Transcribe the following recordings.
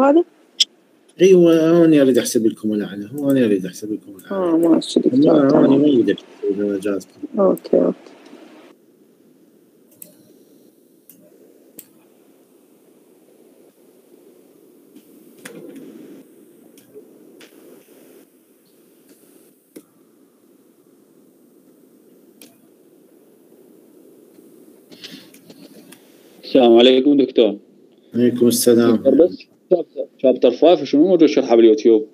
هذا؟ أيوه أنا أريد أحسب لكم الأعلى. هو أنا أريد أحسب لكم الأعلى. آه ماشي لا دكتور. أنا. ما أريد أحسب درجاتكم okay okay. السلام عليكم دكتور. عليكم السلام. دكتور بس؟ chapter 5 شنو موجود شرحه باليوتيوب؟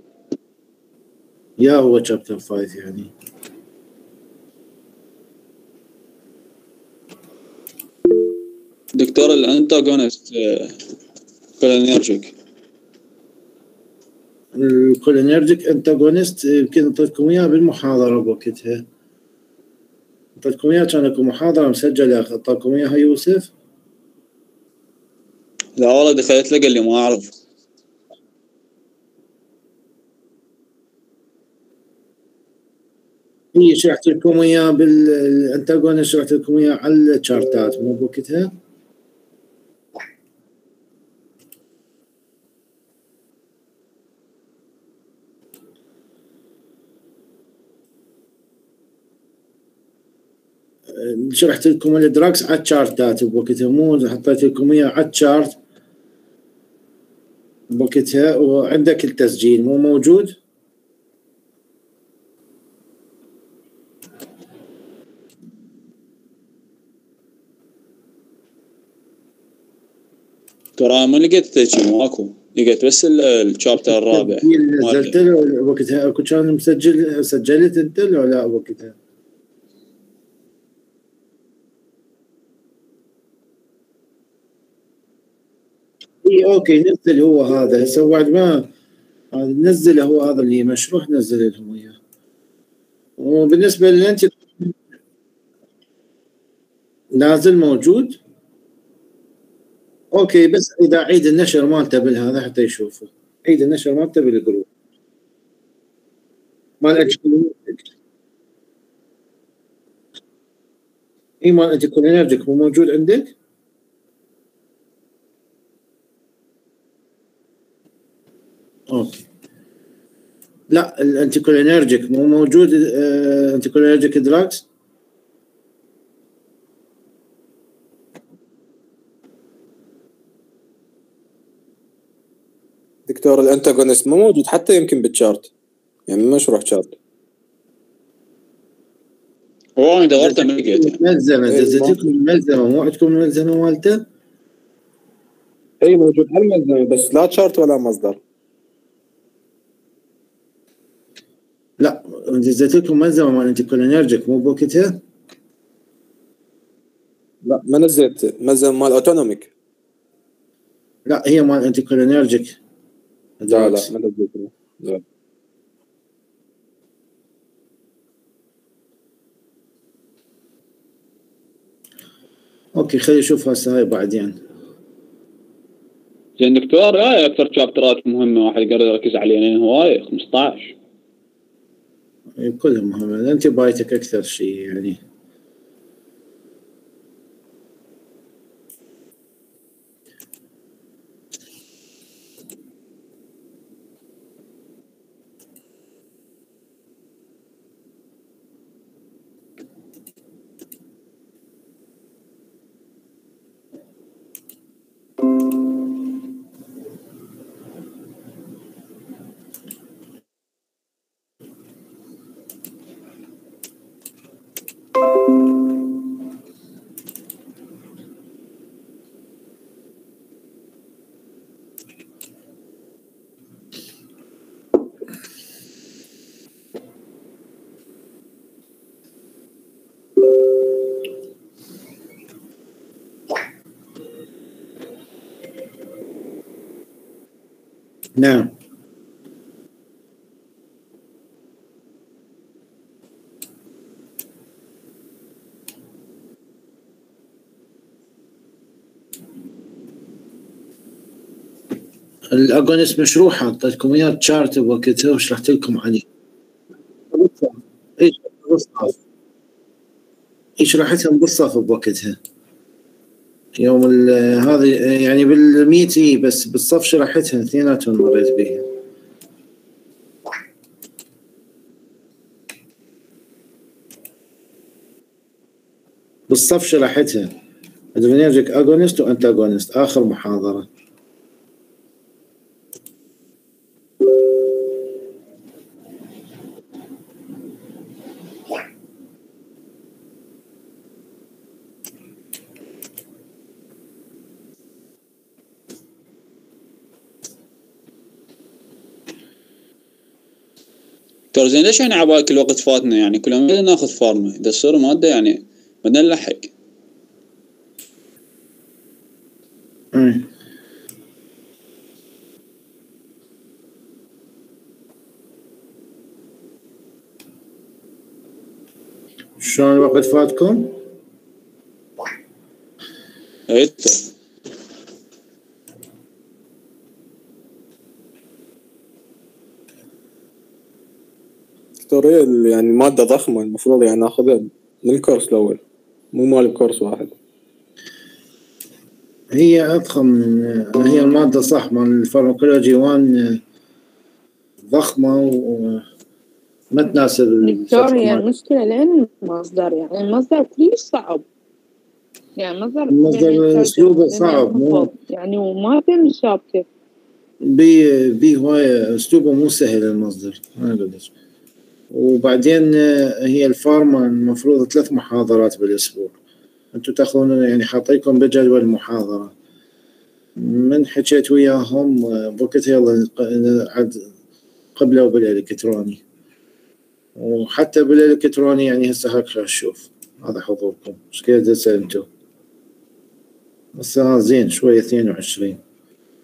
يا هو chapter 5 يعني. دكتور ال antagonist cholinergic ال cholinergic antagonist يمكن أعطيتكم اياه بالمحاضرة بوقتها. أعطيتكم اياه كان لكم محاضرة مسجلة أعطاكم إياها يوسف؟ لا والله دخلت له قال لي ما أعرف. هي شرحت لكم اياه بالانتاجونست شرحت لكم اياه على الشارتات مو بوقتها؟ شرحت لكم ال drugs على ال chartات بوقتها مو حطيت لكم اياه على ال chart بوقتها وعندك التسجيل مو موجود؟ ترى ما لقيت شيء ماكو. لقيت بس ال- ال chapter الرابع. نزلت له وقتها. أكو كان مسجل سجلت أنت ولا لا وقتها؟ إي okay نزل هو هذا. هسه بعد ما هذا نزل هو هذا اللي مشروح نزل لهم إياه. وبالنسبة لانت نازل موجود؟ okay بس إذا عيد النشر مالته بالهذا حتى يشوفوا عيد النشر مالته بال group مال أجل- إي مال anticholinergic مو موجود عندك؟ okay. لا ال anticholinergic مو موجود آه drugs دكتور ال antagonist مو موجود حتى يمكن بال chart. يعني مشروح chart. هو أنا دورته ما لقيته. ملزمة إيه، دزيتكم الملزمه مو عندكم الملزمه مالته؟ اي موجود. على الملزمه بس لا chart ولا مصدر. لا دزيت لكم ملزمة مال anticholinergic مو بوقتها؟ لا ما نزلت. ملزمة مال autonomic. لا هي مال anticholinergic لا لا ما لا. okay خلي أشوف هسه هاي بعدين. زين دكتور هاي أكثر chapterات مهمة واحد يقدر يركز عليها لأن هواي 15 كلهم مهمة. ال antibiotic أكثر شيء يعني. نعم. الاجونست مشروحة اعطيتكم اياه تشارت بوقتها وشرحت لكم عليه. إيش إيش شرحتهم بالصف بوقتها. يوم هذه يعني بالميت إي بس بالصف شرحتها اثنيناتهم مريت بيها. بالصف شرحتها. ادرينرجيك اجونست وانتاجونست آخر محاضرة. دكتور زين ليش يعني عبالك كل وقت فاتنا يعني كل يوم بدنا ناخذ فارما إذا تصير مادة يعني بدنا نلحق أي. شلون الوقت فاتكم؟ اي دكتور. دكتور هي ال- يعني المادة ضخمة المفروض يعني ناخذها من الكورس الأول مو مال كورس واحد هي أضخم من هي المادة صح مال ال pharmacology 1 ضخمة وما تناسب دكتور هي ال pharma- المشكلة لين المصدر يعني المصدر كلش صعب يعني المصدر المصدر يعني أسلوبه يعني صعب، مو-. يعني وما في شابكة بي بي هواية أسلوبه مو سهل المصدر ما أقول لك وبعدين آه، هي الفارما المفروض ثلاث محاضرات بالأسبوع. أنتم تأخذون يعني حاطيكم بجدول محاضرة. من حكيت وياهم آه، بوقتها يلا عاد قبلوا بالإلكتروني. وحتى بالإلكتروني يعني هسه هيك خلينا نشوف هذا حضوركم. إيش قد سالتوا هسه زين شوي 22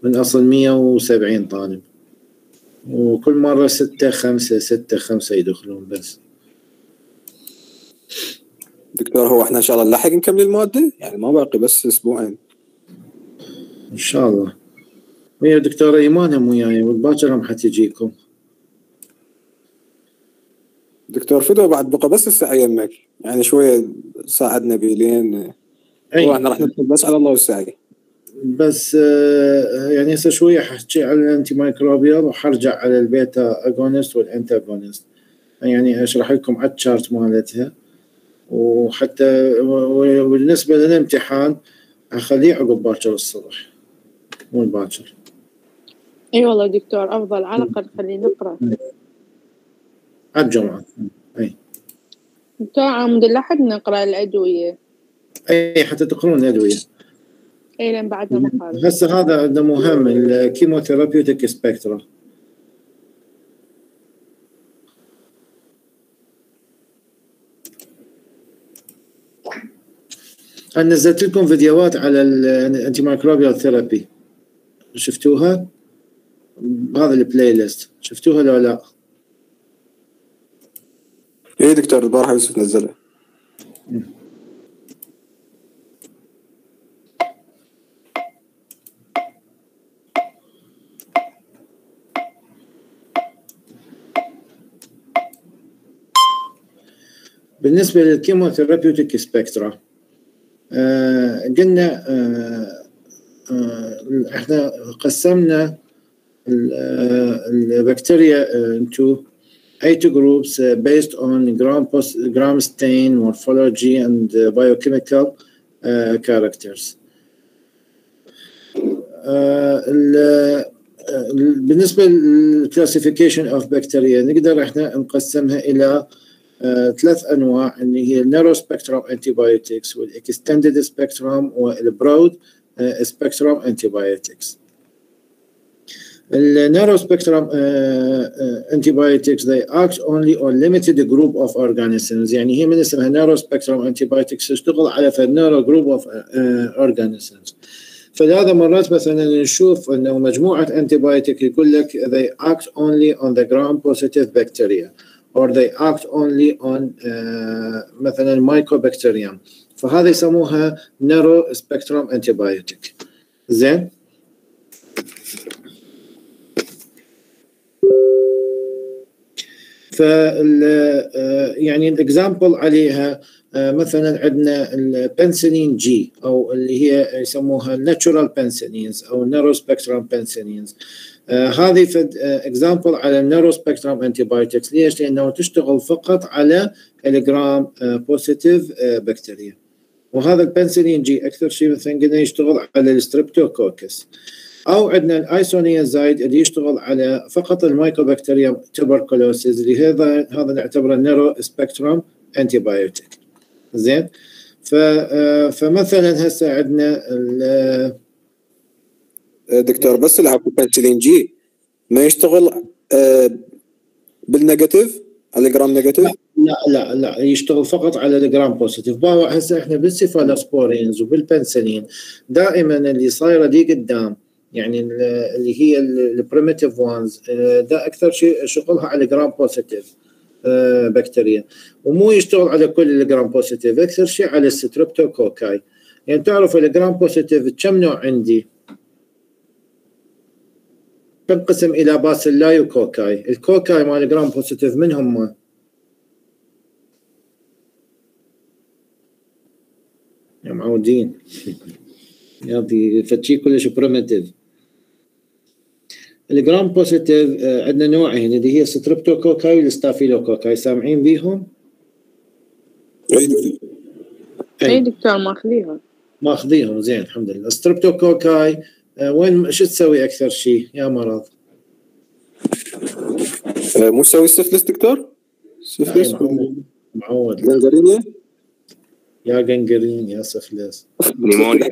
من أصل 170 طالب. وكل مرة ستة خمسة ستة خمسة يدخلون بس. دكتور هو إحنا إن شاء الله نلحق نكمل المادة يعني ما باقي بس أسبوعين. إن شاء الله. ويا دكتورة إيمان هم وياي والباكر هم حتجيكم دكتور فدوى بعد بقى بس الساعة يمك. يعني شوية ساعدنا بيلين. أي إحنا راح ندخل بس على الله والساعة. بس آه، يعني هسه شوية ححكي على الأنتي مايكروبيال وحرجع على ال beta agonist وال antagonist يعني أشرح لكم على ال chart مالتها. وحتى و- وبالنسبة للامتحان أخليه عقب باكر الصبح. مو الباكر إي والله دكتور أفضل على الأقل خلينا نقرأ. على الجمعة. دكتور عمود لحد نقرأ الأدوية. إي حتى تقرون الأدوية. اي لين بعدها مقال هسه هذا عندنا مهم ال chemotherapeutic spectra أنا نزلت لكم فيديوهات على ال antimicrobial therapy شفتوها؟ هذا ال playlist شفتوها لو لا؟ إيه دكتور البارحة يوسف نزلها. بالنسبة لل chemotherapeutic spectra آه قلنا آه آه إحنا قسمنا ال- البكتيريا into eight groups uh, based on gram, pos- gram stain morphology and uh, biochemical uh, characters. آه، بالنسبة لل classification of bacteria نقدر إحنا نقسمها إلى آه، ثلاث أنواع اللي هي ال narrow spectrum antibiotics وال extended spectrum وال broad spectrum antibiotics ال narrow spectrum antibiotics they act only on limited group of organisms. يعني هي من اسمها narrow spectrum antibiotics تشتغل على narrow group of organisms. فلهذا مرات مثلا نشوف إنه مجموعة antibiotic يقول لك they act only on the gram positive bacteria. Or they act only on uh, مثلا mycobacterium. فهذا يسموها narrow spectrum antibiotic. زين؟ فال آه، يعني ال example عليها آه، مثلا عندنا ال penicillin G أو اللي هي يسموها ال natural penicillins أو ال narrow spectrum penicillins هذه فد example على ال narrow spectrum antibiotics ليش؟ لأنه تشتغل فقط على ال gram positive bacteria وهذا ال penicillin G أكثر شيء مثلا قلنا يشتغل على ال streptococcus أو عندنا ال isoniazid اللي يشتغل على فقط ال mycobacterium tuberculosis اللي هذا هذا نعتبره narrow spectrum antibiotic زين؟ ف فمثلا هسه عندنا دكتور بس ال penicillin G ما يشتغل آه، بال negative؟ على ال gram negative؟ لا لا لا يشتغل فقط على ال gram positive. هسه إحنا بال cephalosporins وبالبنسلين دائما اللي صايرة دي قدام يعني اللي هي ال primitive ones ده أكثر شيء شغلها على gram positive bacteria. ومو يشتغل على كل ال gram positive أكثر شيء على ال streptococci. يعني تعرف ال gram positive كم نوع عندي؟ تنقسم إلى bacilli و cocci. ال cocci مال ال gram positive من هم؟ يا معودين. يعطي فتشي كلش primitive ال gram positive آه، عندنا نوعين اللي هي streptococci وال staphylococci سامعين بيهم؟ أي دكتور. أي. دكتور ماخذيهم. ماخذيهم زين الحمد لله. streptococci وين شو تسوي أكثر شيء؟ يا مرض؟ آه، مو تسوي السفلس دكتور؟ سفلس معود. معود. gangrene؟ يا gangrene يا syphilis pneumonia.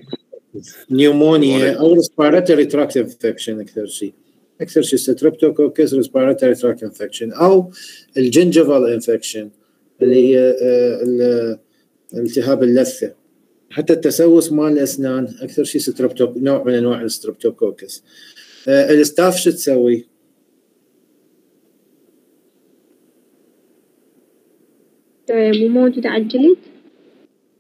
pneumonia. أو respiratory tract infection أكثر شيء. أكثر شيء streptococcus respiratory tract infection أو ال gingival infection اللي هي آه، ال- التهاب اللثة. حتى التسوس مال الأسنان أكثر شيء strepto نوع من أنواع ال streptococcus آه، ال staph شو تسوي؟ مو موجودة على الجلد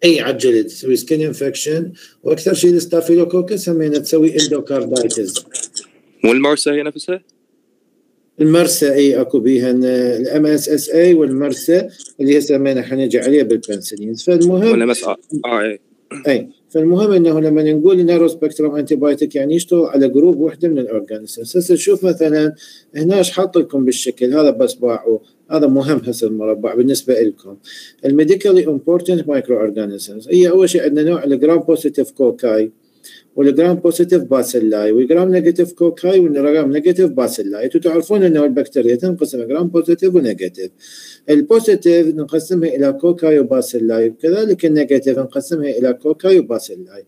إي على الجلد تسوي skin infection وأكثر شيء ال staphylococcus همينة تسوي endocarditis مو ال MRSA هي نفسها؟ ال MRSA إي أكو بيها ال MSSA وال MRSA اللي هسه همينة حنجي عليها بالبنسلين فالمهم ولا مس آه إي. أي. فالمهم إنه لما نقول narrow spectrum antibiotic يعني يشتغل على group وحده من ال organisms هسه شوف مثلا هنا إيش حاط لكم بالشكل؟ هذا بس باعوا هذا مهم هسه المربع بالنسبة لكم ال medically important microorganisms هي أول شيء عندنا نوع ال gram positive cocci وال gram positive bacilli وال gram negative cocci وال gram negative bacilli أنتم تعرفون إنه البكتيريا تنقسم gram positive و negative ال positive نقسمها إلى cocci و bacilli وكذلك ال negative نقسمها إلى cocci و bacilli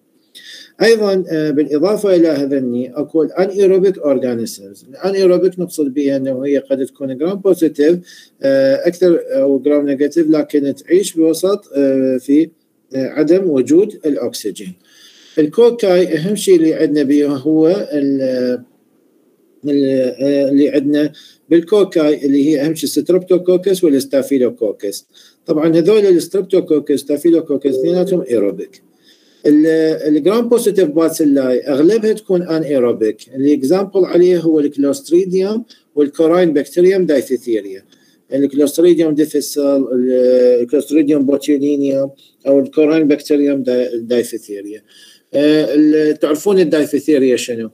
أيضا آه، بالإضافة إلى هذني اكو ال anaerobic organisms ال anaerobic نقصد بها إنه هي قد تكون gram positive أكثر أو gram negative لكن تعيش بوسط آه، في آه، عدم وجود الأكسجين. ال cocci أهم شيء اللي عندنا به هو ال- ال- اللي عندنا بال cocci اللي هي أهم شيء streptococcus وال staphylococcus طبعا هذول ال streptococcus staphylococcus اثنيناتهم aerobic ال gram positive bacilli أغلبها تكون anaerobic ال example عليه هو ال clostridium وال corynebacterium diphtheriae. ال clostridium difficile ال clostridium botulinum أو ال corynebacterium diphtheriae. تعرفون الدايثيثيريا شنو؟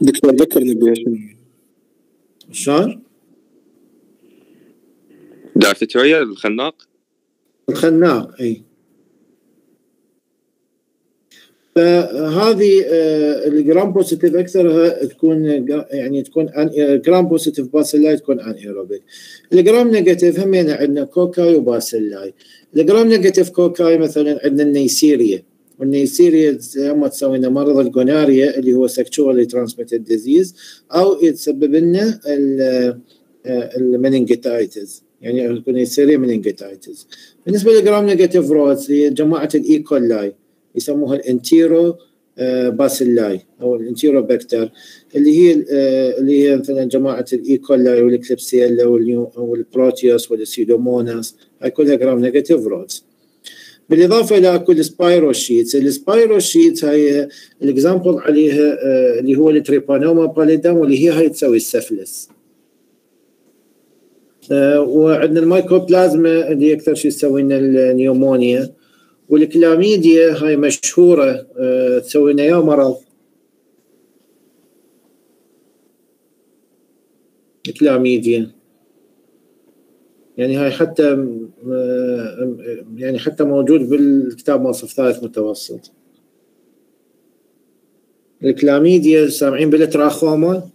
دكتور ذكرني بها شنو؟ شلون؟ دافتوريا الخناق؟ الخناق إي. فهذه آه، ال gram positive اكثرها تكون يعني تكون gram positive bacilli تكون anaerobic ال gram negative همين عندنا cocci و bacilli. ال gram negative cocci مثلا عندنا ال Neisseria. وال Neisseria هم تسوي لنا مرض ال gonorrhea اللي هو sexually transmitted disease أو يتسبب لنا ال- ال meningitis يعني ال Neisseria meningitidis بالنسبة لل gram negative rods هي جماعة ال E. coli يسموها ال entero آه، bacilli أو ال enterobacter اللي هي آه، اللي هي مثلا جماعة الإيكولاي والإكليبسيلا والنيو- والبروتيوس والسيدوموناس. كلها gram negative rods. بالإضافة إلى كل spirochetes ال spirochetes هاي ال example عليها آه، اللي هو ال Treponema pallidum واللي هي هاي تسوي السفلس. آه، وعندنا المايكوبلازما اللي أكثر شيء تسوي لنا ال pneumonia وال Chlamydia هاي مشهورة آه، تسوي لنا يا مرض. الكلاميديا. يعني هاي حتى يعني حتى موجود بالكتاب مال صف ثالث متوسط. الكلاميديا سامعين بالتراخوما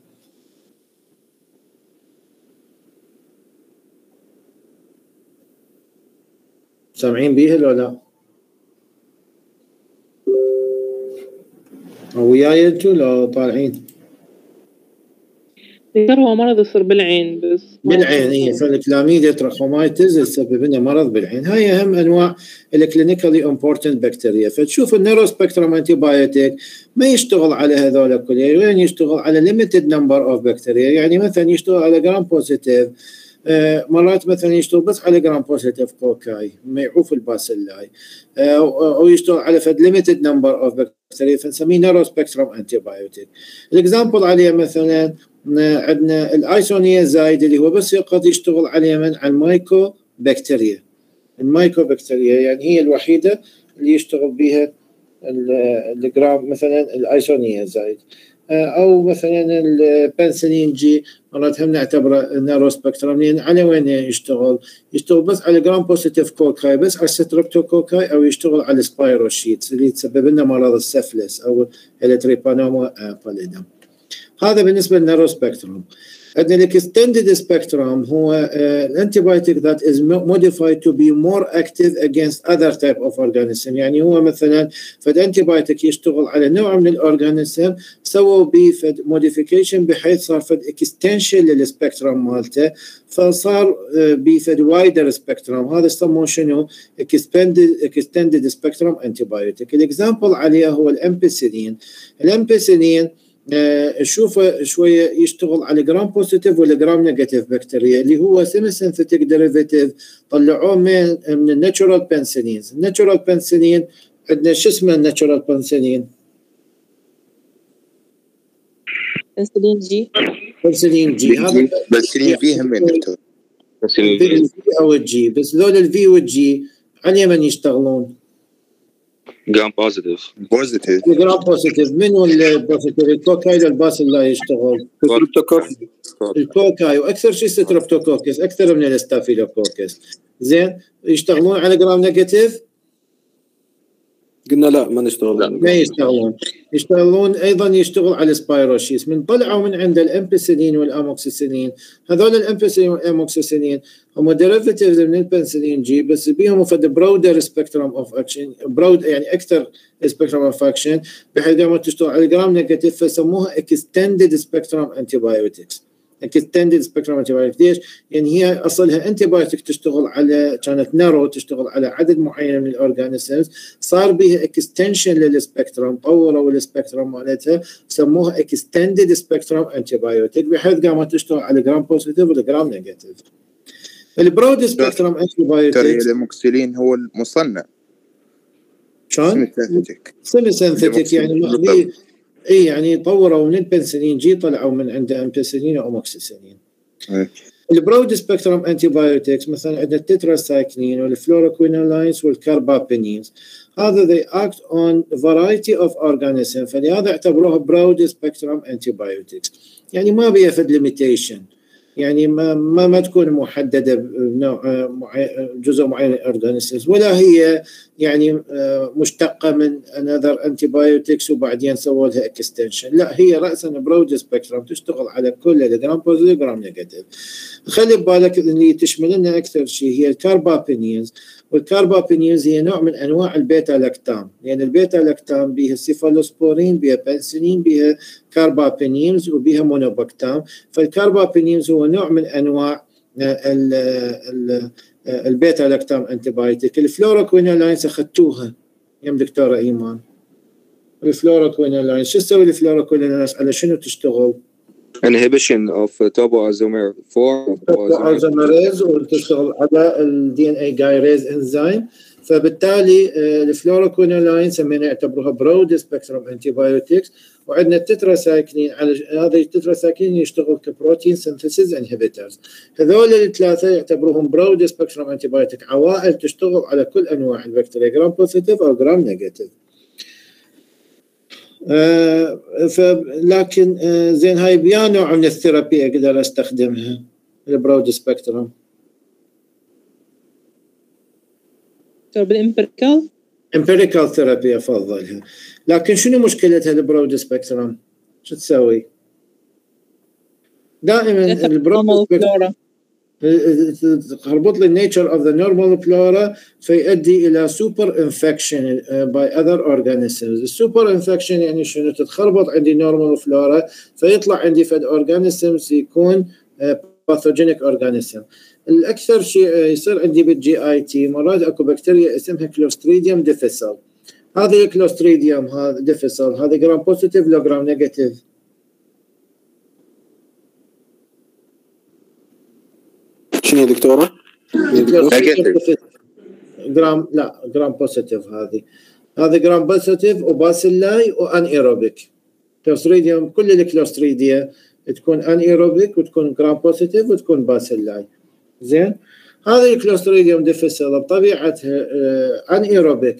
سامعين بيها لو لا؟ وياي أنتو لو طالعين؟ دكتور هو مرض يصير بالعين بس بالعين هي فال Chlamydia trachomatis تسبب لنا مرض بالعين. هاي أهم أنواع ال clinically important bacteria فتشوف ال narrow spectrum antibiotic ما يشتغل على هذول كلها وين يشتغل على limited number of bacteria يعني مثلا يشتغل على gram positive آه، مرات مثلا يشتغل بس على gram positive cocci ما يعوف ال bacilli. آه، أو يشتغل على فد limited number of bacteria فنسميه narrow spectrum antibiotic ال example عليه مثلا عندنا ال isoniazid اللي هو بس يقعد يشتغل عليه من على ال mycobacteria ال mycobacteria يعني هي الوحيدة اللي يشتغل بها ال- الجرام مثلا ال isoniazid آه، أو مثلا ال penicillin G مرات هم نعتبره narrow spectrum لأن على وين يشتغل؟ يشتغل بس على gram positive cocci بس على streptococci أو يشتغل على ال spirochetes اللي تسبب لنا مرض السفلس أو ال Treponema pallidum. هذا بالنسبة لل narrow spectrum عندنا ال extended spectrum هو ال antibiotic that is modified to be more active against other type of organism. يعني هو مثلا فد antibiotic يشتغل على نوع من ال organism سووا به فد modification بحيث صار فد extension لل spectrum مالته فصار آه، بفد wider spectrum هذا يسموه شنو؟ extended extended spectrum antibiotic ال example عليه هو ال ampicillin ال ampicillin آه، شوفه شوية يشتغل على gram positive ولا gram negative bacteria اللي هو semi synthetic derivative طلعوه من من ال natural penicillin ال natural penicillin عندنا شو اسمه ال natural penicillin penicillin G penicillin G هذا بس اللي فيه هم دكتور بس ال V أو ال G بس ذول ال V وال G على من يشتغلون؟ gram positive positive ال gram positive من هو ال positive ال cocci ال bacilli يشتغل Streptococcus ال cocci وأكثر شيء Streptococcus أكثر من ال Staphylococcus زين يشتغلون على gram negative قلنا لا ما نشتغل لا. ما يشتغلون يشتغلون أيضا يشتغل على ال spirochetes من طلعوا من عند ال ampicillin وال amoxicillin هذول ال ampicillin وال amoxicillin هم derivatives من ال penicillin G بس بيهم فد broader spectrum of action broad يعني أكثر spectrum of action بحيث يوم تشتغل على gram negative فسموها extended spectrum antibiotics extended spectrum antibiotics ليش؟ يعني هي أصلها antibiotic تشتغل على كانت narrow تشتغل على عدد معين من ال organisms صار بها extension لل spectrum طوروا ال spectrum مالتها سموها extended spectrum antibiotic بحيث قامت تشتغل على gram positive و gram negative ال broad spectrum anti ترى biotic ال amoxicillin هو المصنع شلون؟ semi synthetic يعني اي يعني طوروا من ال penicillin G طلعوا من عنده ampicillin و amoxicillin إيه. ال broad spectrum antibiotics مثلا عندنا ال tetracycline وال fluoroquinolones وال carbapenems هذا they act on variety of organism فلهذا اعتبروها spectrum antibiotics يعني ما بيها فد limitation يعني ما ما, ما تكون محددة بنوع جزء معين من ال organisms ولا هي يعني آه، مشتقة من another antibiotics وبعدين سووا لها extension لا هي راسا broad spectrum تشتغل على كل ال gram positive gram negative خلي ببالك اللي تشمل لنا أكثر شيء هي ال carbapenems وال carbapenems هي نوع من أنواع ال beta lactam لأن ال beta lactam بها سيفالوسبورين بها بنسلين بها carbapenems وبها monobactam. فال carbapenems هو نوع من أنواع آه، ال ال آه، ال beta lactam antibiotic ال fluoroquinolones أخذتوها. يم دكتورة إيمان. ال fluoroquinolones شو تسوي ال fluoroquinolones على شنو تشتغل؟ Inhibition of topoisomer 4 isomerase وتشتغل على ال DNA gyrase enzyme فبالتالي آه، الفلوروكونولاين سمينا يعتبروها broad spectrum antibiotics وعندنا التتراسايكلين. على هذا التتراسايكلين يشتغل ك protein synthesis inhibitors هذول الثلاثة يعتبروهم broad spectrum antibiotic عوائل تشتغل على كل أنواع البكتيريا. gram positive أو gram negative آه فلكن آه زين هاي بيا نوع من ال therapy أقدر أستخدمها ال broad spectrum دكتور بال empirical empirical therapy أفضلها لكن شنو مشكلتها ال broad spectrum؟ شو تسوي؟ دائما ال broad flora تخربط لي ال nature of the normal flora فيؤدي إلى superinfection by other organisms ال superinfection يعني شنو؟ تتخربط عندي normal flora فيطلع عندي فد organisms يكون pathogenic organism الأكثر شيء يصير عندي بال GIT مرات أكو بكتيريا اسمها Clostridium difficile هذه ال Clostridium هذا difficile هذا gram positive لو gram negative شنو يا دكتورة؟ جرام لا gram positive هذه. هذا gram positive و bacilli و anaerobic Clostridium كل ال Clostridia تكون anaerobic وتكون gram positive وتكون bacilli زين؟ هذه ال Clostridium difficile بطبيعتها anaerobic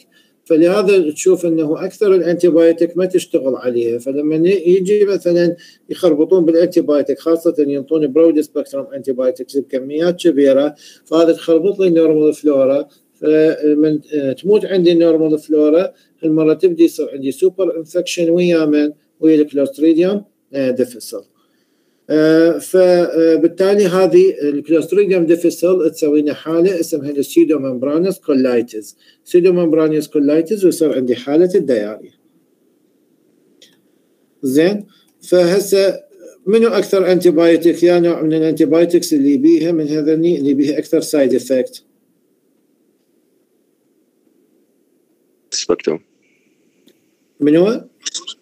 فلهذا تشوف أنه أكثر ال antibiotic ما تشتغل عليها فلما يجي مثلا يخربطون بال antibiotic خاصة ينطون broad spectrum antibiotics بكميات كبيرة فهذا تخربط لي ال normal flora. فمن تموت عندي ال normal flora هالمرة تبدي يصير عندي superinfection ويا من؟ ويا ال Clostridium difficile آه فبالتالي هذه ال Clostridium difficile تسوي لنا حالة اسمها ال pseudomembranous colitis pseudomembranous colitis ويصير عندي حالة ال diarrhea. زين؟ فهسه منو أكثر antibiotic يا نوع من ال antibiotics اللي بيها من هذني اللي بيها أكثر side effect spectrum منو؟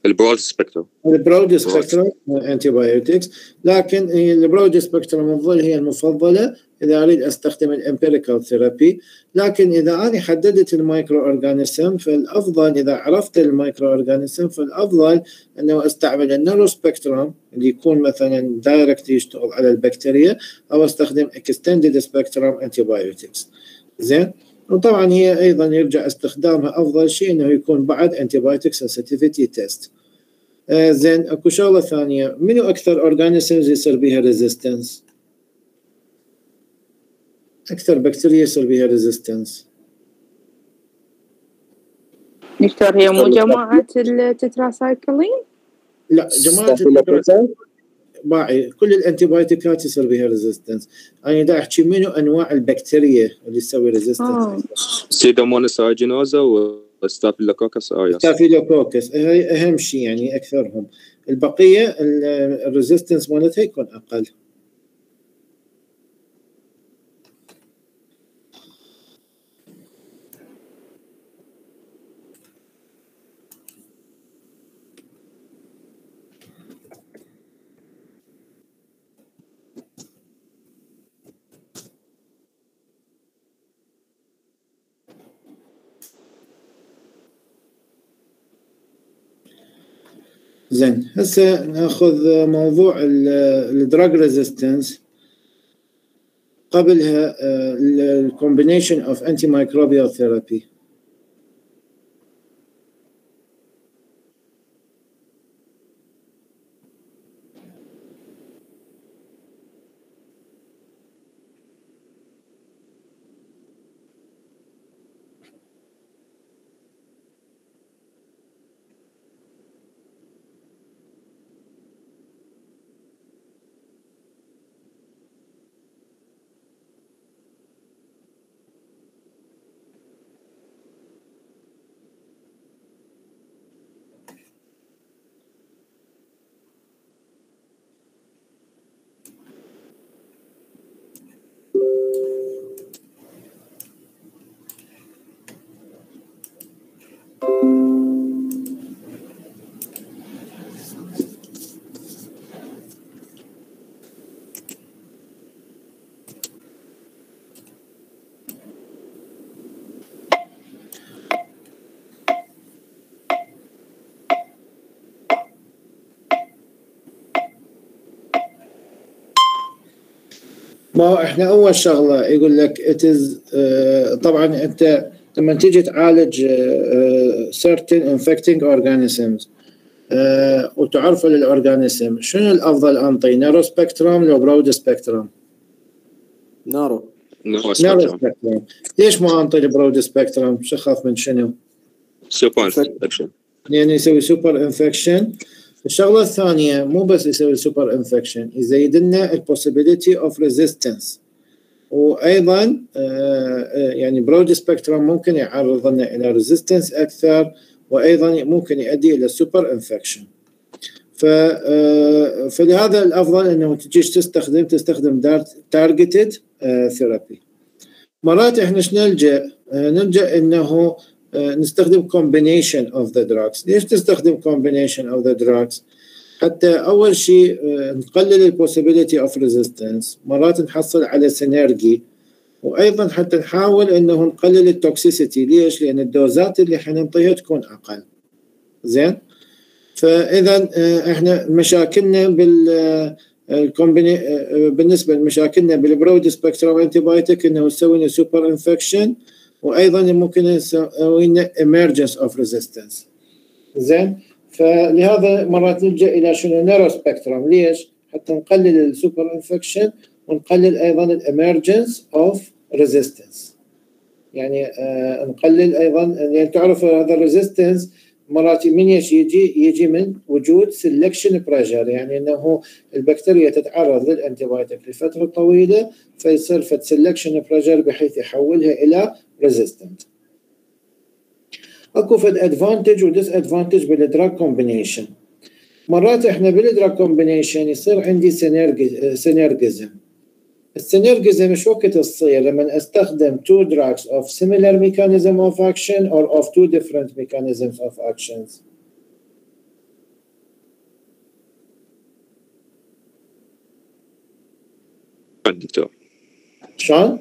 ال broad spectrum. ال broad spectrum antibiotics لكن ال broad spectrum افضل هي المفضلة إذا أريد أستخدم ال empirical therapy لكن إذا أنا حددت ال microorganism فالأفضل إذا عرفت ال microorganism فالأفضل أنه أستعمل ال narrow spectrum اللي يكون مثلا direct يشتغل على البكتيريا أو أستخدم extended spectrum antibiotics زين؟ وطبعا هي أيضا يرجع استخدامها أفضل شيء إنه يكون بعد antibiotic sensitivity test آه زين اكو شغلة ثانية. منو أكثر organisms يصير بها resistance أكثر بكتيريا يصير بها resistance دكتور هي مو جماعة التتراسايكلين؟ لا جماعة باعي. كل ال antibiotic ات يصير بها resistance أنا دا أحكي منو أنواع البكتيريا اللي تسوي resistance Pseudomonas aeruginosa و Staphylococcus aureus Staphylococcus هاي أهم شيء يعني أكثرهم. البقية ال resistance مالتها يكون أقل. زين هسه ناخذ موضوع ال drug resistance قبلها ال combination of antimicrobial therapy ما هو إحنا أول شغلة يقول لك it is آه، طبعا أنت لما تيجي تعالج آه، certain infecting organisms آه، وتعرف ال organism شنو الأفضل انطي narrow spectrum لو broad spectrum narrow. narrow spectrum ليش ما انطي ال broad spectrum شو أخاف من شنو؟ superinfection يعني يسوي superinfection الشغلة الثانية مو بس يسوي superinfection يزيد لنا ال possibility of resistance وأيضا آه، آه، يعني broad spectrum ممكن يعرض لنا إلى resistance أكثر وأيضا ممكن يؤدي إلى superinfection ف آه، فلهذا الأفضل إنه تجيش تستخدم تستخدم targeted therapy مرات إحنا إيش نلجأ إنه نستخدم combination of the drugs. ليش تستخدم combination of the drugs حتى أول شيء آه، نقلل ال possibility of resistance مرات نحصل على synergy وأيضا حتى نحاول إنه نقلل ال toxicity ليش؟ لأن ال dose ات اللي حننطيها تكون أقل. زين؟ فاذا آه، إحنا مشاكلنا بال آه، آه، بالنسبة لمشاكلنا بال broad spectrum antibiotic إنه يسوي لنا superinfection وأيضا ممكن لنا emergence of resistance زين؟ فلهذا مرات نلجأ إلى شنو؟ narrow spectrum ليش؟ حتى نقلل ال superinfection ونقلل أيضا ال emergence of resistance يعني آه نقلل أيضا يعني تعرف هذا ال resistance مرات من يجي؟ يجي من وجود selection pressure يعني إنه البكتيريا تتعرض لل antibiotic لفترة طويلة فيصير فد selection pressure بحيث يحولها إلى resistant. اكو فد advantage و disadvantage بال drug combination. مرات إحنا بال drug combination يصير عندي synergism. ال synergism شو وقت تصير لما استخدم two drugs of similar mechanism of action or of two different mechanisms of actions دكتور شلون؟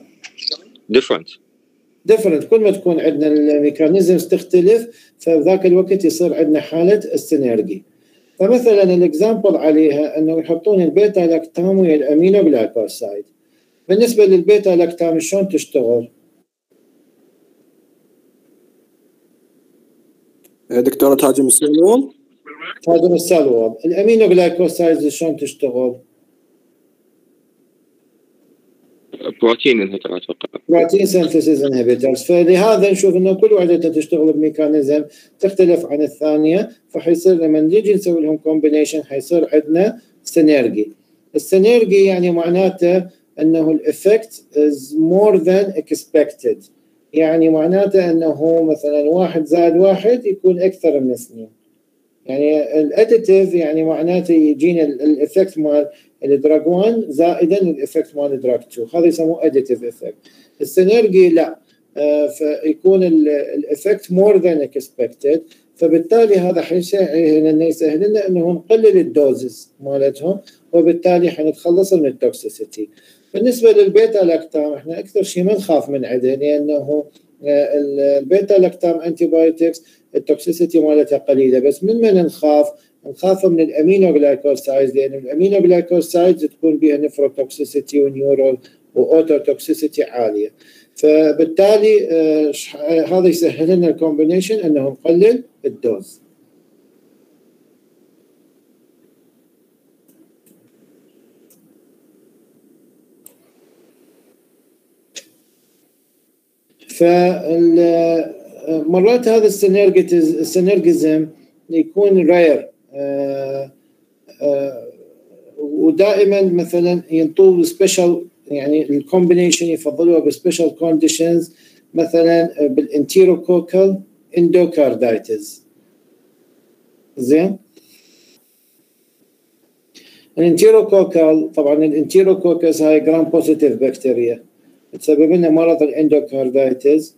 different كل ما تكون عندنا ال mechanisms تختلف فذاك الوقت يصير عندنا حالة ال synergy فمثلا ال example عليها أنه يحطون ال beta lactam ويا ال aminoglycoside بالنسبة لل beta lactam شلون تشتغل؟ دكتورة تهاجم ال cell wall هذا ال cell wall ال aminoglycoside شلون تشتغل؟ protein inhibitor أتوقع protein synthesis inhibitors فلهذا نشوف إنه كل واحدة تشتغل ب mechanism تختلف عن الثانية فحيصير لما نيجي نسوي لهم combination حيصير عندنا synergy ال synergy يعني معناته إنه ال effect is more than expected يعني معناته إنه مثلا واحد زائد واحد يكون أكثر من اثنين. يعني ال additive يعني معناته يجينا ال effect مال ال drug 1 زائدا ال effect مال ال drug 2 هذا يسموه additive effect ال synergy لا. آه، فيكون ال effect more than expected فبالتالي هذا حيسهل لنا انه نقلل ال doses مالتهم وبالتالي حنتخلص من ال toxicity. بالنسبة لل beta lactam إحنا أكثر شيء ما نخاف من عنده لأنه آه، ال beta lactam antibiotics ال toxicity مالتها قليلة. بس من من نخاف؟ نخاف من ال aminoglycosides لأن ال aminoglycosides تكون بها nephrotoxicity و neuro و ototoxicity عالية. فبالتالي آه، هذا يسهل لنا ال combination أنه نقلل ال dose. فمرات هذا ال synergis- ال synergism يكون rare ودائما مثلا ينطوه special يعني ال combination يفضلوها ب special conditions مثلا بال enterococcal endocarditis زين؟ ال enterococcal طبعا ال enterococcus هاي gram positive bacteria تسبب لنا مرض ال endocarditis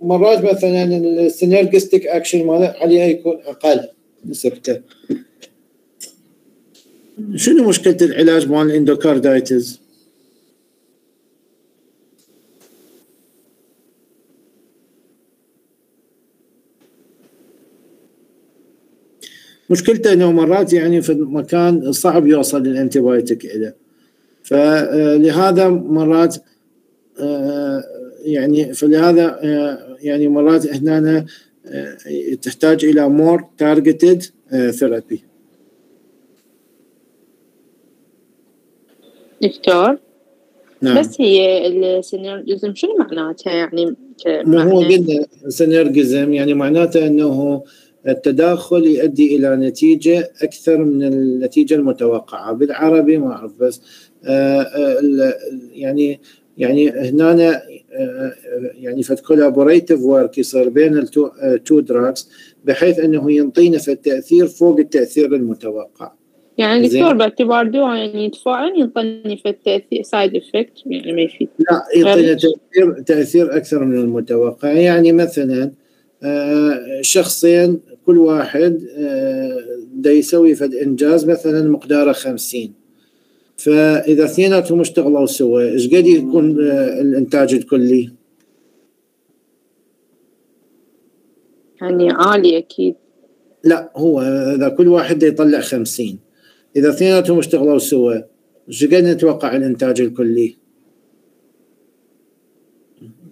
مرات مثلا ال synergistic action ماله عليها يكون أقل. نسبته شنو مشكلة العلاج مال ال endocarditis؟ مشكلته إنه مرات يعني في مكان صعب يوصل ال antibiotic اليه فلهذا مرات آه، يعني فلهذا آه، يعني مرات هنا آه، تحتاج إلى more targeted therapy. دكتور؟ نعم. بس هي السينرجزم شنو معناتها يعني ما هو؟ قلنا سينرجزم يعني معناته إنه التداخل يؤدي إلى نتيجة أكثر من النتيجة المتوقعة. بالعربي ما أعرف بس آه، آه، ال- يعني يعني هنا آه، يعني فد collaborative work يصير بين ال two drugs بحيث إنه ينطينا في التأثير فوق التأثير المتوقع. يعني. دكتور باعتبار دواء يعني يتفاعل ينطني في التأثير side effect يعني ما يفيد. لا يعطينا تأثير تأثير أكثر من المتوقع. يعني مثلا آه، شخصين كل واحد آه، دا يسوي فد انجاز مثلا مقداره 50 فإذا اثنيناتهم اشتغلوا سوا إيش قد يكون آه، الإنتاج الكلي؟ يعني عالي أكيد لا هو إذا كل واحد يطلع 50 إذا اثنيناتهم اشتغلوا سوا إيش قد نتوقع الإنتاج الكلي؟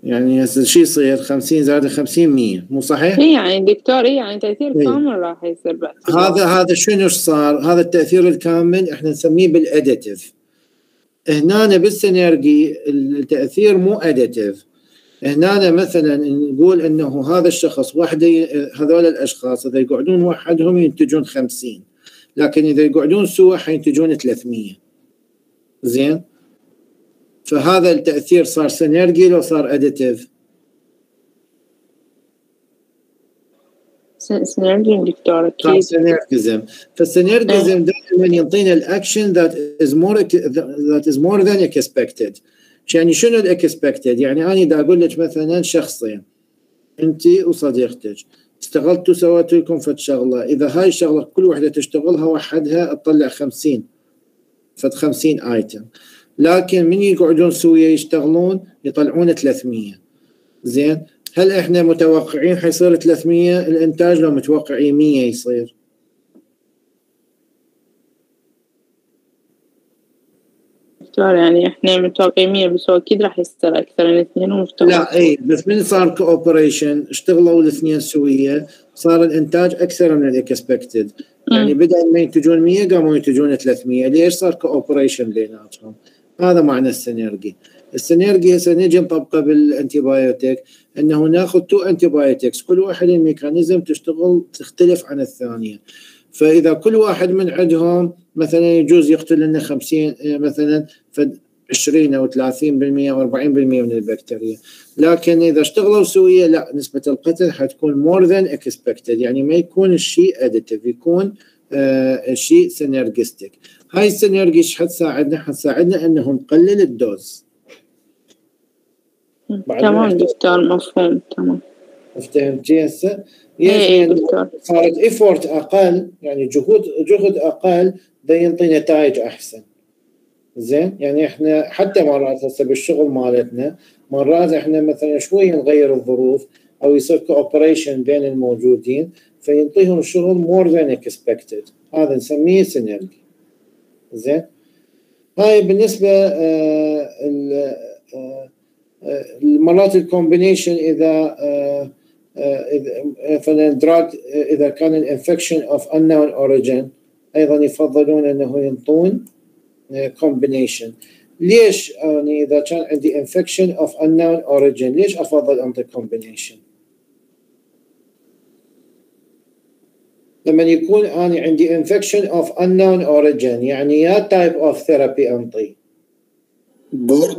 يعني هسه شو يصير 50 زائد 50 100 مو صحيح؟ هي يعني دكتور هي يعني تأثير إيه. كامل راح يصير باعتبار هذا هذا شنو صار؟ هذا التأثير الكامل إحنا نسميه بال additive. هنا بال synergy التأثير مو additive. هنا مثلا نقول إنه هذا الشخص وحده هذول الأشخاص إذا يقعدون وحدهم ينتجون 50 لكن إذا يقعدون سوا حينتجون 300 زين فهذا التأثير صار synergy لو صار additive synergy دكتور صار أكيد دائما يعطينا ال action that is more that is more than expected يعني شنو الاكسبكتد يعني أنا دا أقول لك مثلا شخصين انت وصديقتك اشتغلتوا سويتوا لكم فد شغله إذا هاي الشغلة كل وحدة تشتغلها وحدها تطلع 50 فد 50 ايتم لكن من يقعدون سويا يشتغلون يطلعون 300 زين؟ هل إحنا متوقعين حيصير 300 الإنتاج لو متوقعين 100 يصير؟ دكتور يعني إحنا متوقعين 100 بس هو أكيد راح يصير أكثر من اثنين ومفتوح. لا اي بس من صار cooperation اشتغلوا الاثنين سوية صار الإنتاج أكثر من ال expected يعني بدل ما ينتجون 100 قاموا ينتجون 300 ليش صار cooperation بيناتهم؟ هذا معنى ال synergy ال synergy هسه نجي نطبقه بال antibiotic انه ناخذ two antibiotics كل واحد ال mechanism تشتغل تختلف عن الثانية. فإذا كل واحد من عندهم مثلا يجوز يقتل لنا 50 مثلا فد 20 أو 30% أو 40% من البكتيريا. لكن إذا اشتغلوا سوية لا نسبة القتل حتكون more than expected يعني ما يكون الشيء additive يكون آه شيء synergistic هاي ال synergy إيش حتساعدنا؟ حتساعدنا انه نقلل ال dose. تمام دكتور مفهوم تمام. فهمتي هسه؟ اي اي يعني دكتور. صارت effort أقل يعني جهود جهد أقل ده ينطي نتائج أحسن. زين؟ يعني إحنا حتى مرات هسه بالشغل مالتنا مرات إحنا مثلا شوي نغير الظروف أو يصير cooperation بين الموجودين فينطيهم الشغل more than expected هذا نسميه synergy زين؟ هاي بالنسبة آه آه آه، مرات ال combination إذا مثلا drug إذا كان ال infection of unknown origin أيضا يفضلون إنه ينطون combination ليش يعني إذا كان عندي infection of unknown origin ليش أفضل أنطي combination لما يكون أنا عندي infection of unknown origin يعني يا type of therapy أنطي. broad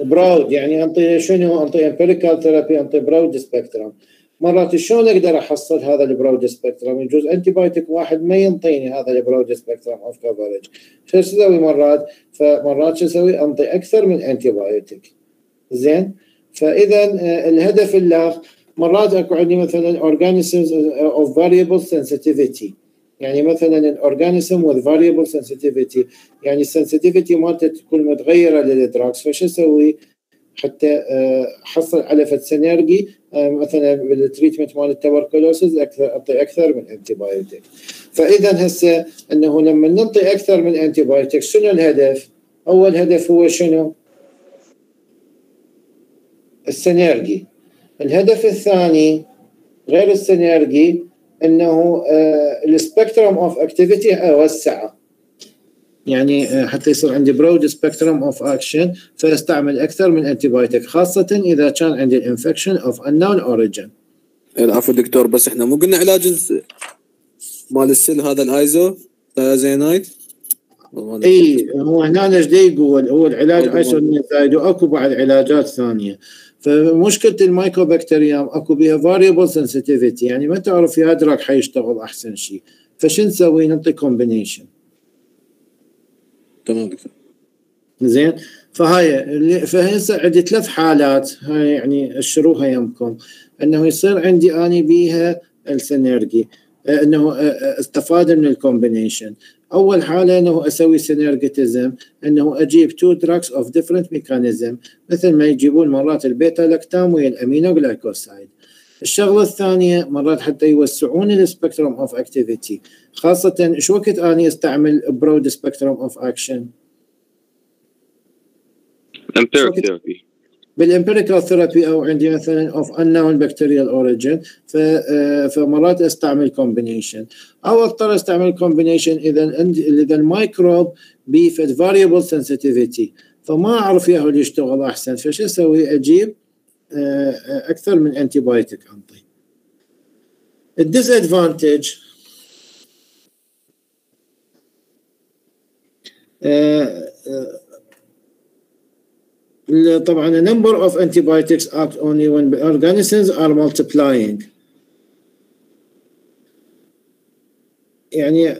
broad يعني أنطي شنو؟ أنطي empirical therapy أنطي broad spectrum مرات شلون أقدر أحصل هذا ال broad spectrum يجوز antibiotic واحد ما ينطيني هذا ال broad spectrum of coverage شو أسوي مرات؟ فمرات شو أسوي أنطي أكثر من antibiotic زين؟ فاذا آه، الهدف الله مرات اكو عندي مثلا organisms of variable sensitivity. يعني مثلا ال organism variable sensitivity. يعني ال sensitivity مالته تكون متغيرة لل drugs. فش أسوي حتى آه، احصل على فد synergy آه، مثلا بال treatment مال ال tuberculosis أكثر أعطي أكثر من antibiotic فاذا هسه إنه لما ننطي أكثر من antibiotic شنو الهدف؟ أول هدف هو شنو؟ ال synergy الهدف الثاني غير ال synergy إنه ال spectrum of activity اوسعه يعني آه، حتى يصير عندي broad spectrum of action فأستعمل أكثر من antibiotic خاصة إذا كان عندي ال infection of unknown origin. العفو دكتور بس إحنا مو قلنا علاج مال السل هذا ال isoniazid؟ اي هو هنا إيش يقول هو العلاج isoniazid واكو بعد علاجات ثانية. فمشكلة ال mycobacterium أكو بها variable sensitivity يعني ما تعرف يا drug حيشتغل أحسن شيء فشو نسوي؟ نعطي combination تمام دكتور. زين؟ فهاي اللي فهسه عندي ثلاث حالات. هاي يعني اشروها يمكم أنه يصير عندي اني بيها ال synergy آه، إنه آه، آه، استفاد من ال combination أول حالة إنه أسوي synergism إنه أجيب two drugs of different mechanism مثل ما يجيبون مرات ال beta lactam ويا ال aminoglycoside الشغلة الثانية مرات حتى يوسعون ال spectrum of activity خاصة شو وقت اني أستعمل broad spectrum of action empiric therapy. بال empirical therapy أو عندي مثلا of unknown bacterial origin فمرات أستعمل combination أو أضطر أستعمل combination إذا إذا الميكروب بي فد variable sensitivity فما أعرف ياهو اللي يشتغل أحسن. فش أسوي؟ أجيب آه، آه، أكثر من antibiotic انطي ال disadvantage طبعا a number of antibiotics act only when organisms are multiplying. يعني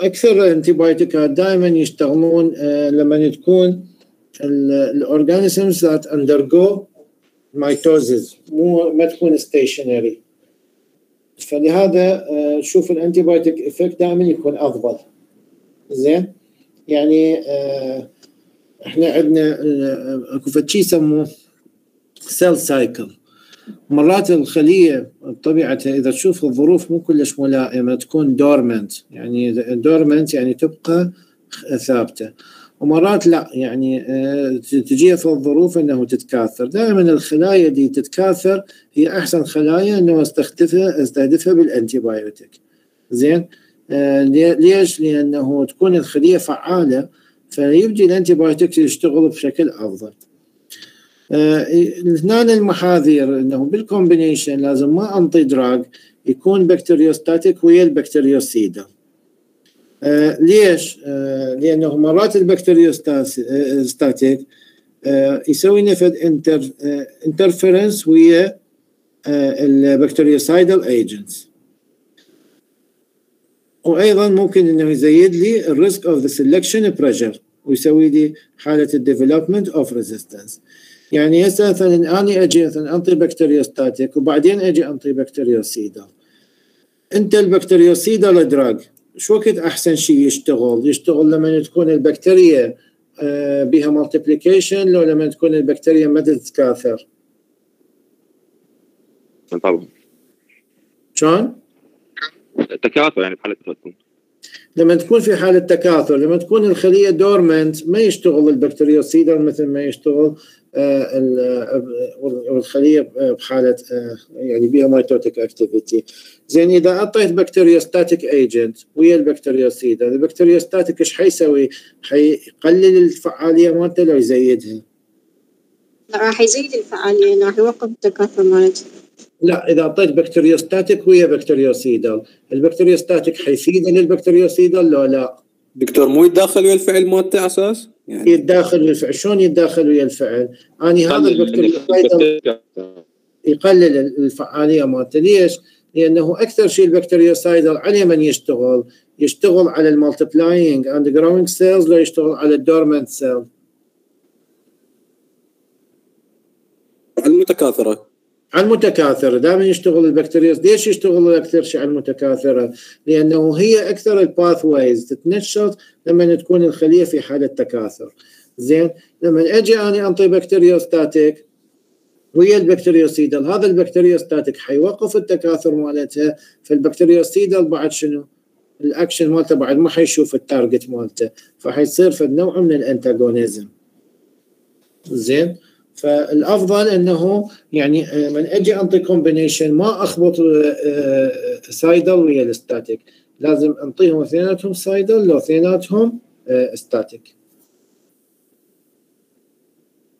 أكثر الانتيبايوتيكات دائما يشتغلون آه، لما تكون ال organisms that undergo mitosis مو ما تكون stationary. فلهذا آه، شوف ال antibiotic effect دائما يكون أفضل. زين؟ يعني آه، إحنا عندنا آه، اكو شيء يسموه cell cycle مرات الخلية بطبيعتها إذا تشوف الظروف مو كلش ملائمة تكون dormant يعني dormant يعني تبقى ثابتة. ومرات لا يعني آه، تجيها في الظروف إنه تتكاثر. دائما الخلايا دي تتكاثر هي أحسن خلايا إنه أستهدفها بال antibiotic زين؟ آه، لي- ليش؟ لأنه تكون الخلية فعالة فيبدي ال antibiotic يشتغل بشكل أفضل. آه، هنا المحاذير إنه بال combination لازم ما أنطي drug يكون bacteriostatic ويا ال bactericidal. آه، ليش؟ آه، لأنه مرات ال bacteriostatic آه، يسوي فد inter interference ويا ال bactericidal agents. وأيضا ممكن إنه يزيد لي ال risk of the selection pressure ويسوي لي حالة ال development of resistance يعني هسه مثلا اني أجي مثلا انطي bacteriostatic وبعدين أجي انطي bactericidal أنت ال bactericidal drug. شو وقت أحسن شيء يشتغل؟ يشتغل لما تكون البكتيريا آه، بها multiplication لو لما تكون البكتيريا ما تتكاثر. طبعا. شلون؟ التكاثر يعني بحالة تكون. لما تكون في حالة تكاثر لما تكون الخلية dormant ما يشتغل ال bactericidal مثل ما يشتغل آه، ال- آه، والخلية بحالة آه، يعني بها mitotic activity زين إذا أعطيت bacteriostatic agent ويا ال bactericidal ال bacteriostatic إيش حيسوي؟ حيقلل الفعالية مالته لو يزيدها. راح يزيد الفعالية إنه راح يوقف التكاثر مالته. لا إذا أعطيت bacteriostatic ويا bactericidal ال bacteriostatic حيفيد لل bactericidal لو لا دكتور مو يتدخل ويا الفعل مالته على أساس؟ يعني يتداخل ويا الفعل شلون يتداخل ويا الفعل؟ أني هذا قلل ال bactericidal يقلل الفعاليه مالته ليش؟ لأنه أكثر شيء ال bactericidal على من يشتغل؟ يشتغل على ال multiplying and growing cells لو يشتغل على ال dormant cell المتكاثرة على المتكاثرة. دائما يشتغل البكتيريا ليش يشتغل أكثر شيء على المتكاثرة لأنه هي أكثر ال pathways تتنشط لما تكون الخلية في حالة تكاثر. زين؟ لما أجي أنا أنطي bacteriostatic ويا ال bacteriocidal هذا ال bacteriostatic حيوقف التكاثر مالتها فال bacteriocidal بعد شنو؟ الأكشن مالته بعد ما حيشوف ال target مالته فحيصير في نوع من ال antagonism زين؟ فالأفضل أنه يعني آه، من أجي أنطي combination ما أخبط cidal ويا ال static لازم أنطيهم اثنيناتهم cidal لو اثنيناتهم static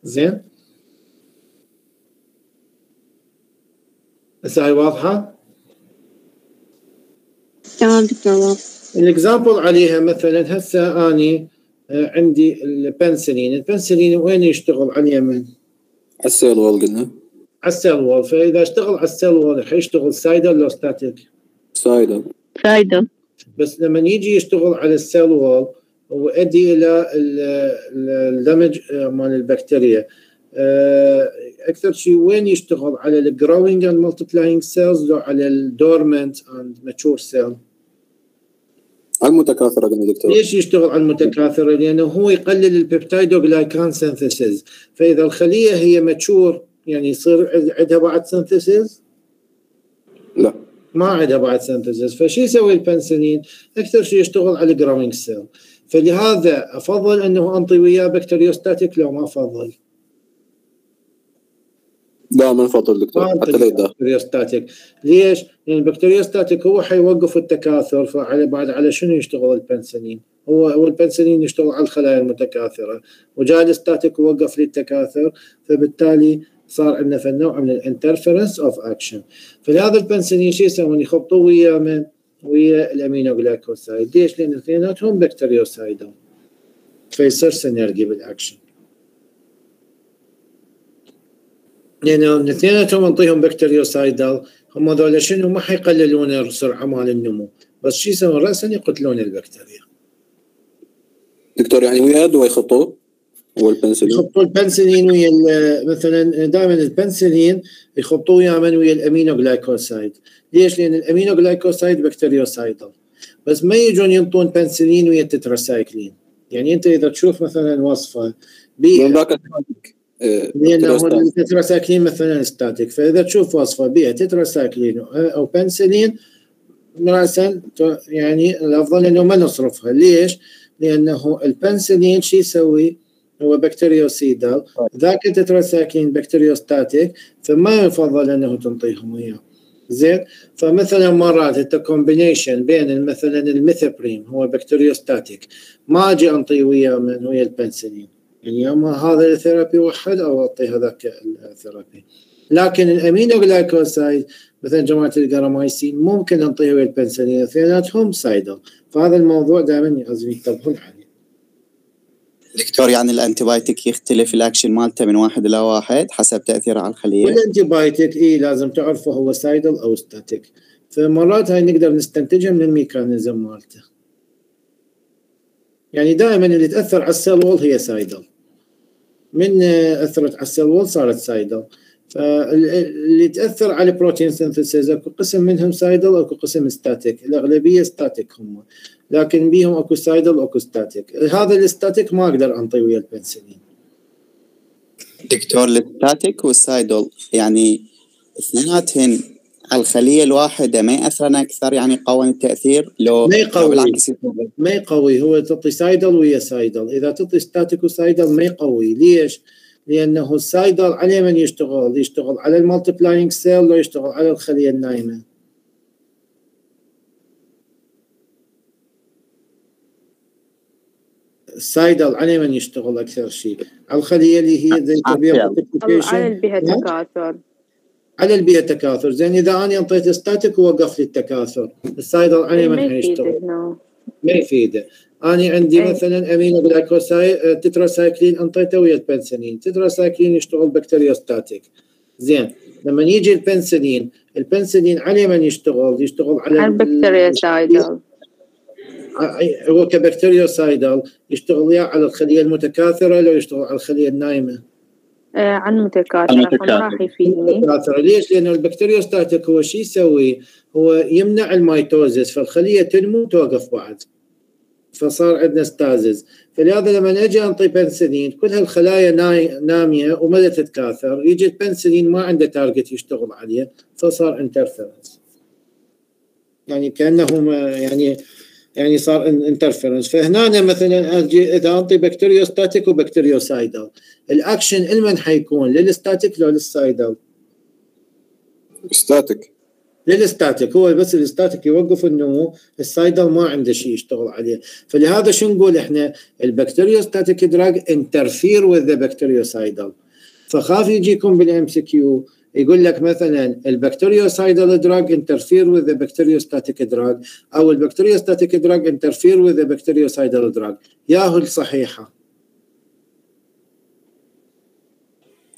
زين؟ هسه هاي واضحة؟ تمام دكتور واضح. ال example عليها مثلا هسه أني آه، عندي البنسلين. البنسلين وين يشتغل؟ على ال cell wall قلنا. على ال cell wall. فإذا اشتغل على ال cell wall حيشتغل cidal لو static. cidal فايدة بس لما يجي يشتغل على ال cell wall ويؤدي إلى ال- ال- ال damage آه، مال البكتيريا. آه، أكثر شيء وين يشتغل؟ على ال growing and multiplying cells لو على ال dormant and mature cell المتكاثرة قلنا دكتور. ليش يشتغل على المتكاثره؟ لأنه هو يقلل ال peptidoglycan synthesis فإذا الخلية هي mature يعني يصير عندها بعد synthesis لا. ما عندها بعد synthesis فشو يسوي البنسلين؟ أكثر شيء يشتغل على ال growing cell فلهذا أفضل أنه أنطي وياه bacteriostatic لو ما أفضل. دائما فضل دكتور ما حتى لا bacteriostatic ليش؟ لأن ال bacteriostatic هو حيوقف التكاثر فعلى بعد على شنو يشتغل البنسلين؟ هو هو البنسلين يشتغل على الخلايا المتكاثرة وجاء ال static ووقف لي التكاثر فبالتالي صار عندنا في نوع من ال interference of action فلهذا البنسلين شو يسوون يخبطوا ويا من؟ ويا ال aminoglycoside ليش؟ لأن اثنيناتهم bacteriocidal فيصير synergy بال action لأنه الاثنيناتهم نعطيهم bacteriocidal. هم ذولا شنو؟ ما حيقللون السرعة مال النمو. بس شو يسوون راسا يقتلون البكتيريا. دكتور يعني ويا دواء يخطوه هو البنسلين يخبطوا البنسلين ويا مثلا دائما البنسلين يخبطوه يا من؟ ويا ال aminoglycoside ليش؟ لأن ال aminoglycoside bacteriocidal. بس ما يجون ينطون بنسلين ويا التتراسايكلين. يعني أنت إذا تشوف مثلا وصفة بيها ذاك لأنه. التتراسايكلين مثلا static فإذا تشوف وصفة بها تتراسايكلين أو بنسلين راسا يعني الأفضل إنه ما نصرفها. ليش؟ لأنه البنسلين شو يسوي؟ هو bacteriocidal ذاك ال tetracycline bacteriostatic فما يفضل إنه تنطيهم اياه زين؟ فمثلا مرات إنت combination بين مثلا ال trimethoprim هو bacteriostatic ما أجي انطي وياه من ويا البنسلين يعني اما هذا ال therapy وحده أو أعطي هذاك ال therapy. لكن ال aminoglycoside مثلا جماعة الجرامايسين ممكن نعطيه ويا البنسلين اثنيناتهم cidal فهذا الموضوع دائما لازم ينتبهون عليه. دكتور يعني ال antibiotic يختلف الأكشن مالته من واحد إلى واحد حسب تأثيره على الخلية؟ وال anti biotic إي لازم تعرفه هو cidal أو static. فمرات هاي نقدر نستنتجها من ال mechanism مالته. يعني دائما اللي تأثر على ال cell wall هي cidal. من آه، أثرت على ال cell wall صارت cidal. فاللي تأثر على ال protein synthesis أكو قسم منهم cidal أكو قسم static. الأغلبية static هم. لكن بيهم أكو cidal واكو static. هذا ال static ما أقدر انطي ويا البنسلين. دكتور ال static وال cidal يعني اثنيناتهن على الخلية الواحدة ما ياثرن أكثر يعني قوان التأثير؟ لو ما يقوي. ما يقوي. هو تعطي cidal ويا cidal إذا تعطي static و cidal ما يقوي. ليش؟ لأنه ال cidal على من يشتغل؟ يشتغل على ال multiplying cell لو يشتغل على الخلية النايمة. ال cidal على من يشتغل أكثر شيء؟ على الخلية اللي هي زي طبيعه على البيئة نعم. تكاثر. اللي بيها تكاثر. زين إذا أنا أنطيت static ووقف لي التكاثر. ال cidal على من ما حيشتغل؟ هنا ما يفيده. أنا عندي أي. مثلا aminoglycoside tetracycline أنطيته ويا البنسلين تتراسايكلين يشتغل bacteriostatic زين لما يجي البنسلين البنسلين على من يشتغل؟ يشتغل على البكتيريا سايدل ع- هو ك bacteriocidal يشتغل يا على الخلية المتكاثرة لو يشتغل على الخلية النايمة. آه عن متكاثرة. فما راح يفيدني. متكاثره ليش؟ لأنه ال bacteriostatic هو شو يسوي؟ هو يمنع ال mitosis فالخلية تنمو توقف بعد. فصار عندنا stasis فلهذا لما أجي أنطي بنسلين كل هالخلايا نايمة وما تتكاثر. يجي البنسلين ما عنده target يشتغل عليه فصار interference يعني كانه ما- يعني يعني صار interference فهنا مثلا إذا أنطي bacteriostatic و bacteriocidal الأكشن لمن حيكون؟ للستاتيك لو للسايدل ستاتيك للستاتيك هو بس الستاتيك يوقف النمو السايدل ما عنده شيء يشتغل عليه. فلهذا شو نقول إحنا؟ ال bacteriostatic drug interfere with the bactericidal فخاف يجيكم بال MCQ يقول لك مثلا ال bactericidal drug interfere with the bacteriostatic drug أو ال bacteriostatic drug interfere with the bactericidal drug ياهو الصحيحة.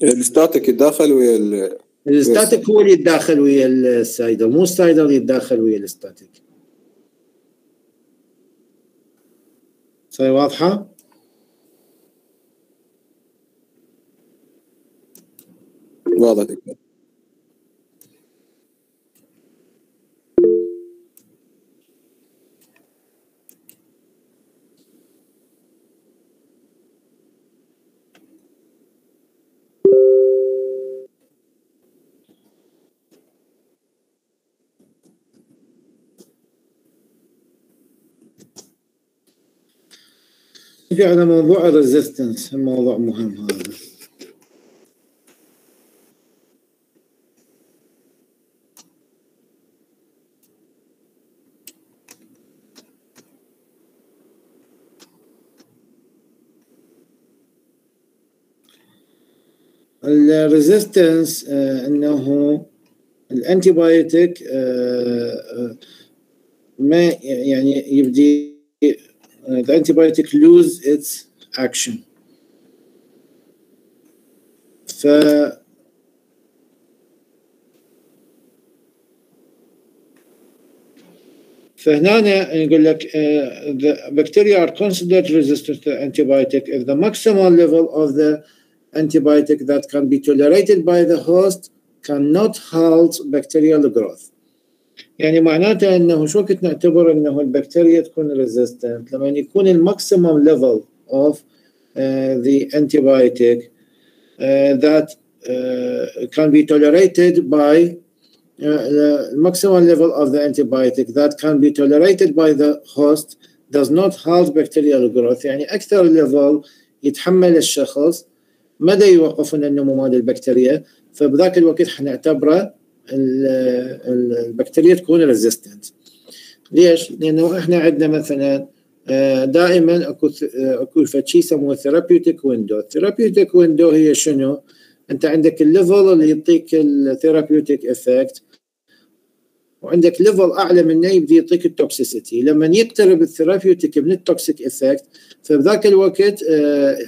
الستاتيك يتداخل ويا ال- الستاتيك هو اللي يتداخل ويا السايدل مو السايدل يتداخل ويا الستاتيك صار واضحة؟ واضح دكتور نجي على موضوع ال resistance موضوع مهم هذا. ال resistance إنه ال antibiotic ما يعني يبدي the antibiotic lose its action ف فهنا يقول لك uh, the bacteria are considered resistant to antibiotic if the maximal level of the antibiotic that can be tolerated by the host cannot halt bacterial growth يعني معناته إنه شو وقت نعتبر إنه البكتيريا تكون ريزيستنت لما يكون الماكسيمم ليفل اوف the antibiotic uh, that uh, can be tolerated by uh, the maximum level of the antibiotic that can be tolerated by the host does not halt bacterial growth. يعني أكثر ليفل يتحمل الشخص. مدى يوقفون النمو مال البكتيريا؟ فبذاك الوقت حنعتبره البكتيريا تكون resistant ليش؟ لأنه إحنا عندنا مثلا دائما أكو أكو شيء يسموه therapeutic window، ال therapeutic window هي شنو؟ أنت عندك ال level اللي يعطيك ال therapeutic effect وعندك level أعلى منه يبدي يعطيك ال toxicity لما يقترب ال therapeutic من ال toxic effect فبذاك الوقت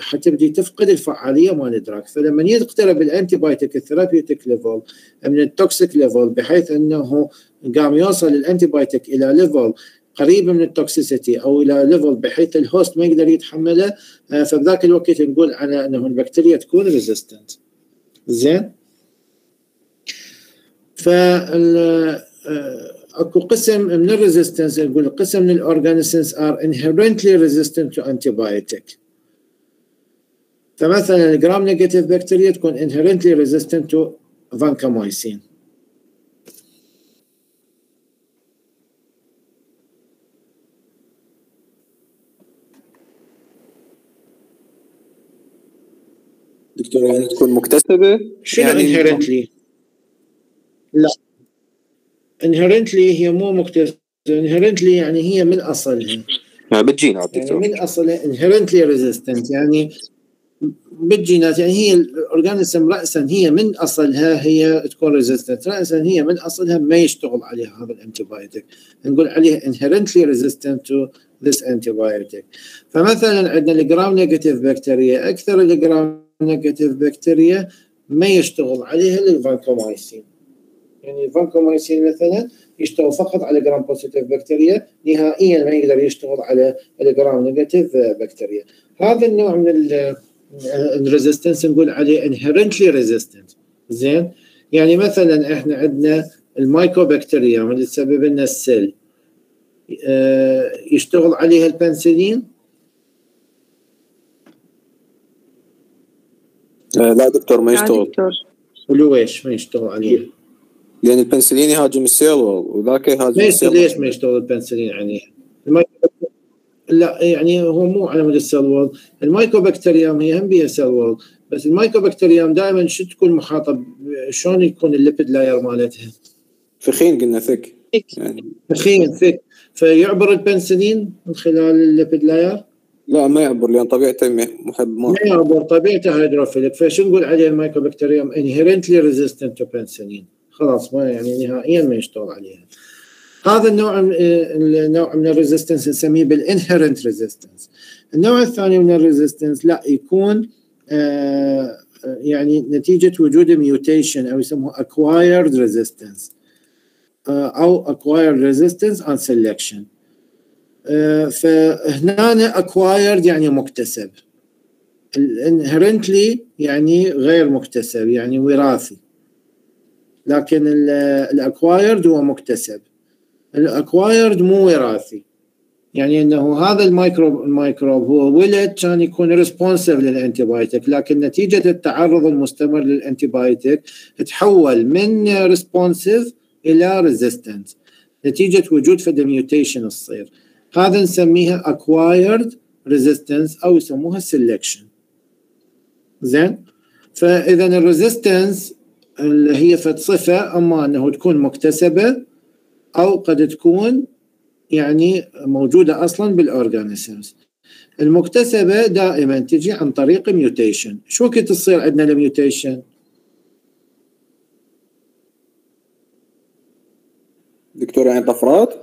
حتبدي تفقد الفعالية مال ال drug فلما يقترب ال antibiotic ال therapeutic level من ال toxic level بحيث أنه قام يوصل ال antibiotic إلى level قريب من ال toxicity أو إلى level بحيث ال host ما يقدر يتحمله فبذاك الوقت نقول على أنه البكتيريا تكون resistant زين؟ فال اكو قسم من ال resistance يقول قسم من ال organisms are inherently resistant to antibiotic. فمثلا الجرام نيجاتيف بكتيريا تكون inherently resistant to vancomycin. دكتور يعني تكون مكتسبة؟ شنو يعني inherently؟ لا. Inherently هي مو مكتسبة inherently يعني هي من أصلها. يعني بالجينات يعني دكتور. من أصلها inherently resistant. يعني بالجينات يعني هي ال organism راسا هي من أصلها هي تكون resistant راسا هي من أصلها ما يشتغل عليها هذا ال antibiotic نقول عليها inherently resistant to this antibiotic. فمثلا عندنا ال gram negative bacteria أكثر ال gram negative bacteria ما يشتغل عليها الفانكومايسين يعني الفانكومايسين مثلا يشتغل فقط على gram positive bacteria نهائيا ما يقدر يشتغل على ال gram negative bacteria هذا النوع من ال resistance نقول عليه inherently resistant. زين؟ يعني مثلا إحنا عندنا ال mycobacteria اللي تسبب لنا السل آه، يشتغل عليها البنسلين؟ آه لا دكتور ما يا يشتغل. دكتور. ولويش ما يشتغل عليها؟ لأن البنسلين يهاجم ال cell وذاك يهاجم ما ال cell. ليش ما يشتغل البنسلين عليها ال micro- لا يعني هو مو على مود ال cell wall ال mycobacterium هي هم بيها cell wall بس ال mycobacterium دائما شو تكون محاطه شلون يكون ال lipid layer مالتها؟ ثخين قلنا thick. يعني ثخين thick فيعبر البنسلين من خلال ال lipid layer؟ لا ما يعبر لأن طبيعته محب ماء. يعبر طبيعته hydrophilic. فشو نقول عليه ال mycobacterium inherently resistant to penicillin. خلاص ما يعني نهائيا ما يشتغل عليها. هذا النوع النوع من ال resistance نسميه بال inherent resistance. النوع الثاني من ال resistance لا يكون آه، يعني نتيجة وجود mutation أو يسموه acquired resistance آه، أو acquired resistance on selection. آه، فهنا acquired يعني مكتسب. ال inherently يعني غير مكتسب يعني وراثي. لكن ال acquired هو مكتسب. ال acquired مو وراثي. يعني إنه هذا الميكروب الميكروب هو ولد كان يكون responsive لل antibiotic لكن نتيجة التعرض المستمر لل antibiotic تحول من responsive إلى resistant نتيجة وجود فد mutation تصير هذا نسميها acquired resistance أو يسموها selection. زين؟ فإذا ال resistance اللي هي فد صفة أما أنه تكون مكتسبة أو قد تكون يعني موجودة أصلا بال organisms المكتسبة دائما تجي عن طريق mutation شو وقت تصير عندنا ال mutation؟ دكتور يعني طفرات؟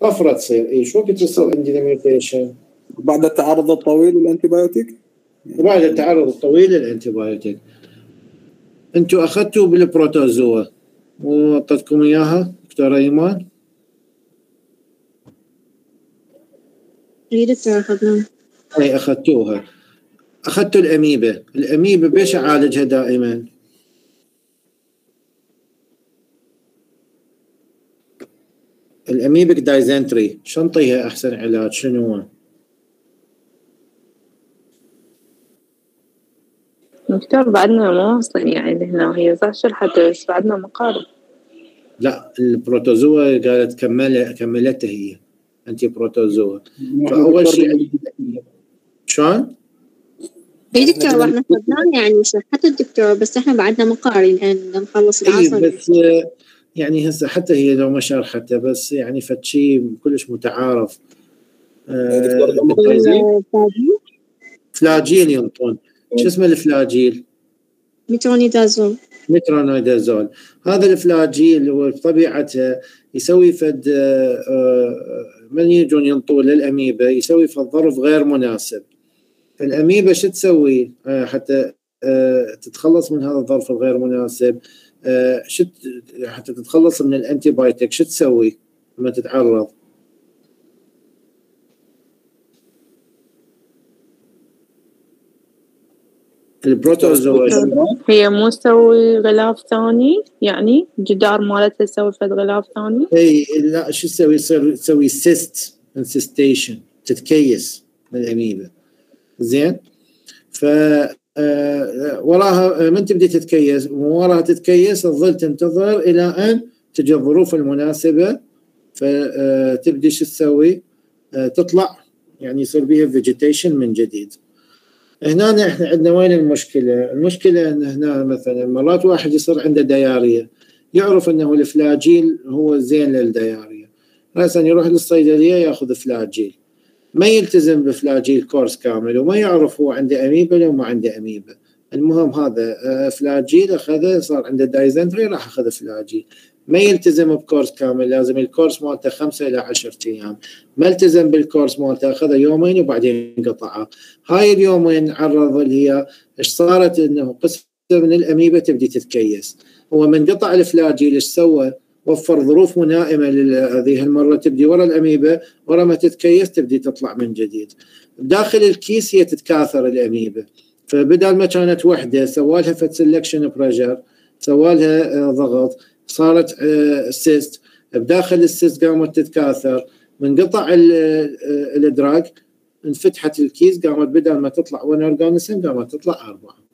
طفرة تصير. اي شو وقت تصير عندي ال mutation بعد التعرض الطويل لل antibiotic وبعد التعرض الطويل لل antibiotic أنتم اخذتوا بال protozoa. وعطيتكم اياها دكتوره ايمان اي أخذنا. اي أخذتوها. اخذتوا الاميبا الاميبا بيش اعالجها دائما؟ ال amebic dysentery. شو نعطيها أحسن علاج؟ شنو هو؟ دكتور بعدنا ما واصلين يعني لهنا وهي صح شرحت بس بعدنا ما قارين لا ال protozoa قالت كمل كملتها هي anti protozoa فأول شيء شلون؟ اي دكتور وإحنا اخذناه يعني شرحت الدكتور بس إحنا بعدنا ما قارين الآن نخلص اي العصر. بس آه، يعني هسه حتى هي لو ما شرحتها بس يعني فد شيء كلش متعارف. آه، فلاجيل ينطون. شو اسمه الفلاجيل؟ ميترونيدازول. مترونيدازول هذا الفلاجيل هو بطبيعته يسوي فد آه، آه، من يجون ينطون للاميبا يسوي فد ظرف غير مناسب. الاميبا شو تسوي؟ آه، حتى تتخلص من هذا الظرف الغير مناسب. شو حتى تتخلص من ال antibiotic شو تسوي لما تتعرض؟ ال protozoa هي مو تسوي غلاف ثاني؟ يعني جدار مالتها تسوي فد غلاف ثاني؟ اي لا شو تسوي؟ يصير تسوي cyst encystation تتكيس من الاميبا زين؟ ف آه، وراها آه، من تبدي تتكيس؟ وراها تتكيس تظل تنتظر إلى أن تجي الظروف المناسبة. فتبدي شو تسوي؟ آه، تطلع. يعني يصير بيها vegetation من جديد. هنا إحنا عندنا وين المشكلة؟ المشكلة إن هنا مثلا مرات واحد يصير عنده diarrhea يعرف إنه الفلاجيل هو زين لل diarrhea. مثلا يروح للصيدلية يأخذ فلاجيل. ما يلتزم بفلاجيل course كامل وما يعرف هو عنده اميبا لو ما عنده اميبا المهم هذا آه، فلاجيل أخذه صار عنده dysentery راح أخذ فلاجيل. ما يلتزم ب course كامل لازم ال course مالته خمسة إلى عشرة أيام. ما التزم بال course مالته أخذه يومين وبعدين قطعه هاي اليومين عرض اللي هي إيش صارت إنه قسم من الاميبا تبدي تتكيس. هو من قطع الفلاجيل إيش سوى؟ وفر ظروف ملائمه لهذه المرة تبدي ورا الاميبا ورا ما تتكيس تبدي تطلع من جديد. داخل الكيس هي تتكاثر الاميبا فبدل ما كانت وحدة سوالها فد selection pressure سوالها آه، ضغط. صارت آه، cyst بداخل ال cyst قامت تتكاثر. من قطع آه، ال drug انفتحت الكيس قامت بدل ما تطلع one organism قامت تطلع أربعة.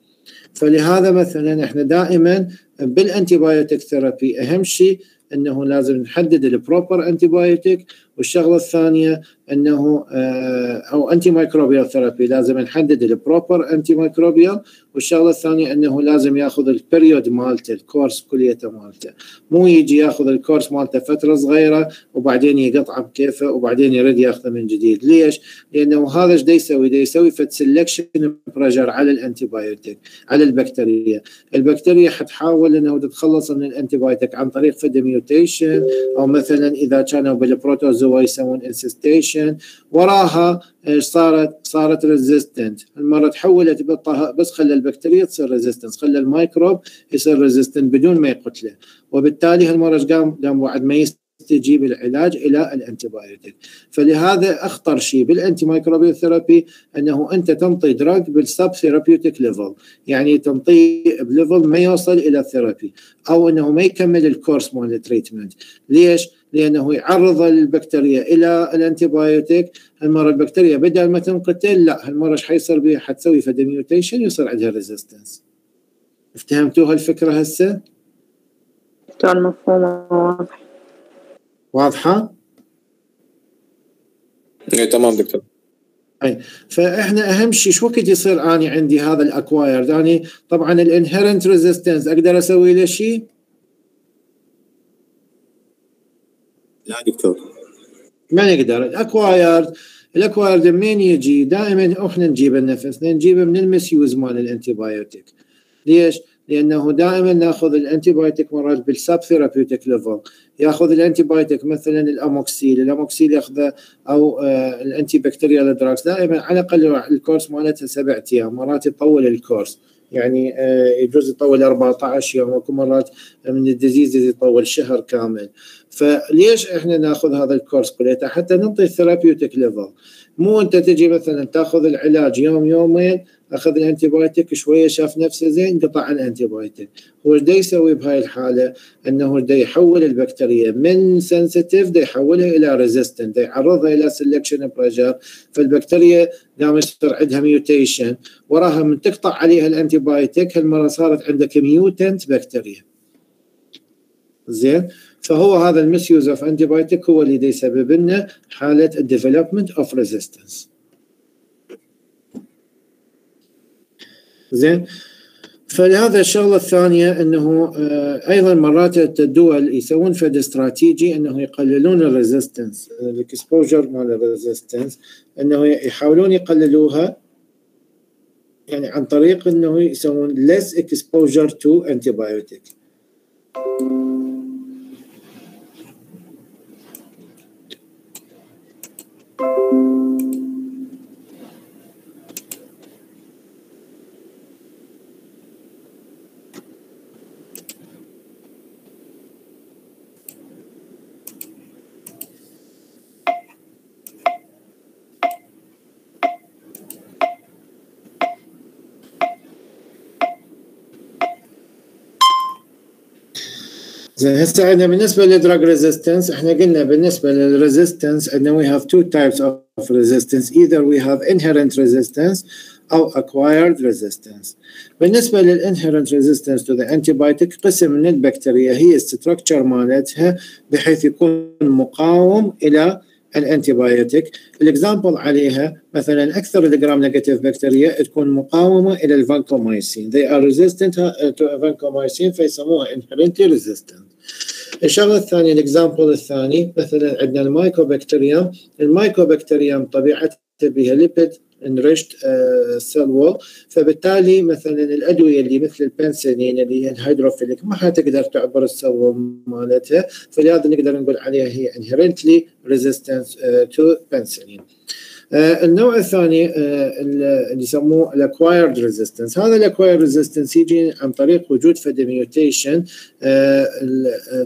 فلهذا مثلا إحنا دائما بال antibiotic therapy أهم شيء إنه لازم نحدد ال proper antibiotic والشغلة الثانية إنه آه، أو antimicrobial therapy لازم نحدد ال proper antimicrobial والشغلة الثانية إنه لازم ياخذ ال period مالته ال course كليته مالته مو يجي ياخذ ال course مالته فترة صغيرة وبعدين يقطعه بكيفه وبعدين يرد ياخذه من جديد ليش؟ لأنه هذا إيش يسوي؟ دا يسوي فد selection pressure على ال antibiotic على البكتيريا البكتيريا حتحاول إنه تتخلص من ال antibiotic عن طريق فد mutation أو مثلا إذا كانوا بال protozoa يسوون encystation وراها إيش صارت؟ صارت resistant، المرة تحولت بس خلى البكتيريا تصير resistant، خلى الميكروب يصير resistant بدون ما يقتله، وبالتالي هالمرة قام؟ قام بعد ما يستجيب العلاج إلى ال antibiotic، فلهذا أخطر شيء بال antimicrobial therapy أنه أنت تنطي drug بال subtherapeutic level، يعني تنطيه ب level ما يوصل إلى ال therapy، أو أنه ما يكمل ال course مال ال treatment، ليش؟ لأنه يعرض البكتيريا إلى ال antibiotic هالمرة البكتيريا بدل ما تنقتل لا هالمرة إيش حيصير بها حتسوي فد mutation يصير عندها resistance افتهمتوا هالفكرة هسه؟ دكتور مفهومة واضح واضحة؟ اي تمام دكتور اي فإحنا أهم شيء شو وقت يصير اني عندي هذا ال acquired يعني طبعا ال inherent resistance أقدر أسوي له شيء؟ لا دكتور. ما نقدر ال acquired ال acquired منين يجي؟ دائما إحنا نجيب النفس نجيبه من ال misuse مال ال antibiotic. ليش؟ لأنه دائما نأخذ ال antibiotic مرات بال subtherapeutic level. يأخذ ال antibiotic مثلا الأموكسيل الأموكسيل ياخذه أو آه ال antibacterial drugs دائما على الأقل ال course مالتها سبع أيام مرات يطول ال course. يعني آه يجوز يطول 14 يوم وكل مرات من ال disease يطول شهر كامل. فليش إحنا نأخذ هذا ال course كليته؟ حتى نعطي ال therapeutic level مو أنت تجي مثلا تأخذ العلاج يوم يومين أخذ ال antibiotic شوية شاف نفسه زين قطع ال antibiotic هو إيش يسوي بهاي الحالة؟ إنه دا يحول البكتيريا من sensitive دا يحولها إلى resistant دا يعرضها إلى selection pressure فالبكتيريا قام يصير عندها mutation وراها من تقطع عليها ال antibiotic هالمرة صارت عندك mutant bacteria زين؟ فهو هذا ال misuse of antibiotic هو اللي يسبب لنا حالة ال development of resistance زين. فلهذا الشغلة الثانية إنه أيضا مرات الدول يسوون فد استراتيجي إنه يقللون ال resistance ال exposure مال ال resistance إنه يحاولون يقللوها يعني عن طريق إنه يسوون less exposure to antibiotic. زين هسه عندنا بالنسبة لل drug resistance إحنا قلنا بالنسبة لل resistance إنه we have two types of resistance either we have inherent resistance أو acquired resistance. بالنسبة لل inherent resistance to the antibiotic قسم من البكتيريا هي ال structure مالتها بحيث يكون مقاوم إلى ال antibiotic ال example عليها مثلا أكثر ال gram negative bacteria تكون مقاومة إلى ال vancomycin they are resistant to vancomycin فيسموها inherently resistant. الشغلة الثانية ال example الثاني مثلا عندنا ال mycobacterium ال mycobacterium طبيعتها بها lipid enriched cell wall. فبالتالي مثلا الأدوية اللي مثل البنسلين اللي هي ال hydrophilic ما حتقدر تعبر ال cell wall مالتها. فلهذا نقدر نقول عليها هي inherently resistant to penicillin. آه النوع الثاني آه اللي يسموه ال acquired resistance هذا ال acquired resistance يجي عن طريق وجود فد mutation آه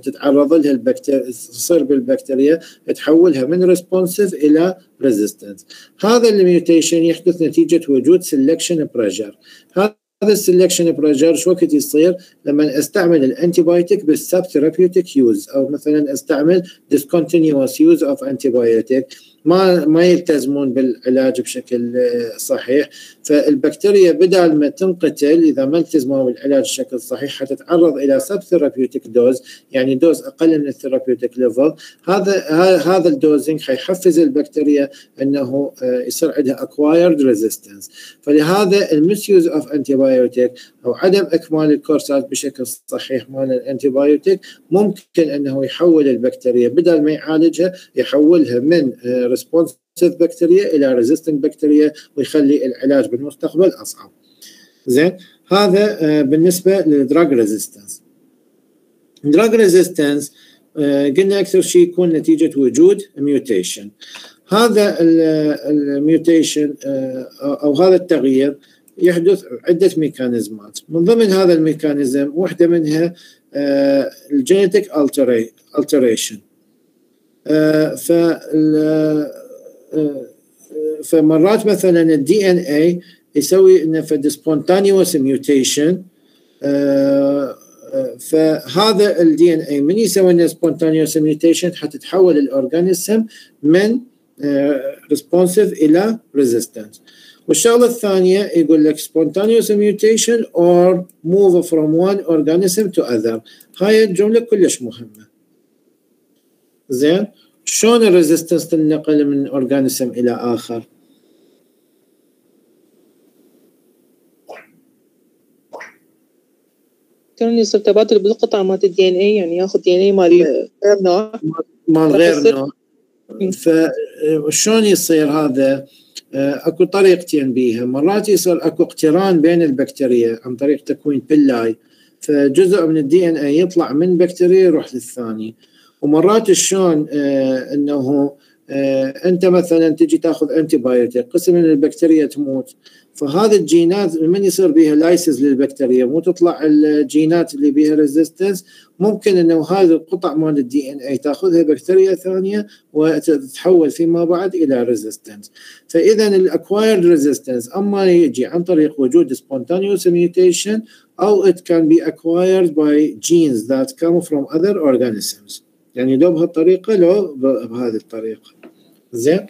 تتعرض لها البكتيريا تصير بالبكتيريا تحولها من responsive إلى resistance هذا ال mutation يحدث نتيجة وجود selection pressure هذا ال selection pressure شو وقت يصير؟ لما استعمل ال antibiotic بال subtherapeutic use أو مثلا استعمل discontinuous use of antibiotic ما ما يلتزمون بالعلاج بشكل آه، صحيح فالبكتيريا بدل ما تنقتل إذا ما التزموا بالعلاج بشكل صحيح حتتعرض إلى subtherapeutic dose يعني dose أقل من ال therapeutic level هذا هذا ال dosing حيحفز البكتيريا أنه آه، يصير عندها acquired resistance فلهذا ال misuse of antibiotic أو عدم إكمال الكورسات بشكل صحيح مال ال antibiotic ممكن أنه يحول البكتيريا بدل ما يعالجها يحولها من responsive bacteria إلى resistant bacteria ويخلي العلاج بالمستقبل أصعب. زين هذا آه، بالنسبة لل drug resistance. drug resistance قلنا أكثر شيء يكون نتيجة وجود mutation. هذا ال mutation أو هذا التغيير يحدث عدة ميكانيزمات من ضمن هذا ال mechanism واحدة منها ال genetic alteration ف فمرات مثلا ال DNA يسوي إنه في spontaneous mutation فهذا ال DNA من يسوي لنا spontaneous mutation حتتحول ال organism من responsive إلى resistant والشغلة الثانية يقول لك spontaneous mutation or move from one organism to other. هاي الجملة كلش مهمة. زين؟ شلون ال resistance تنقل من organism إلى آخر؟ كان يصير تبادل بالقطع مالت ال DNA يعني ياخذ DNA مال غير نوع مال غير نوع فشلون يصير هذا؟ أكو طريقتين بيها مرات يصير أكو اقتران بين البكتيريا عن طريق تكوين pili فجزء من ال DNA يطلع من بكتيريا يروح للثاني. ومرات شلون آه إنه آه أنت مثلا تجي تأخذ antibiotic قسم من البكتيريا تموت. فهذه الجينات من يصير بها lysis للبكتيريا؟ مو تطلع الجينات اللي بها resistance ممكن إنه هذه القطع مال ال DNA تأخذها بكتيريا ثانية وتتحول فيما بعد إلى resistance فاذا ال acquired resistance أما يجي عن طريق وجود spontaneous mutation أو it can be acquired by genes that come from other organisms. يعني لو بهالطريقه لو بهذه الطريقة. زين؟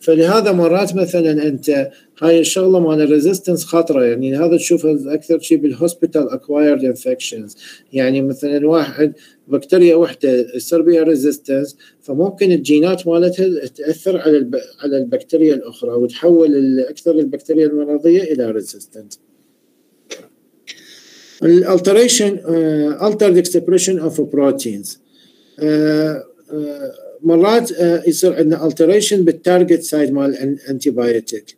فلهذا مرات مثلا أنت هاي الشغلة مال ال resistance خطرة. يعني هذا تشوفه أكثر شيء بال hospital acquired infections يعني مثلا واحد بكتيريا وحدة يصير بها resistance فممكن الجينات مالتها تأثر على على البكتيريا الأخرى وتحول أكثر البكتيريا المرضية إلى resistance ال alteration altered expression of proteins. مرات يصير عندنا alteration بال target site مال ال antibiotic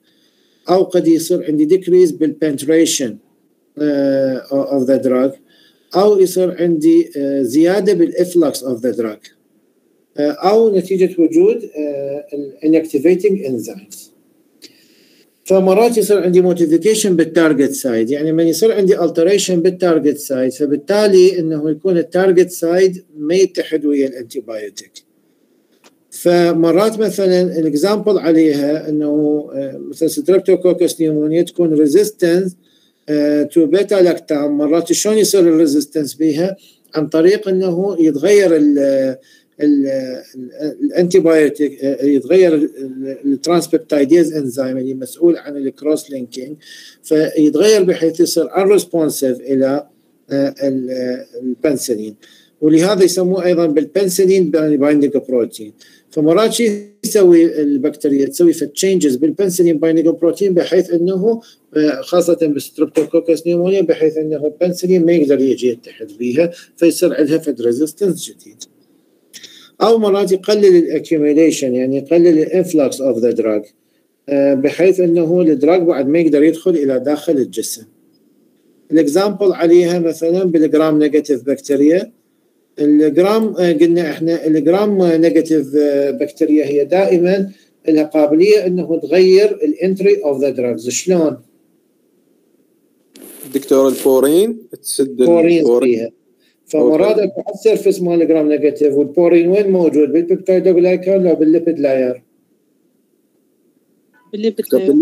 أو قد يصير عندي decrease بال penetration of the drug أو يصير عندي زيادة بال efflux of the drug أو نتيجة وجود inactivating enzymes. فمرات يصير عندي modification بال target site يعني من يصير عندي alteration بال target site فبالتالي إنه يكون ال target site ما يتحد ويا ال antibiotic فمرات مثلا ال example عليها إنه مثلا streptococcus pneumoniae تكون resistance to beta lactam مرات شلون يصير ال resistance بيها؟ عن طريق إنه يتغير ال antibiotic يتغير ال transpeptidase إنزيم اللي مسؤول عن ال cross linking فيتغير بحيث يصير unresponsive إلى البنسلين. ولهذا يسموه أيضا بال penicillin binding protein فمرات شو يسوي البكتيريا؟ تسوي changes بال penicillin binding protein بحيث إنه خاصة بال streptococcus pneumoniae بحيث إنه البنسلين ما يقدر يجي يتحد بيها فيصير عندها فد resistance جديد. أو مرات يقلل ال accumulation يعني يقلل ال influx of the drug بحيث إنه ال drug بعد ما يقدر يدخل إلى داخل الجسم. ال example عليها مثلا بال gram negative bacteria ال gram قلنا إحنا ال gram negative bacteria هي دائما لها قابلية إنه تغير ال entry of the drugs شلون؟ دكتور ال porin تسد ال porin فيها. فمراد اكو على ال surface مال ال gram negative وال porin وين موجود؟ بال peptidoglycan ولا بال lipid layer؟ بال lipid layer.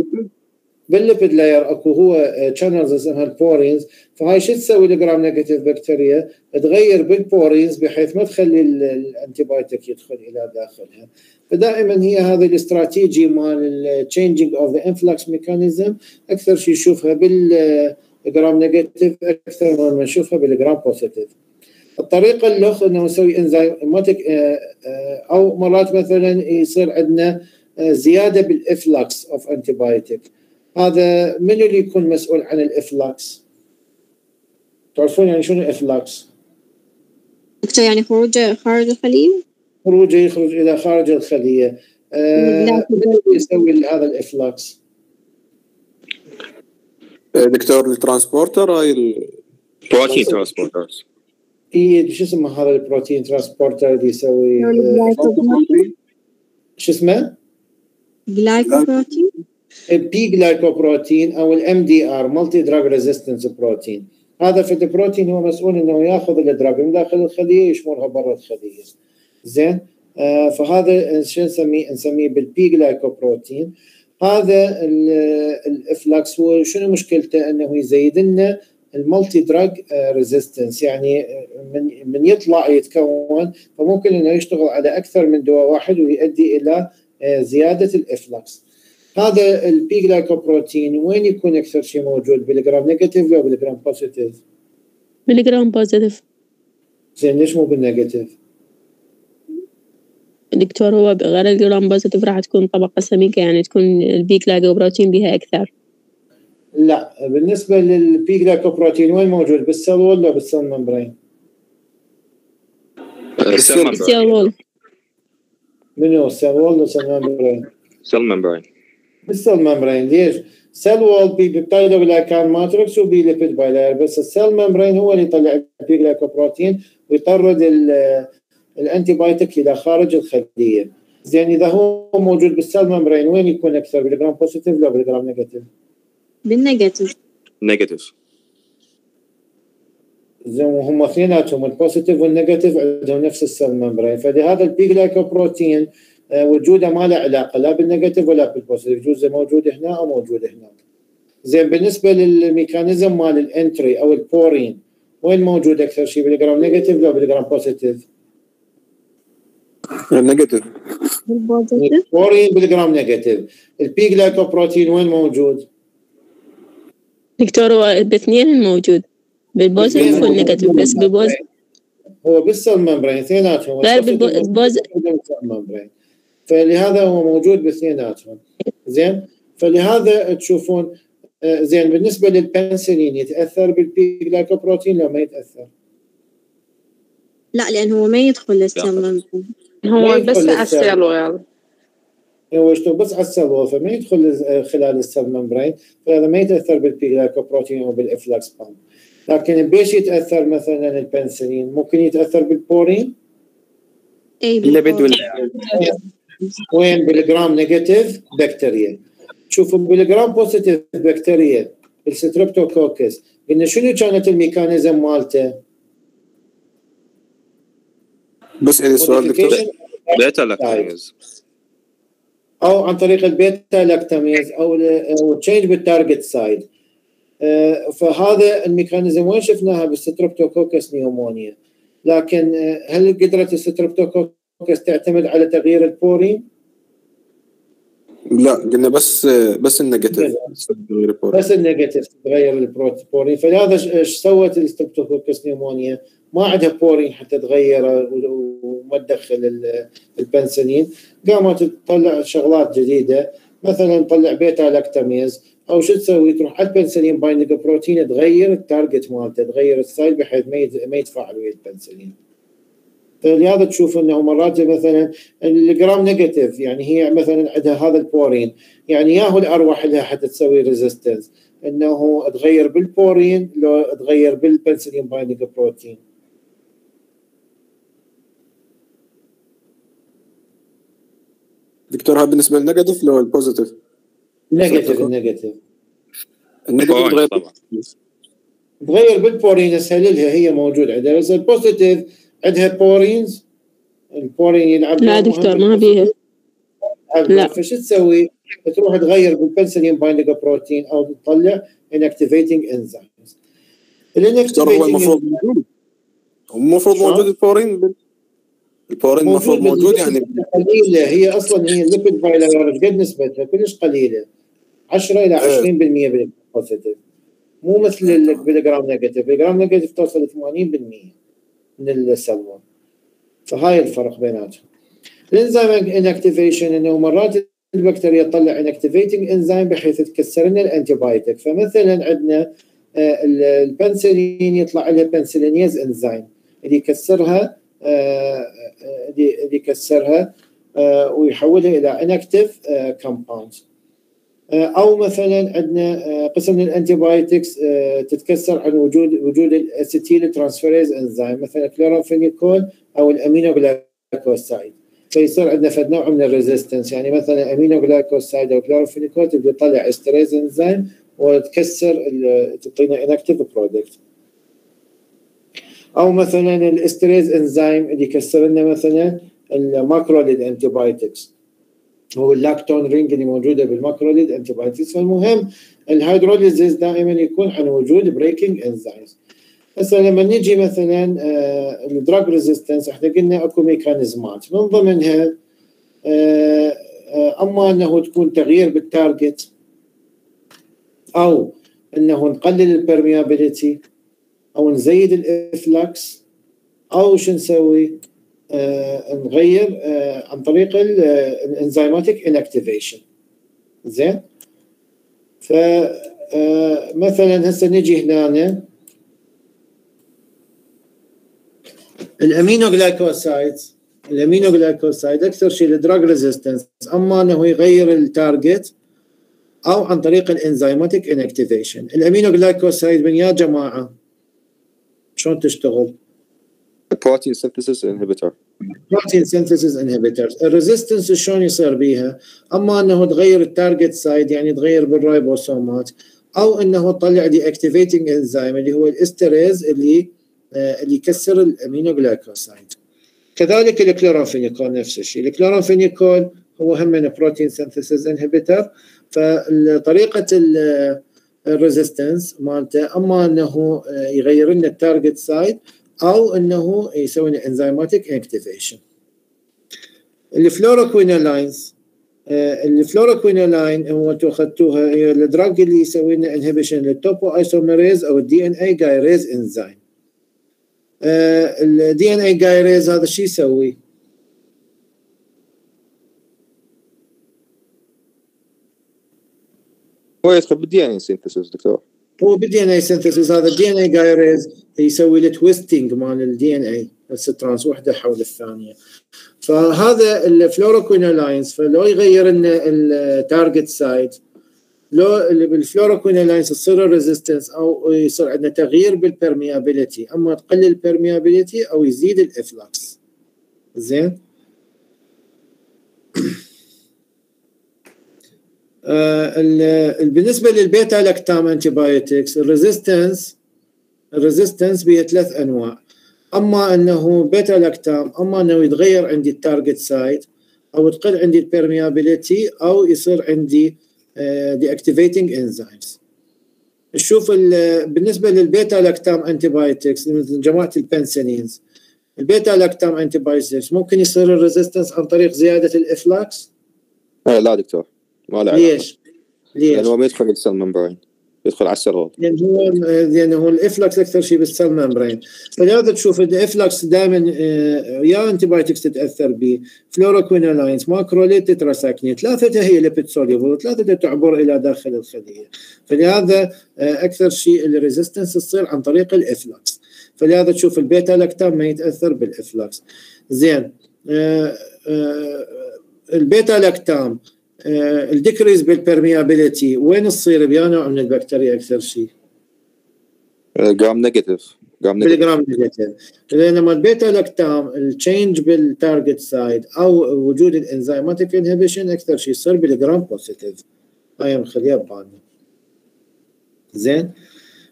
بال lipid layer أكو هو channels اسمها ال porins فهاي شو تسوي ال gram negative bacteria؟ تغير بال porins بحيث ما تخلي ال antibiotic يدخل إلى داخلها. فدائما هي هذه الاستراتيجي مال ال changing of the influx mechanism أكثر شيء نشوفها بال gram negative أكثر ما نشوفها بال gram positive الطريقة الأخرى إنه نسوي enzymatic أو مرات مثلا يصير عندنا زيادة بال efflux of antibiotic هذا من اللي يكون مسؤول عن ال efflux؟ تعرفون يعني شنو ال efflux؟ دكتور يعني خروج خارج الخلية؟ خروجه يخرج إلى خارج الخلية آه يسوي هذا ال efflux دكتور ال transporter هاي ال- transporters إي شو اسمه هذا ال protein transporter اللي يسوي آه، شو اسمه؟ glycoprotein ال P-glycoprotein أو ال MDR multidrug resistance protein هذا في البروتين هو مسؤول إنه ياخذ ال drug من داخل الخلية يشمرها برا الخلية. زين آه فهذا شو نسميه؟ نسميه بال P-glycoprotein هذا ال- efflux هو شنو مشكلته؟ إنه يزيد لنا ال multidrug resistance يعني من من يطلع يتكون فممكن إنه يشتغل على أكثر من دواء واحد ويؤدي إلى آه، زيادة ال efflux هذا ال P-glycoprotein وين يكون أكثر شيء موجود؟ بال gram negative لو بال gram positive؟ بال gram positive. زين ليش مو بال negative؟ دكتور هو غير ال gram positive راح تكون طبقة سميكة يعني تكون ال P-glycoprotein بها أكثر. لا بالنسبة لل P-glycoprotein وين موجود؟ بال cell ولا بال cell membrane؟ cell wall منو؟ ال cell wall ولا ال cell membrane؟ cell membrane. بال cell membrane. ليش؟ cell wall بي peptidoglycan matrix وبي lipid bilayer بس ال cell membrane هو اللي يطلع ال P-glycoprotein ويطرد ال- antibiotic إلى خارج الخلية. زين إذا هو موجود بال cell membrane وين يكون أكثر؟ بال gram positive لو بال gram negative؟ بالنيجاتيف. نيجاتيف. زين وهم اثنيناتهم ال positive وال negative عندهم نفس ال cell membrane فلهذا ال P-glycoprotein آه، وجوده ما له علاقة لا بال negative ولا بال positive. يجوز موجود هنا أو موجود هناك زين بالنسبة لل mechanism مال ال entry أو ال porin وين موجود أكثر شيء؟ بال gram negative لو بال gram positive؟ ال negative بال positive؟ ال porin بال gram negative. ال P-glycoprotein وين موجود؟ دكتور هو باثنين موجود. بال positive وال negative بس بال pos هو بال cell membrane اثنيناتهم. غير بالبو- بال pos فلهذا هو موجود باثنيناتهم. زين؟ فلهذا تشوفون آه، زين بالنسبة للبنسلين يتأثر بال P-glycoprotein لو ما يتأثر؟ لا لأن هو ما يدخل للسمم هو بس يدخل على السيل. السيل وول هو يشتغل بس على ال cell wall فما يدخل خلال ال cell membrane فهذا ما يتاثر بال P-glycoprotein أو بال efflux pump لكن بيش يتاثر مثلا البنسلين ممكن يتاثر بال porin اللي بال positive ولا وين بال gram negative bacteria شوفوا بال gram positive bacteria ال Streptococcus قلنا شنو كانت ال mechanism مالته؟ بس عندي سؤال دكتور beta lactamase أو عن طريق ال beta lactamase أو change بال target site فهذا ال mechanism وين شفناها بال Streptococcus pneumoniae؟ لكن آه، هل قدرت ال Streptococcus تعتمد على تغيير ال porin؟ لا قلنا بس بس ال negative. بس ال negative تتغير ال porin. فلهذا إيش سوت ال Streptococcus pneumoniae؟ ما عندها porin حتى تغيره و- وما تدخل ال- البنسلين قامت تطلع شغلات جديدة. مثلا تطلع beta lactamase أو شو تسوي؟ تروح على ال penicillin binding protein تغير ال target مالته تغير ال site بحيث ما يت- ما يتفاعل ويا البنسلين فلهذا تشوف إنه مرات مثلا ال gram negative يعني هي مثلا عندها هذا ال porin. يعني ياهو الأروح لها حتى تسوي resistance إنه تغير بال porin لو تغير بال penicillin binding protein. دكتور هذا بالنسبة لل negative لو ال positive. negative ال negative ال negative تغير طبعا. تغير بال porin اسهل لها هي موجود عندها. بس ال positive عندها porins. ال porin يلعب لا دكتور ما بيها لا. فشو تسوي؟ تروح تغير بال penicillin binding protein أو تطلع inactivating enzymes. دكتور هو المفروض ال inactivating موجود. هو المفروض؟ موجود ال porin بال- ال porin المفروض موجود يعني. قليلة هي أصلا هي ال lipid bilayer قد نسبتها كلش قليلة. 10 إلى 20% بال positive مو مثل ال- بال gram negative ال gram negative توصل 80% من ال cell wall. فهاي الفرق بيناتهم. ال enzyme inactivation إنه مرات البكتيريا تطلع inactivating enzyme بحيث تكسر لنا ال antibiotic فمثلا عندنا آه، ال- البنسلين يطلع لها penicillinase enzyme. اللي يكسرها اللي اللي يكسرها آه، ويحولها إلى inactive compound أو مثلا عندنا آه، قسم من ال antibiotics آه، تتكسر عن وجود وجود ال acetyl transferase enzyme مثلا كلورامفينيكول أو ال aminoglycoside فيصير عندنا فد نوع من ال resistance يعني مثلا aminoglycoside أو كلورامفينيكول تبدأ تطلع esterase enzyme وتكسر تعطينا inactive product أو مثلا ال esterase enzyme اللي يكسر لنا مثلا ال macrolide antibiotics هو ال lactone ring اللي موجودة بال macrolide antibiotics فالمهم ال hydrolysis دائما يكون عن وجود breaking enzymes هسه لما نجي مثلا ال drug resistance إحنا قلنا أكو ميكانيزمات من ضمنها آه، آه، أما أنه تكون تغيير بال target أو أنه نقلل ال permeability أو نزيد ال efflux أو شو نسوي؟ آه نغير آه عن طريق ال enzymatic inactivation زين؟ ف آه مثلا هسه نجي هنا. ال aminoglycoside ال aminoglycoside أكثر شيء ال drug resistance أما إنه يغير ال target أو عن طريق ال enzymatic inactivation ال aminoglycoside من يا جماعة؟ شلون تشتغل؟ protein synthesis inhibitor. protein synthesis inhibitors ال resistance شلون يصير بيها؟ أما إنه تغير ال target site يعني تغير بالرايبوسومات أو إنه تطلع deactivating enzyme اللي هو ال esterase اللي آه اللي يكسر ال aminoglycoside كذلك الكلورامفينيكول نفس الشيء. الكلورامفينيكول هو هم protein synthesis inhibitor فطريقة ال resistance مالته. أما أنه آه، يغير لنا ال target site أو أنه يسوي لنا enzymatic inactivation ال fluoroquinolones ال fluoroquinolone هو أنتم أخذتوها هي ال drug اللي يسوي لنا inhibition لل topoisomerase أو ال DNA gyrase enzyme ال DNA gyrase هذا شو يسوي؟ هو يدخل بال DNA synthesis دكتور هو بال DNA synthesis هذا ال DNA gyrase يسوي له twisting مال ال DNA ال strands وحده حول الثانية فهذا ال fluoroquinolones فلو يغير لنا ال target site لو بال fluoroquinolones تصير ال resistance أو يصير عندنا تغيير بال permeability اما تقلل ال permeability أو يزيد ال efflux زين بالنسبة لل beta lactam antibiotics ال resistance ال resistance بها ثلاث أنواع. أما أنه beta lactam أما أنه يتغير عندي ال target site أو تقل عندي ال permeability أو يصير عندي deactivating enzymes نشوف ال- بالنسبة لل beta lactam antibiotics مثل جماعة ال penicillins ال beta lactam antibiotics ممكن يصير ال resistance عن طريق زيادة ال efflux؟ آه لا دكتور. ما له. ليش؟ ليش؟ لأنه هو ما يدخل ال cell membrane يدخل على ال cell لأن هو لأن هو ال efflux أكثر شيء بال cell membrane فلهذا تشوف ال efflux دائما يا antibiotics تتأثر به fluoroquinolones macrolide tetracycline ثلاثتها هي lipid soluble وثلاثتها تعبر إلى داخل الخلية فلهذا آه، أكثر شيء ال resistance تصير عن طريق ال efflux فلهذا تشوف ال beta lactam ما يتأثر بال efflux زين آه، آه، ال beta lactam ال decrease بال permeability وين تصير؟ بيا نوع من البكتيريا أكثر شيء؟ gram negative. gram negative. بال gram negative. بينما ال beta lactam ال change بال target site أو وجود ال enzymatic inhibition أكثر شيء يصير بال gram positive هاي مخليها ببالنا. زين؟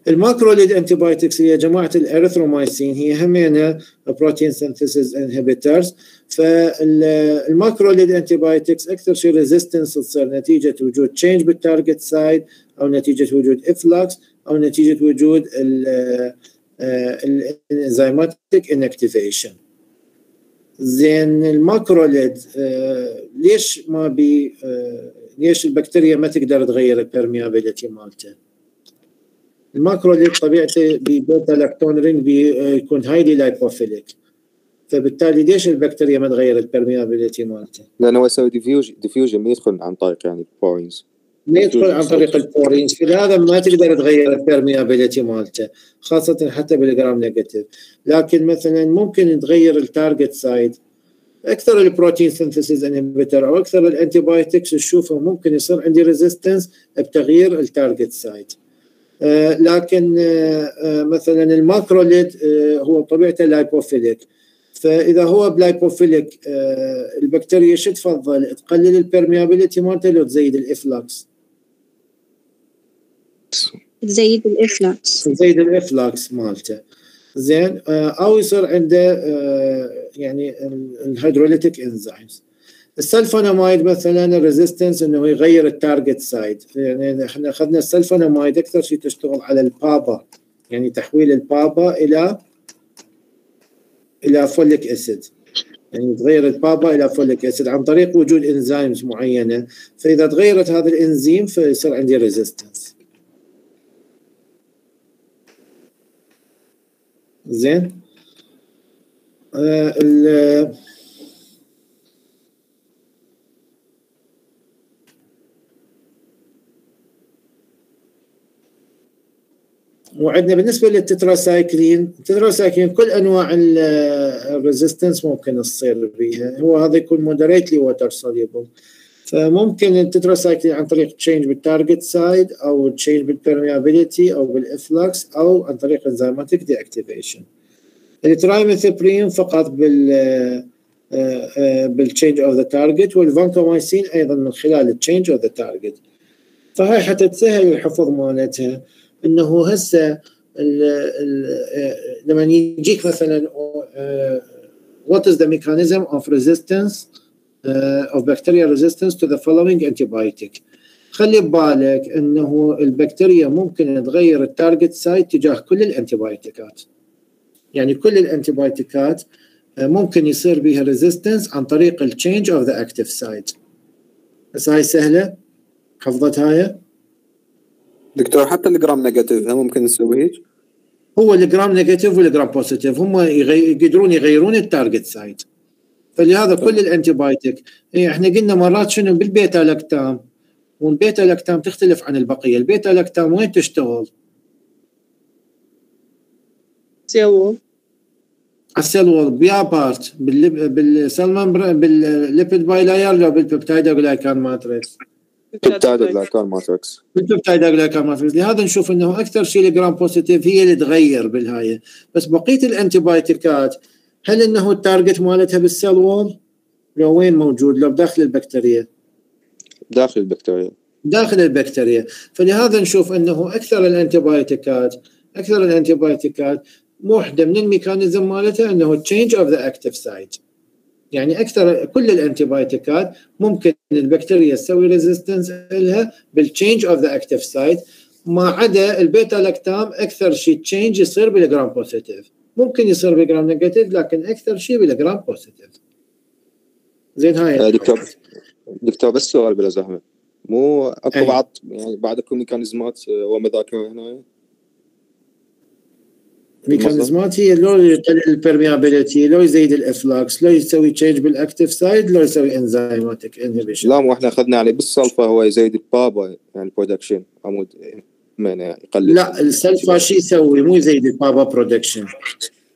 ال macrolide antibiotics هي جماعة الاريثرومايسين هي همينها protein synthesis inhibitors فال macrolide antibiotics أكثر شيء resistance تصير نتيجة وجود change بال target site أو نتيجة وجود efflux أو نتيجة وجود ال enzymatic inactivation زين ال macrolide آه، ليش ما بي آه، ليش البكتيريا ما تقدر تغير ال permeability مالته؟ ال macrolide طبيعته ب beta lactone ring بيكون highly lipophilic فبالتالي ليش البكتيريا ما تغير البرميابيلتي مالته؟ لأنه هو يسوي diffusion diffusion ما يدخل عن طريق يعني بورينز ما يدخل عن طريق ال porins فلهذا ما تقدر تغير ال permeability مالته خاصة حتى بال gram negative لكن مثلا ممكن تغير ال target site أكثر ال protein synthesis inhibitor أو أكثر ال antibiotics تشوفه ممكن يصير عندي resistance بتغيير ال target site آه لكن آه آه مثلا ال macrolide آه هو طبيعته lipophilic فإذا هو ب lipophilic آه البكتيريا شو تفضل؟ تقلل ال permeability مالته لو تزيد ال efflux؟ تزيد ال efflux. تزيد ال efflux مالته. زين آه أو يصير عنده آه يعني ال hydrolytic enzymes. السلفونامايد مثلا ال resistance إنه يغير ال target site يعني إحنا أخذنا السلفونامايد أكثر شيء تشتغل على ال PABA يعني تحويل ال PABA إلى إلى folic acid. يعني تغير ال PABA إلى folic acid عن طريق وجود enzymes معينة. فإذا تغيرت هذا الإنزيم فيصير عندي resistance زين؟ آه وعندنا بالنسبة لل tetracycline ال tetracycline كل أنواع ال resistance ممكن تصير بها هو هذا يكون moderately water soluble فممكن التتراسايكلين عن طريق change بال target site أو change بال permeability أو بال efflux أو عن طريق enzymatic deactivation ال trimethoprim فقط بال بال change of the target والفانكومايسين أيضا من خلال ال change of the target فهاي حتى تسهل الحفظ مالتها. إنه هسه لما يجيك مثلا what is the mechanism of resistance uh, of bacterial resistance to the following antibiotic خلي ببالك إنه البكتيريا ممكن تغير ال target site تجاه كل الانتيبايوتيكات يعني كل الانتيبايوتيكات ممكن يصير بها resistance عن طريق ال change of the active site بس هاي سهلة؟ حفظت هاي؟ دكتور حتى ال gram negative هم ممكن نسوي هيك؟ هو ال gram negative وال gram positive هم يغي... يقدرون يغيرون ال target site. فلهذا كل ال antibiotic إيه إحنا قلنا مرات شنو؟ بال beta lactam. وال beta lactam تختلف عن البقية. ال beta lactam وين تشتغل؟ cell wall. ال cell wall بيا part بال cell membrane بال lipid bilayer لو بال peptidoglycan matrix. بيبتايد جلايكان ماتريكس بالبيبتايد جلايكان ماتريكس لهذا نشوف إنه أكثر شيء ال gram positive هي اللي تغير بالهاي. بس بقية الانتيبايوتيكات هل إنه ال target مالتها بال cell wall؟ لو وين موجود؟ لو داخل البكتيريا. داخل البكتيريا. داخل البكتيريا. فلهذا نشوف إنه أكثر الانتيبايوتيكات أكثر الانتيبايوتيكات واحدة من ال mechanism مالتها إنه change of the active site يعني أكثر كل الانتيبايوتيكات ممكن البكتيريا تسوي resistance لها بال change of the active site ما عدا ال beta lactam أكثر شيء change يصير بال gram positive ممكن يصير بال gram negative لكن أكثر شيء بالجرام بوزيتيف زين هاي. دكتور دكتور بس سؤال بلا زحمة. مو أكو أي. بعض يعني بعد اكو ميكانيزمات ومذاكرة هنا؟ ميكانيزمات هي لو يقلل ال permeability لو يزيد ال efflux لو يسوي change بال active site لو يسوي enzymatic inhibition لا مو إحنا أخذنا يعني بالسلفة هو يزيد ال PABA يعني production عمود من يقلل. لا السلفا شو يسوي؟ مو يزيد البابا برودكشن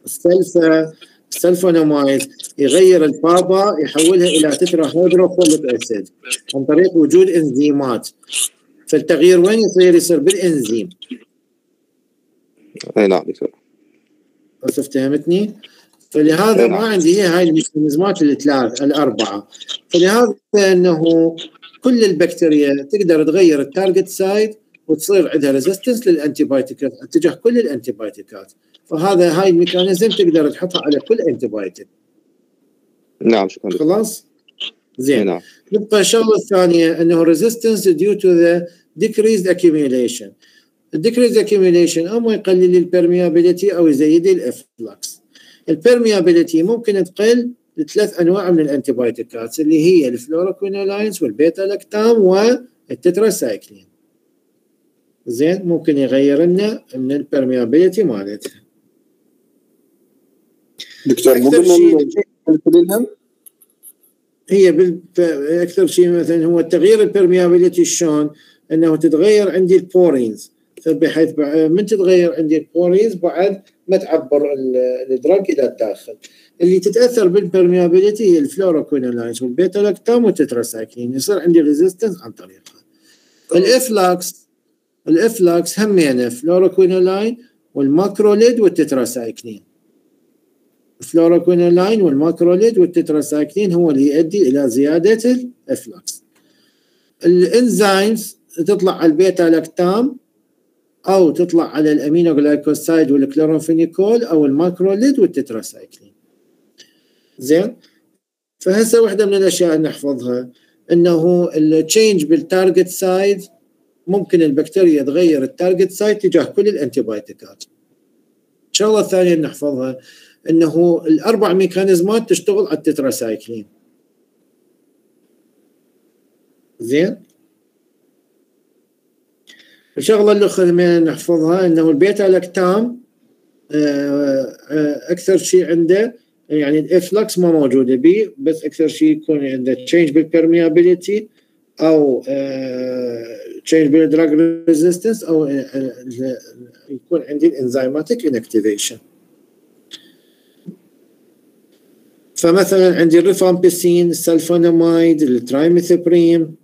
السلفا السلفونامايد يغير ال PABA يحولها إلى tetrahydrofolic acid عن طريق وجود انزيمات فالتغيير وين يصير؟ يصير بالانزيم أي نعم دكتور. بس فهمتني؟ فلهذا ما عندي هي هاي الميكانيزمات الثلاث الأربعة. فلهذا إنه كل البكتيريا تقدر تغير ال target site وتصير عندها resistance للانتيبايوتيكات اتجاه كل الانتيبايوتيكات فهذا هاي ال mechanism تقدر تحطها على كل antibiotic نعم شكرا. خلاص؟ زين. نعم. نبقى الشغله الثانية إنه resistance due to the decreased accumulation. ال decreased accumulation اما يقلل ال permeability أو يزيد ال efflux. ال permeability ممكن تقل لثلاث أنواع من الانتيبايوتيكات اللي هي ال fluoroquinolones وال beta lactam وال tetracycline زين ممكن يغير لنا من ال permeability مالتها. دكتور مو قلنا هي بال... أكثر شيء مثلا هو تغيير ال permeability شلون؟ إنه تتغير عندي ال porins بحيث من تتغير عندي ال porins بعد ما تعبر ال- ال drug إلى الداخل. اللي تتأثر بال permeability هي ال fluoroquinolones وال beta lactam وال tetracycline يصير عندي resistance عن طريقها. الافلاكس الإفلاكس همين فلوروكوينولاين والماكروليد والتتراسايكلين. الفلوروكوينولاين والماكروليد والتتراسايكلين هو اللي يؤدي إلى زيادة ال efflux. ال enzymes تطلع على ال beta lactam أو تطلع على ال aminoglycoside وال chloramphenicol أو ال macrolide وال tetracycline. زين؟ فهسه واحدة من الأشياء اللي نحفظها إنه ال change بال target site ممكن البكتيريا تغير ال target site تجاه كل ال antibiotic ات. الشغله الثانية نحفظها إنه الأربع mechanism ات تشتغل على التتراسايكلين زين الشغله اللي خلينا نحفظها إنه ال beta lactam آه، آه، أكثر شيء عنده يعني ال efflux ما موجودة به بس أكثر شيء يكون عنده change بال permeability أو change بال drug resistance أو آه، يكون عندي ال enzymatic inactivation فمثلا عندي ال rifampicin ال sulfonamide ال trimethoprim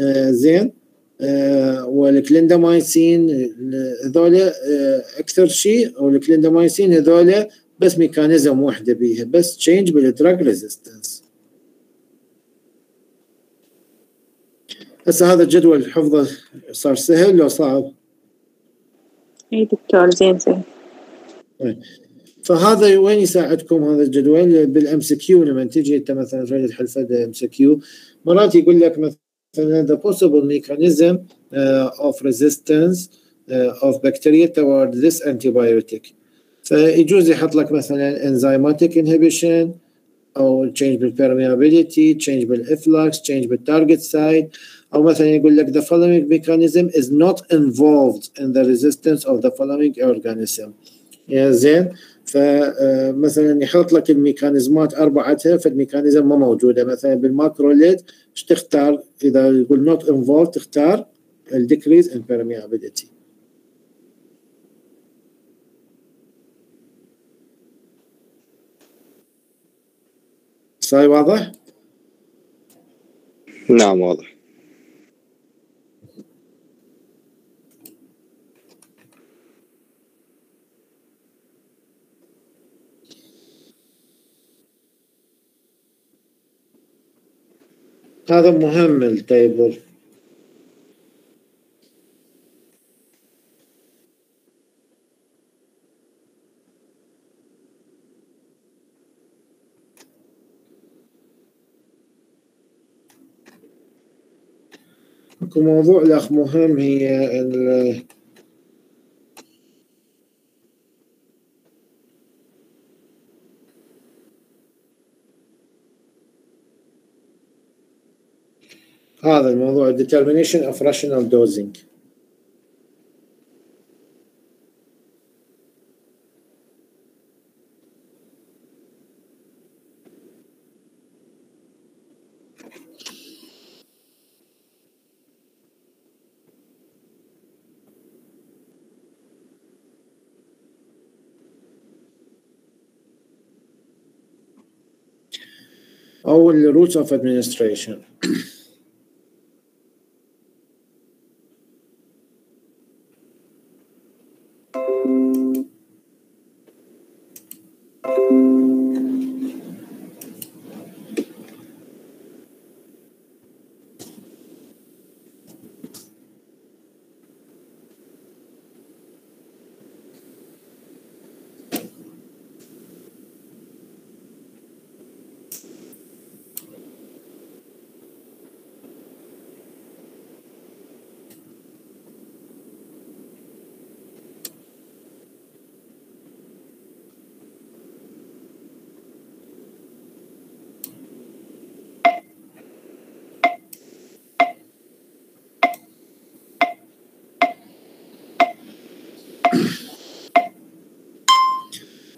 آه زين. والكليندامايسين ال- هذول آه أكثر شيء أو الكليندامايسين هذول بس mechanism واحدة بيها بس change بال drug resistance هسه هذا الجدول حفظه صار سهل لو صعب. إي دكتور زين زين. فهذا وين يساعدكم هذا الجدول؟ بال MCQ لما تجي أنت مثلا تريد تحل فد MCQ مرات يقول لك مثلا the possible mechanism uh, of resistance uh, of bacteria toward this antibiotic فيجوز يحط لك مثلا enzymatic inhibition او change بالpermeability change بالefflux change بالtarget site او مثلا يقول لك the following mechanism is not involved in the resistance of the following organism يا زين فمثلا يحط لك الميكانيزمات أربعتها فالميكانيزم ما موجودة. مثلا بالماكروليد إيش تختار؟ إذا يقول not involved تختار ال decrease in permeability. صار واضح؟ نعم واضح. هذا مهم التيبل أكو موضوع الأخ مهم هي هذا الموضوع determination of rational dosing أو ال routes of administration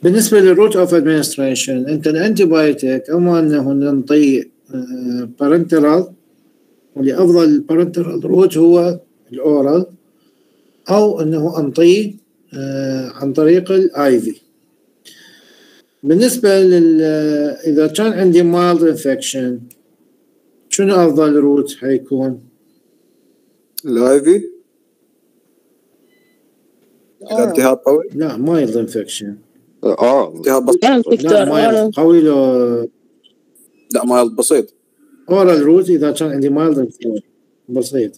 بالنسبة لل route of administration أنت ال antibiotic اما أنه ننطي parenteral واللي أفضل ال parenteral route هو ال oral أو أنه انطيه آه، عن طريق ال IV بالنسبة لل إذا كان عندي mild infection شنو أفضل route حيكون؟ ال IV إذا التهاب قوي؟ لا mild infection آه. التهاب بسيط. mild قوي لو لا mild بسيط. oral route إذا كان عندي mild بسيط.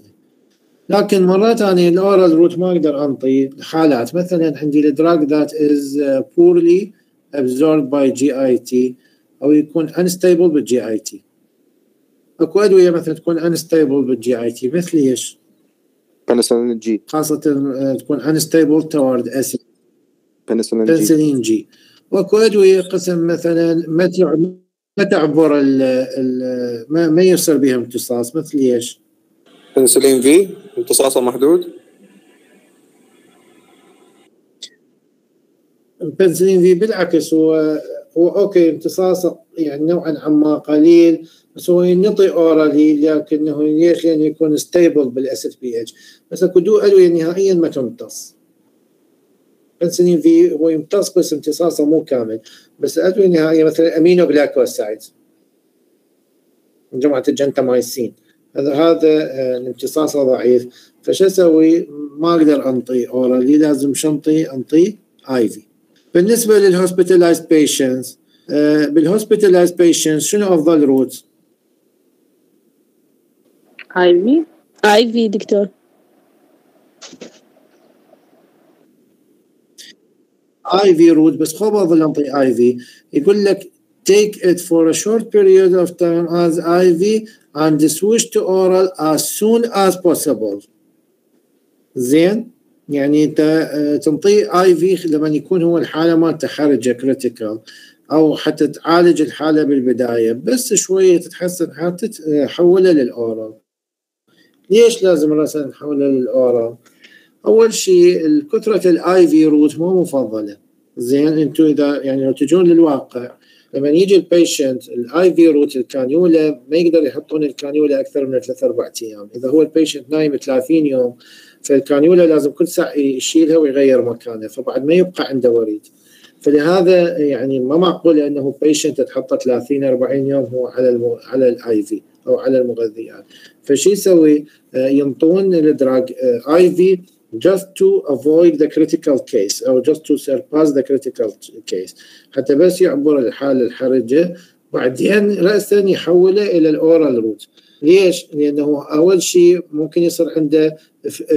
لكن مرات ثانية ال oral route ما أقدر أنطي حالات. مثلا عندي ال drug that is poorly absorbed by GIT أو يكون unstable بال GIT أكو أدوية مثلا تكون unstable بال GIT مثل إيش؟ penicillin G خاصة آه، تكون unstable toward acid. penicillin G penicillin G واكو ادويه قسم مثلا ما ما تعبر ال ال ما, ما يصير بها امتصاص مثل إيش؟ penicillin V امتصاصه محدود ال penicillin V بالعكس هو هو okay امتصاصه يعني نوعا ما قليل بس هو ينطي orally لكنه ليش؟ لأنه يكون stable بال acid pH بس أكو دو ادويه نهائيا ما تمتص penicillin V هو يمتص بس امتصاصه مو كامل. بس الادويه النهائيه مثلا aminoglycoside جماعة الجنتامايسين هذا هذا آه، امتصاصه ضعيف. فشو أسوي؟ ما أقدر أنطي orally لازم شنطي أنطي؟ IV بالنسبة لل hospitalized patients بال hospitalized patients شنو أفضل route؟ IV IV دكتور. IV route بس خو بظل انطي IV يقول لك take it for a short period of time as IV and switch to oral as soon as possible. زين؟ يعني أنت آه، تنطيه IV لما يكون هو الحالة مالته حرجه critical أو حتى تعالج الحالة بالبداية. بس شوية تتحسن حالته آه، حولها لل oral ليش لازم مثلا نحولها لل oral؟ أول شيء كثره ال IV route مو مفضلة. زين أنتم اذا يعني لو تجون للواقع لما يجي ال patient ال IV route ال cannula ما يقدر يحطون الكانيولا أكثر من ثلاث أربع أيام. إذا هو ال patient نايم 30 يوم فالكانيولا لازم كل ساعة يشيلها ويغير مكانها فبعد ما يبقى عنده وريد. فلهذا يعني ما معقول إنه patient تحطه 30 40 يوم هو على المو على ال IV أو على المغذيات. فشي يسوي؟ آه، ينطون ال drug IV just to avoid the critical case أو just to surpass the critical case. حتى بس يعبر الحالة الحرجة بعدين رأسا يحوله إلى ال oral route ليش؟ لأنه أول شيء ممكن يصير عنده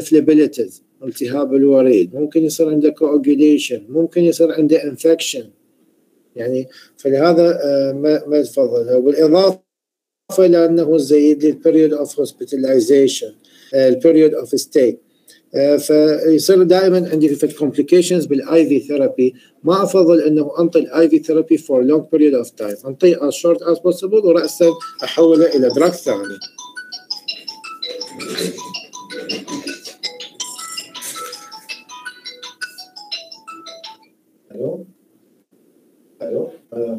phlebitis التهاب الوريد. ممكن يصير عنده coagulation. ممكن يصير عنده infection. يعني فلهذا آه، ما تفضل. وبالإضافة إلى أنه زيد of hospitalization ال period of stay. آه، فيصير دائما عندي في complications بال IV therapy ما أفضل أنه أنطي ال IV therapy for long period of time. انطيه as short as possible وراسا أحوله إلى drug ثاني ألو ألو هلا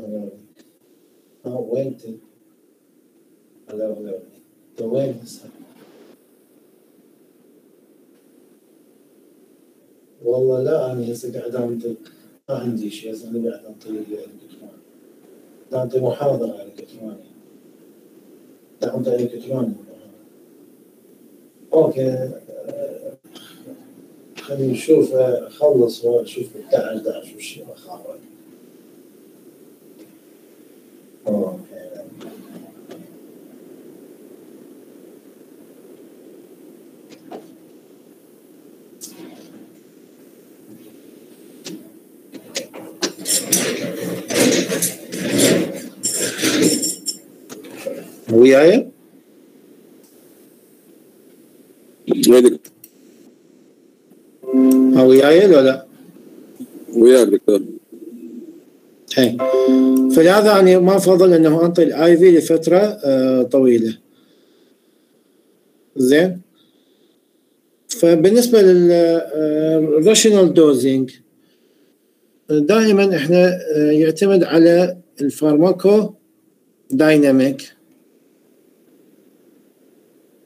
هلا؟ هلا وين هسه؟ والله لا أنا هسه قاعد انطي ما عندي شيء هسه أنا قاعد انطي الكتروني قاعد انطي محاضره على الكتروني قاعد انطي الكتروني أوكي. خلينا نشوف أخلص وأشوف 11 11 وش اخابر أوكي وياي؟ وياك. ها وياي ولا لا؟ وياك دكتور. اي فلهذا يعني ما افضل إنه انطي ال IV لفترة آه، طويلة. زين. فبالنسبة لل rational dosing دائما إحنا آه، يعتمد على ال pharmacodynamic.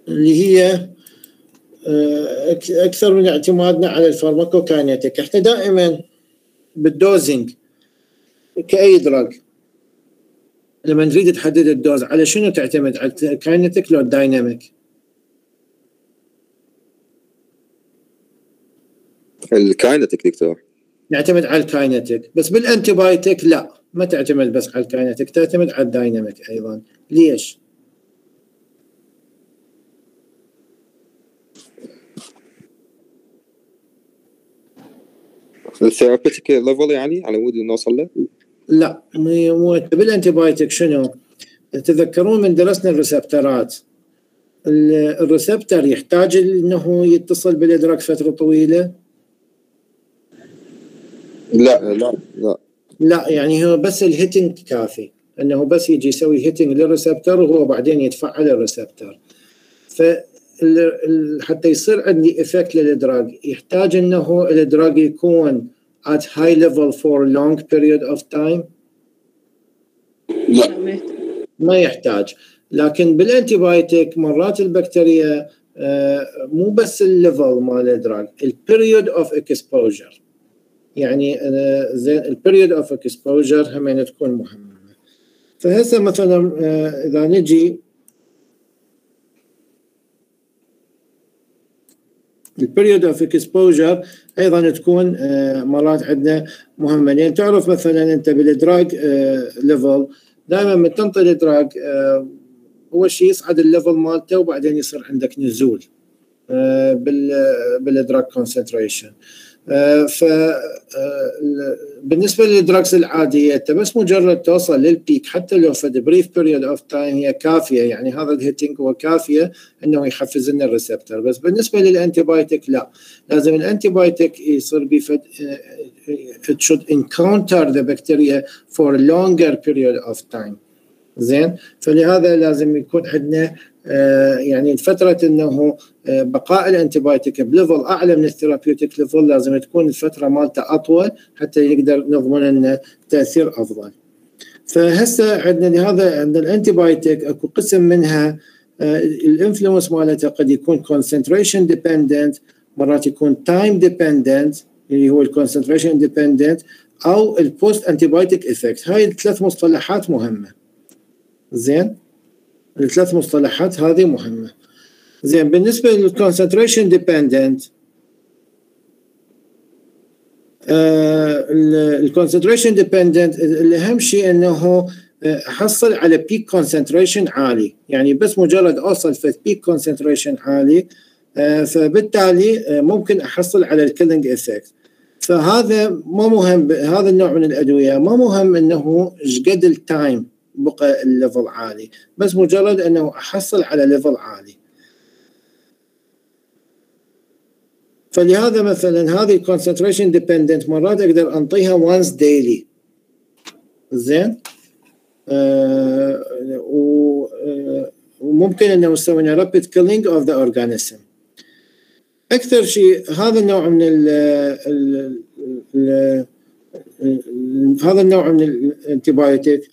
اللي هي آه، أكثر من اعتمادنا على ال pharmacokinetic إحنا دائما بال dosing كأي drug لما نريد تحدد ال dose على شنو تعتمد؟ على ال kinetic لو ال dynamic؟ ال kinetic دكتور. نعتمد على ال kinetic بس بال antibiotic لا ما تعتمد بس على ال kinetic تعتمد على ال dynamic أيضا. ليش؟ ال therapeutic level يعني على مود نوصل له؟ لا مو مو- بال antibiotic شنو؟ تتذكرون من درسنا ال receptor ات. ال- ال receptor يحتاج إنه يتصل بال drug فترة طويلة؟ لا لا لا. لا يعني هو بس ال hitting كافي. إنه بس يجي يسوي hitting لل receptor وهو بعدين يتفعل ال receptor. ف حتى يصير عندي effect لل drug يحتاج إنه ال drug يكون at high level for a long period of time? ما يحتاج. لكن بال antibiotic مرات البكتيريا آه، مو بس ال level مال ال drug ال period of exposure يعني آه، زين ال period of exposure همين تكون مهمة. فهسه مثلا آه، إذا نجي ال period of exposure أيضا تكون آه، مرات عندنا مهمة. لأن تعرف مثلا أنت بال drug level دائما من تنطي ال drug آه، أول شيء يصعد ال level مالته وبعدين يصير عندك نزول آه، بال بال drug concentration ف آه، ال- بالنسبة لل drugs العادية أنت بس مجرد توصل لل peak حتى لو في brief period of time هي كافية يعني هذا ال hitting هو كافية إنه يحفز لنا ال receptor. بس بالنسبة لل antibiotic لا. لازم ال antibiotic يصير بفد it should encounter the bacteria for a longer period of time. زين؟ فلهذا لازم يكون عندنا آه، يعني فترة إنه آه، بقاء ال antibiotic ب level أعلى من ال therapeutic level لازم تكون الفترة مالته أطول حتى يقدر نضمن إنه تأثير أفضل. فهسه عندنا لهذا عند ال antibiotic أكو قسم منها ال influence مالته قد يكون concentration dependent مرات يكون time dependent اللي هو ال concentration dependent أو ال post antibiotic effect هاي الثلاث مصطلحات مهمة. زين؟ الثلاث مصطلحات هذه مهمة. زين بالنسبة لل concentration dependent ال concentration dependent الأهم شيء إنه آه، احصل على peak concentration عالي. يعني بس مجرد أوصل في peak concentration عالي آه، فبالتالي آه، ممكن أحصل على ال killing effect فهذا ما مهم هذا النوع من الأدوية. ما مهم إنه إيش قد ال time بقى ال level عالي. بس مجرد إنه أحصل على level عالي. فلهذا مثلا هذه ال concentration dependent مرات أقدر أنطيها once daily زين؟ آه و- آه، وممكن إنه يسوي rapid killing of the organism أكثر شيء هذا النوع من ال هذا النوع من ال antibiotic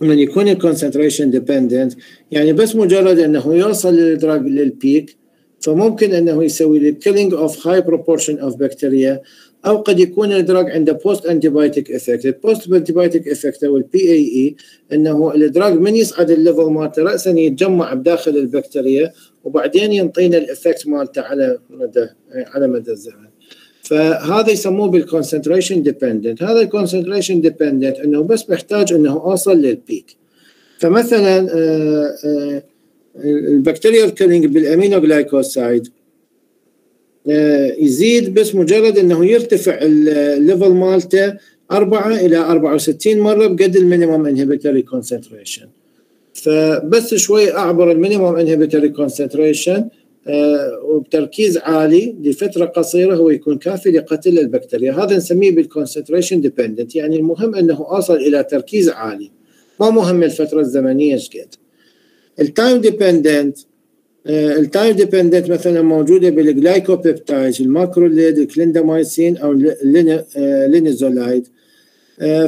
من يكون ال concentration dependent يعني بس مجرد إنه يوصل لل drug لل peak فممكن إنه يسوي لي killing of high proportion of bacteria أو قد يكون ال drug عنده post antibiotic effect ال post antibiotic effect أو ال PAE إنه ال drug من يصعد ال level مالته راسا يتجمع بداخل البكتيريا وبعدين ينطينا ال effect مالته على مدى على مدى الزمن. فهذا يسموه بال concentration dependent هذا ال concentration dependent إنه بس محتاج إنه أوصل لل peak فمثلا آه، آه، ال bacterial killing بال aminoglycoside آه، يزيد بس مجرد إنه يرتفع ال level مالته 4 إلى 64 مرة بقد ال minimum inhibitory concentration فبس شوي أعبر ال minimum inhibitory concentration وبتركيز عالي لفترة قصيرة هو يكون كافي لقتل البكتيريا. هذا نسميه بال concentration dependent يعني المهم إنه اوصل إلى تركيز عالي. ما مهم الفترة الزمنية إيش قد. ال time dependent ال time dependent مثلا موجودة بال glycopeptide ال macrolide ال clindamycin أو ال linezolid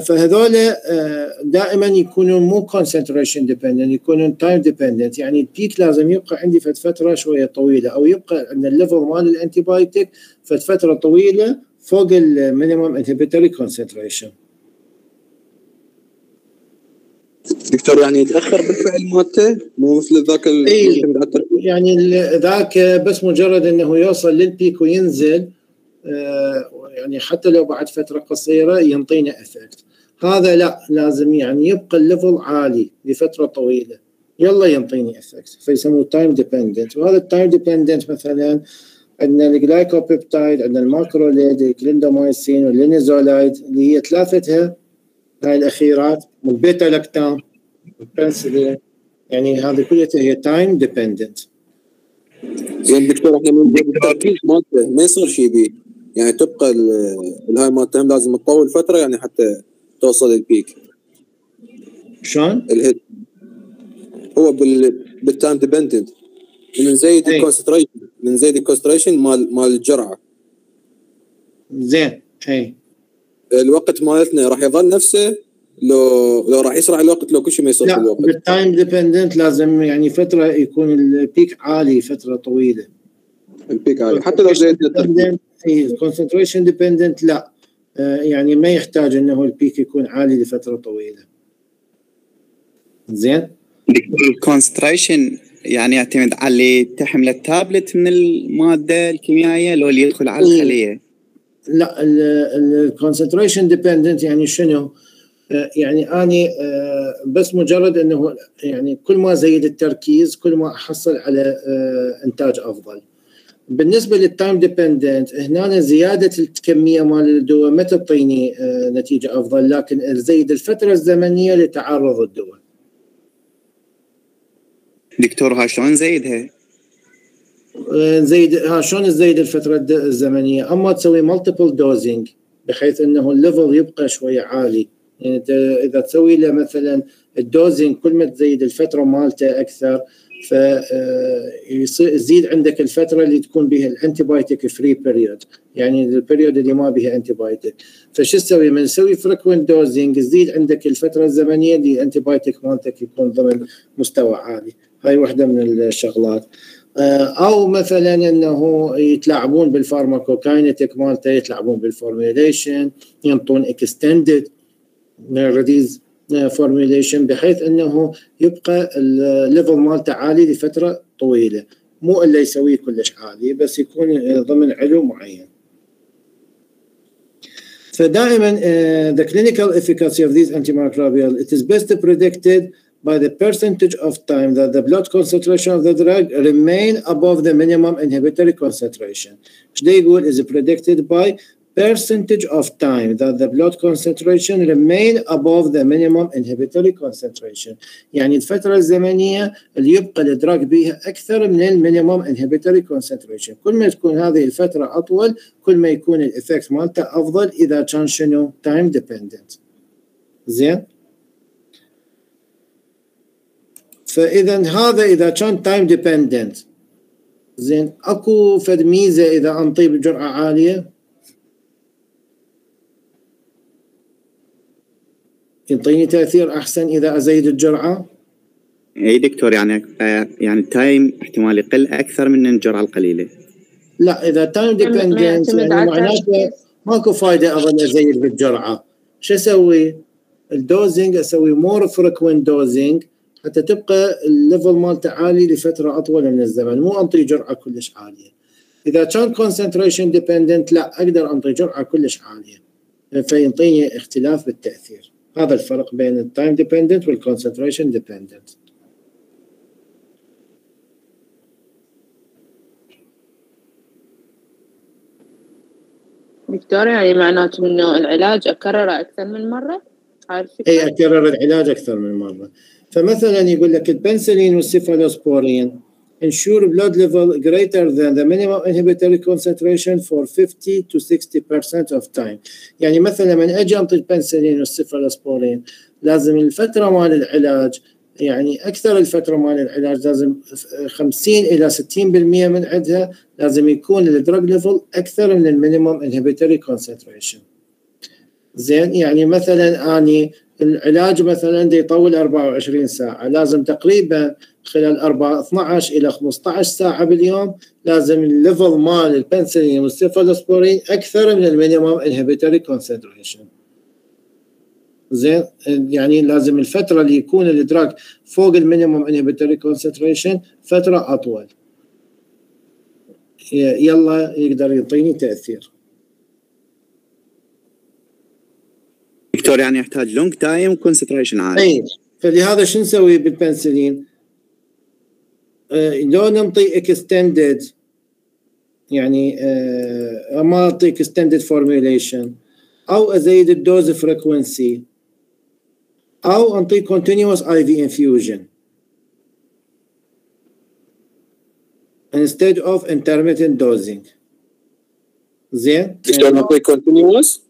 فهذول آه، دائما يكونون مو concentration dependent يكونون time dependent يعني ال peak لازم يبقى عندي فد فترة شوية طويلة أو يبقى عند ال level مال ال antibiotic فد فترة طويلة فوق ال minimum inhibitory concentration دكتور يعني يتأخر بالفعل مالته مو مثل ذاك إيه. يعني ذاك بس مجرد إنه يوصل لل peak وينزل آه، يعني حتى لو بعد فترة قصيرة ينطينا effect. هذا لا لازم يعني يبقى ال level عالي لفترة طويلة. يلا ينطيني إفكت. فيسموه time dependent وهذا ال time dependent مثلا عندنا ال glycopeptide عندنا ال macrolide الكليندامايسين وال linezolid اللي هي ثلاثتها. هاي الأخيرات وال beta lactam والبنسلين يعني هذه كلها هي time dependent يعني دكتور إحنا من التركيز مالته ما يصير شيء بيه يعني تبقى ال- الهاي مالته هم لازم تطول فترة يعني حتى توصل ال peak شلون؟ الهيد هو بال بال time dependent من نزيد إيه. ال concentration من نزيد ال concentration مال مال الجرعة. زين اي الوقت مالتنا راح يظل نفسه لو لو راح يسرع الوقت لو كل شيء ما يصير لا الوقت. بال time dependent لازم يعني فترة يكون ال peak عالي فترة طويلة. ال peak عالي. حتى لو اي concentration dependent لا آه، يعني ما يحتاج إنه ال peak يكون عالي لفترة طويلة زين ال concentration يعني يعتمد على اللي تحمل التابلت من المادة الكيميائية لو اللي يدخل على إيه. الخلية لا ال concentration dependent يعني شنو؟ آه، يعني أني آه، بس مجرد إنه يعني كل ما زيد التركيز كل ما أحصل على نتائج أفضل. بالنسبة لل time dependent هنا زيادة الكمية مال الدواء ما تعطيني آه، نتيجة أفضل لكن زيد الفترة الزمنية لتعرض الدواء. دكتور ها شلون نزيدها؟ آه، نزيد ها شلون نزيد الفترة الزمنية؟ أما تسوي multiple dosing بحيث إنه ال level يبقى شوية عالي يعني إذا تسوي له مثلا ال dosing كل ما تزيد الفترة مالته أكثر ف آه، عندك الفترة اللي تكون بها ال antibiotic free period يعني ال period اللي ما بها antibiotic فشو تسوي؟ من تسوي frequent dosing تزيد عندك الفترة الزمنية اللي ال antibiotic مالتك يكون ضمن مستوى عالي. هاي واحدة من الشغلات. آه، أو مثلا إنه يتلاعبون بال pharmacokinetic مالته يتلاعبون بال formulation ينطون extended release formulation بحيث انه يبقى ال level مالته عالي لفتره طويله مو الا يسويه كلش عالي بس يكون ضمن علو معين فدائما uh, the clinical efficacy of these antimicrobial it is best predicted by the percentage of time that the blood concentration of the drug remain above the minimum inhibitory concentration. إيش يقول is predicted by percentage of time that the blood concentration remain above the minimum inhibitory concentration. يعني الفترة الزمنية اللي يبقى الدراج بيها أكثر من المينيمم inhibitory concentration. كل ما تكون هذه الفترة أطول كل ما يكون ال effect مالته أفضل إذا كان شنو؟ time dependent. زين؟ فاذا هذا إذا كان time dependent زين؟ أكو فد ميزه إذا انطيه بجرعه عالية؟ يعطيني تأثير أحسن إذا أزيد الجرعة؟ إي دكتور يعني يعني ال time احتمال يقل أكثر من الجرعه القليلة. لا إذا time dependent يعني معناته. ماكو فايدة اظل أزيد بالجرعة. شو أسوي؟ ال dosing أسوي more frequent dosing حتى تبقى ال level مالته عالي لفترة أطول من الزمن. مو أنطي جرعة كلش عالية. إذا كان concentration dependent لا أقدر أنطي جرعة كلش عالية. فينطيني اختلاف بالتأثير. هذا الفرق بين ال time dependent وال concentration dependent دكتور يعني معناته إنه العلاج أكرره أكثر من مرة؟ اي أكرر العلاج أكثر من مرة. فمثلا يقول لك البنسلين والسيفالوسبورين ensure blood level greater than the minimum inhibitory concentration for 50 to 60% of time. يعني مثلا من أجي انطي البنسلين والسيفالوسبورين لازم الفترة مال العلاج يعني أكثر الفترة مال العلاج لازم 50 إلى 60% من عندها لازم يكون ال drug level أكثر من ال minimum inhibitory concentration زين يعني مثلا آني العلاج مثلا دي يطول 24 ساعة. لازم تقريبا خلال 4 12 إلى 15 ساعة باليوم. لازم ال level مال البنسلين والسيفالوسبورين أكثر من ال minimum inhibitory concentration زين؟ يعني لازم الفترة اللي يكون ال drug فوق ال minimum inhibitory concentration فترة أطول. يلا يقدر يعطيني تأثير. دكتور يعني يحتاج long time concentration عالي. اي فلهذا شو نسوي بالبنسلين؟ آه لو نعطي extended يعني آه ما اعطي extended formulation أو أزيد ال dose frequency أو أنطي continuous IV infusion. Instead of intermittent dosing. زين؟ دكتور نعطي continuous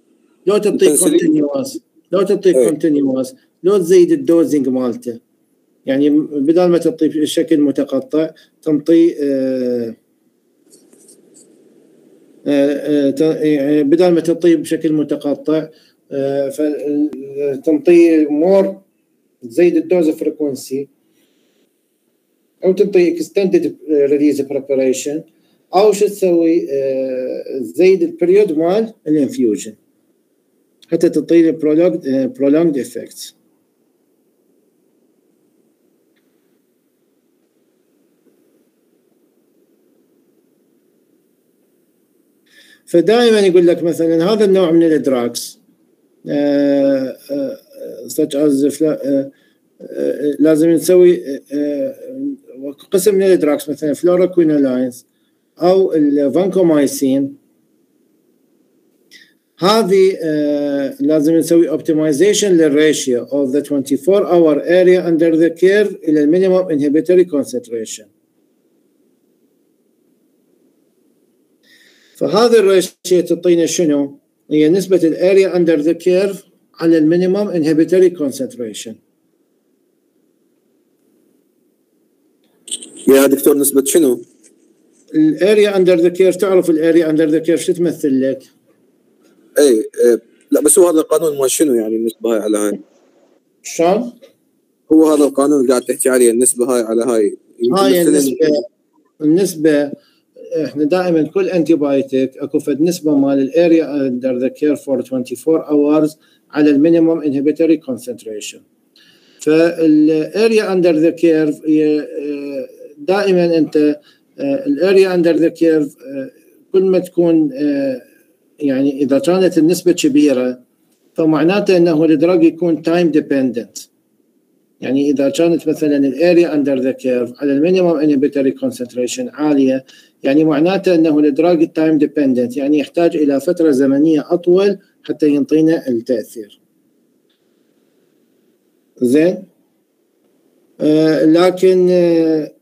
لو تعطي continuous. لو تعطي إيه. continuous لو تزيد ال dosing مالته. يعني بدل ما تعطي بشكل متقطع تنطي آه آه، بدل ما تعطيه بشكل متقطع آه، فتنطيه more تزيد ال dose frequency أو تعطي extended release preparation أو شو تسوي؟ آه، تزيد ال period مال ال infusion حتى تعطي prolonged effects. فدائما يقول لك مثلا هذا النوع من ال drugs آه، آه، such as آه، لازم نسوي قسم من ال drugs مثلا fluoroquinolones أو الفانكومايسين هذه آه، لازم نسوي optimization لل ratio of the 24 hour area under the curve إلى ال minimum inhibitory concentration فهذه ال ratio تعطينا شنو؟ هي نسبة ال area under the curve على ال minimum inhibitory concentration يا دكتور نسبة شنو؟ ال area under the curve تعرف ال area under the curve شو تمثل لك؟ اي إيه. لا بس هو هذا القانون ما شنو يعني النسبة هاي على هاي شلون؟ هو هذا القانون اللي قاعد تحكي عليه النسبة هاي على هاي هاي النسبة النسبة إحنا دائما كل antibiotic أكو فد نسبة مال ال area under the curve for 24 hours على ال minimum inhibitory concentration فال area under the curve دائما أنت ال area under the curve كل ما تكون آه، يعني إذا كانت النسبة كبيرة فمعناته إنه ال drug يكون time dependent يعني إذا كانت مثلا ال area under the curve على ال minimum inhibitory concentration عالية يعني معناته إنه ال drug time dependent يعني يحتاج إلى فترة زمنية أطول حتى ينطينا التأثير. زين؟ آه لكن آه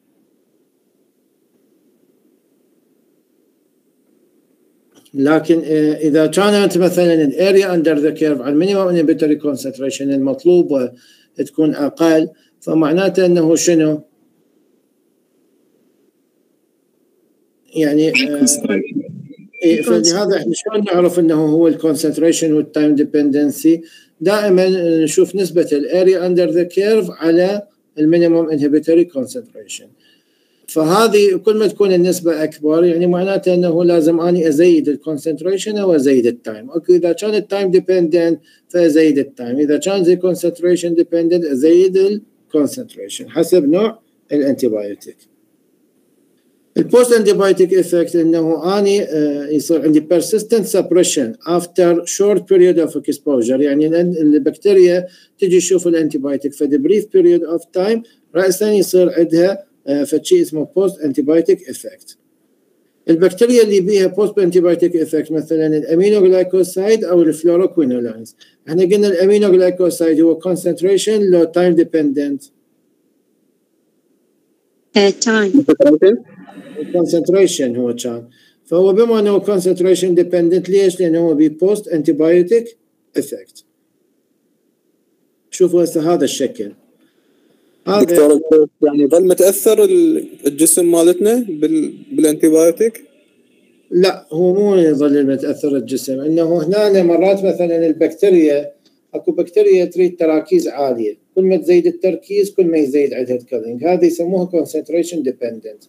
لكن آه إذا كانت مثلا ال area under the curve على ال minimum inhibitory concentration المطلوبه تكون أقل فمعناته إنه شنو؟ يعني آه، إيه، فلهذا إحنا شلون نعرف إنه هو ال concentration وال time dependency دائما نشوف نسبة ال area under the curve على ال minimum inhibitory concentration فهذه كل ما تكون النسبة أكبر يعني معناته أنه لازم أني أزيد الكونسنتريشن أو أزيد التايم أوكي إذا كان التايم ديبندنت فأزيد التايم إذا كان زي concentration dependent أزيد ال concentration حسب نوع ال antibiotic ال post antibiotic effect إنه أني آه، يصير عندي persistent suppression after short period of exposure. يعني البكتيريا تجي تشوف ال antibiotic فد brief period of time راسا يصير عندها فشيء اسمه post antibiotic effect البكتيريا اللي بيها post antibiotic effect مثلا ال aminoglycoside أو ال fluoroquinolones. إحنا قلنا ال aminoglycoside هو concentration لو time dependent. time concentration هو كان فهو بما إنه concentration dependent ليش؟ لأنه هو بي بوست انتيبيوتيك افكت شوفوا هسه هذا الشكل. دكتور يعني يظل متأثر ال- الجسم مالتنا بال... بال antibiotic لا هو مو يظل متأثر الجسم إنه هنا مرات مثلا البكتيريا أكو بكتيريا تريد تراكيز عالية كل ما تزيد التركيز كل ما يزيد عندها ال killing هذه يسموها concentration dependent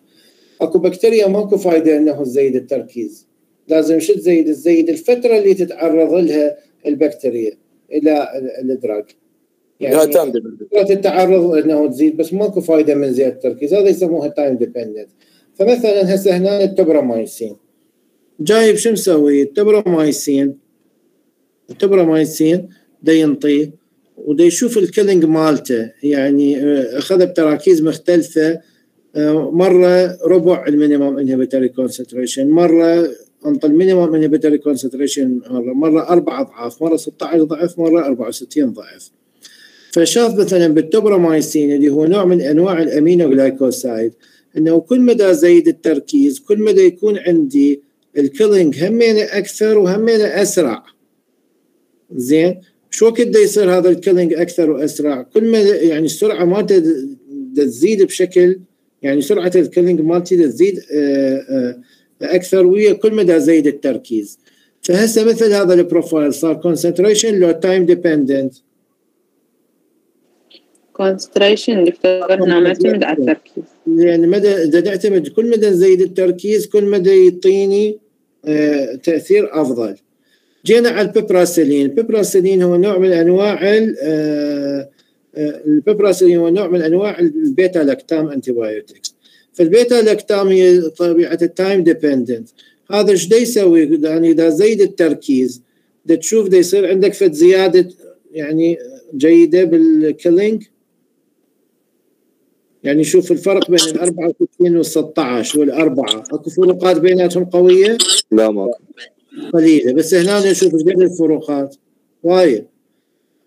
أكو بكتيريا ماكو فايدة إنه تزيد التركيز لازم شو تزيد؟ تزيد الفترة اللي تتعرض لها البكتيريا إلى ال- drug هاي يعني time التعرض إنه تزيد بس ماكو فايدة من زيادة التركيز. هذا يسموها time dependent فمثلا هسه هنا التبرامايسين جايب شو مسوي؟ التبرامايسين التبرامايسين دا ينطيه ودا يشوف ال killing مالته. يعني آه، أخذ بتراكيز مختلفة. آه، مرة ربع ال minimum inhibitory concentration مرة انطى ال minimum inhibitory concentration مرة مرة أربع أضعاف مرة 16 ضعف مرة 64 ضعف. فشاف مثلا بالتبرامايسين اللي هو نوع من أنواع ال aminoglycoside إنه كل مدى زيد التركيز كل مدى يكون عندي ال killing همينه أكثر وهمينه أسرع. زين؟ شو وقت يصير هذا ال killing أكثر وأسرع؟ كل ما يعني السرعة دا تزيد بشكل يعني سرعة ال killing مالتي تزيد آه، آه، أكثر ويا كل ما دا زيد التركيز. فهسه مثل هذا ال profile صار concentration لو time dependent concentration دكتور هنا معتمد على التركيز. يعني مدى إذا تعتمد كل مدى نزيد التركيز كل مدى يعطيني آه، تأثير أفضل. جينا على ال piperacillin. ال piperacillin هو نوع من أنواع ال- آه، آه، ال piperacillin هو نوع من أنواع ال beta lactam antibiotics فال beta lactam هي طبيعة ال time dependent هذا إيش يسوي؟ يعني إذا زيد التركيز دا تشوف دا يصير عندك فد زيادة يعني جيدة بال killing يعني شوف الفرق بين ال 64 وال 16 والأربعة. أكو فروقات بيناتهم قوية؟ لا ما قليلة. بس هنا نشوف قد الفروقات. وايد.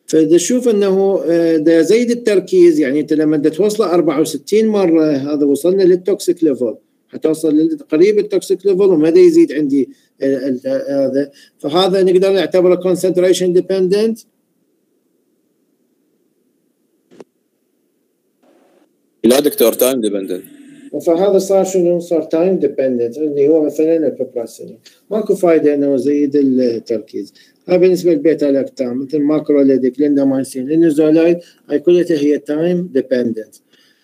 فإذا تشوف إنه آه، دا يزيد التركيز يعني أنت لما توصله 64 مرة هذا وصلنا لل toxic level حتوصل قريب ال toxic level وما يزيد عندي هذا. فهذا نقدر نعتبره concentration dependent. لا دكتور time dependent فهذا صار شنو؟ صار time dependent اللي هو مثلا ال piperacillin ماكو فايدة إنه يزيد التركيز. هذا بالنسبة لل beta lactam مثل macrolide clindamycin linezolid هاي كلها هي time dependent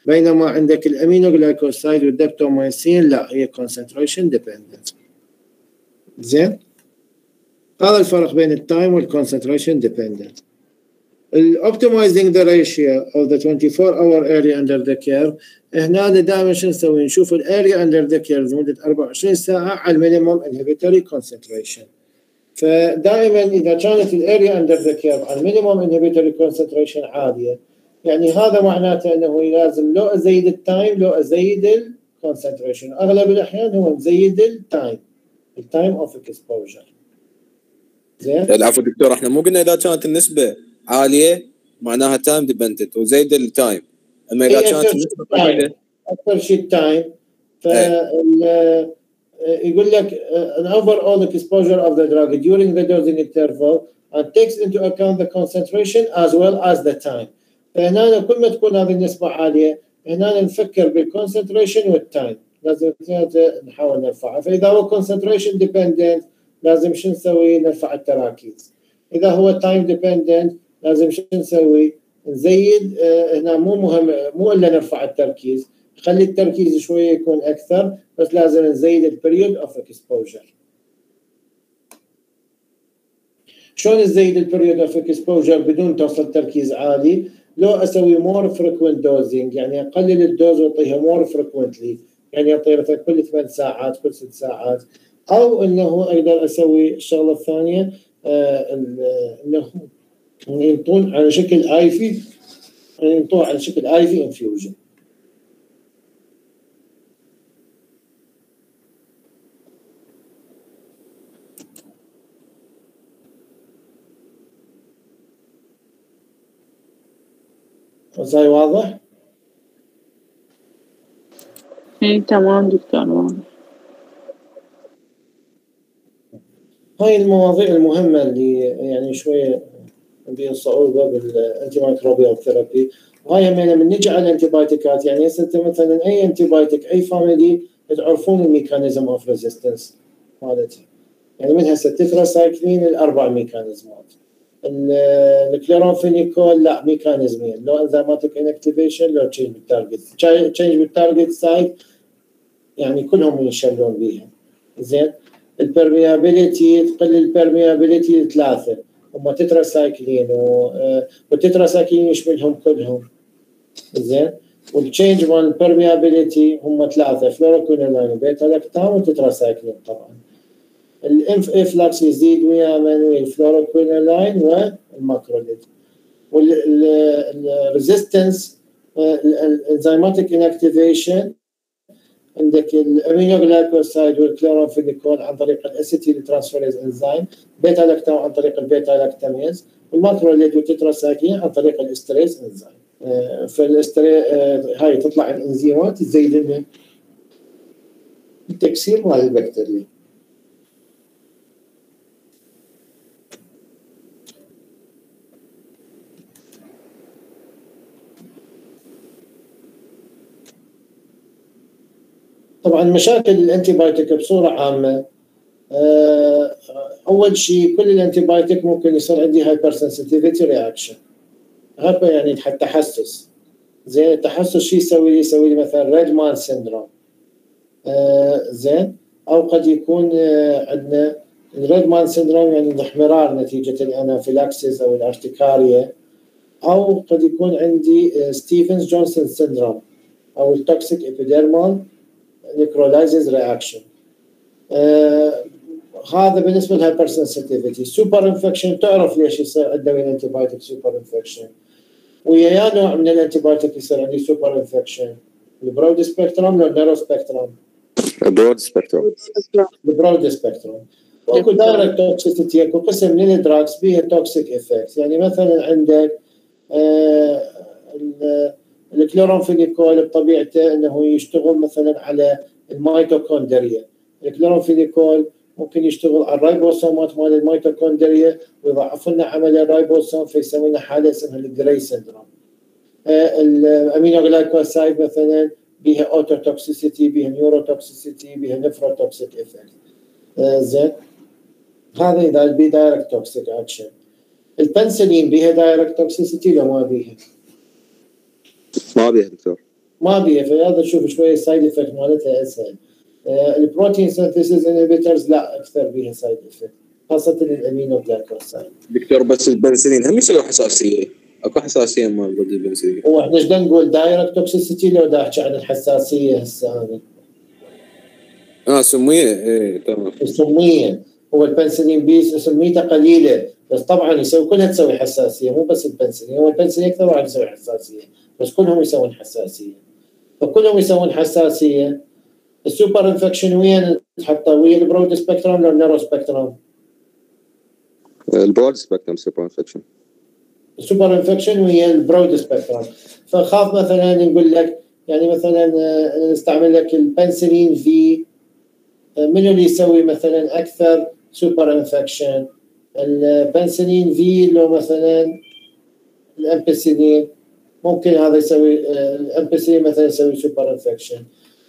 بينما عندك ال aminoglycoside وال daptomycin لا هي concentration dependent زين؟ هذا الفرق بين ال time وال concentration dependent optimizing the ratio of the 24 hour area under the curve هنا دائما شو نسوي نشوف ال area under the curve لمدة 24 ساعة على ال minimum inhibitory concentration فدائما إذا كانت ال area under the curve على ال minimum inhibitory concentration عالية يعني هذا معناته إنه لازم لو أزيد ال time لو أزيد ال concentration أغلب الأحيان هو نزيد ال time ال time of exposure زين؟ العفو دكتور إحنا مو قلنا إذا كانت النسبة عالية معناها time dependent وزيد ال time أما إذا هي كانت أكثر شيء ال time ف يقول لك uh, an overall exposure of the drug during the dosing interval and takes into account the concentration as well as the time. فهنا كل ما تكون هذه النسبة عالية هنا نفكر بال concentration وال time لازم نحاول نرفعها. فإذا هو concentration dependent لازم شو نسوي؟ نرفع التراكيز. إذا هو time dependent لازم شو نسوي؟ نزيد آه، هنا مو مهم مو إلا نرفع التركيز. خلي التركيز شوية يكون أكثر بس لازم نزيد ال period of exposure شلون نزيد ال period of exposure بدون توصل تركيز عالي؟ لو أسوي more frequent dosing يعني أقلل ال dose وأعطيها more frequently يعني أعطيها مثلا كل ثمان ساعات كل ست ساعات. أو إنه أقدر أسوي الشغلة الثانية آه ال- إنه ينطون على شكل IV ينطون على شكل آي في انفيوجن زي واضح؟ إي تمام دكتور واضح هاي المواضيع المهمة اللي يعني شوية فيها صعوبة بال antimicrobial therapy وهاي همينة من نجي على ال antibioticات. يعني هسه أنت مثلا أي antibiotic أي family تعرفون ال mechanism of resistance مالتها يعني من هسه التتراسايكلين الأربع ميكانيزمات. الكلورونفينيكول لا ميكانيزمين. لو enzymatic inactivation لو change بال target change بال target site يعني كلهم ينشلون بيها. زين؟ ال permeability تقل ال permeability لثلاثة. هم tetracycline وال tetracycline يشملهم كلهم؟ زين؟ وال change مال ال permeability هم ثلاثة fluoroquinolone و beta lactam و tetracycline طبعا. ال efflux يزيد ويا من الفلوروكوينولين والماكروليد والريزيستنس الانزيماتيك انكتيفيشن عندك ال aminoglycoside وال chloramphenicol عن طريق ال acetyl transferase enzyme beta lactam عن طريق ال beta lactamase وال macrolide وال tetracycline عن طريق ال esterase enzyme. فال esterase هاي تطلع الانزيمات تزيد لنا التكسير مال البكتيريا. طبعا مشاكل ال antibiotic بصورة عامة. آه، أول شيء كل ال antibiotic ممكن يصير عندي hypersensitivity reaction hyper يعني تحسس. زين التحسس شو يسوي؟ لي؟ يسوي لي مثلا red man syndrome آه زين أو قد يكون آه عندنا ال red man syndrome يعني الاحمرار نتيجة ال anaphylaxis أو ال urticaria أو قد يكون عندي Stevens-Johnson syndrome أو ال toxic epidermal necrolysis reaction هذا بالنسبة لل hypersensitivity superinfection تعرف ليش يصير عندنا antibiotic superinfection ويا نوع من ال antibiotic يصير عندي superinfection ال broad spectrum ولا ال narrow spectrum؟ broad spectrum ال broad spectrum واكو direct toxicity أكو قسم من ال drugs بيها toxic effect يعني مثلا عندك آه الكلورونفينيكول بطبيعته إنه يشتغل مثلا على الميتوكوندريا. الكلورونفينيكول ممكن يشتغل على ال ribosomeات مال الميتوكوندريا ويضعف لنا عمل الرايبوسوم فيسوي لنا حالة اسمها ال gray syndrome. ال aminoglycoside مثلا بيها ototoxicity بيها neurotoxicity بيها nephrotoxic effect. زين. هذا إذا بي direct toxic action البنسلين بيها direct toxicity ولا ما بيها؟ ما بيها دكتور. ما بيها فهذا شوف شوية side effect مالتها أسهل. آه ال protein synthesis inhibitors لا أكثر بيها side effect خاصة ال aminoglycoside دكتور بس البنسلين هم يسوي حساسية. أكو حساسية مال ضد البنسلين هو إحنا إيش نقول direct toxicity لو دا احكي عن الحساسية هسه أنا آه سمية. إيه تمام. سمية. هو البنسلين بيس سميته قليلة بس طبعا يسوي كلها تسوي حساسية مو بس البنسلين هو البنسلين أكثر واحد يسوي حساسية. بس كلهم يسوون حساسية. فكلهم يسوون حساسية. ال superinfection وين؟ تحطه ويا ال broad spectrum ولا ال narrow spectrum؟ ال broad spectrum superinfection. ال superinfection ويا ال broad spectrum فخاف مثلا نقول لك يعني مثلا نستعمل لك البنسلين في منو اللي يسوي مثلا أكثر super infection؟ البنسلين في لو مثلا الامبسيلين ممكن هذا يسوي الامبسيلين مثلا يسوي super infection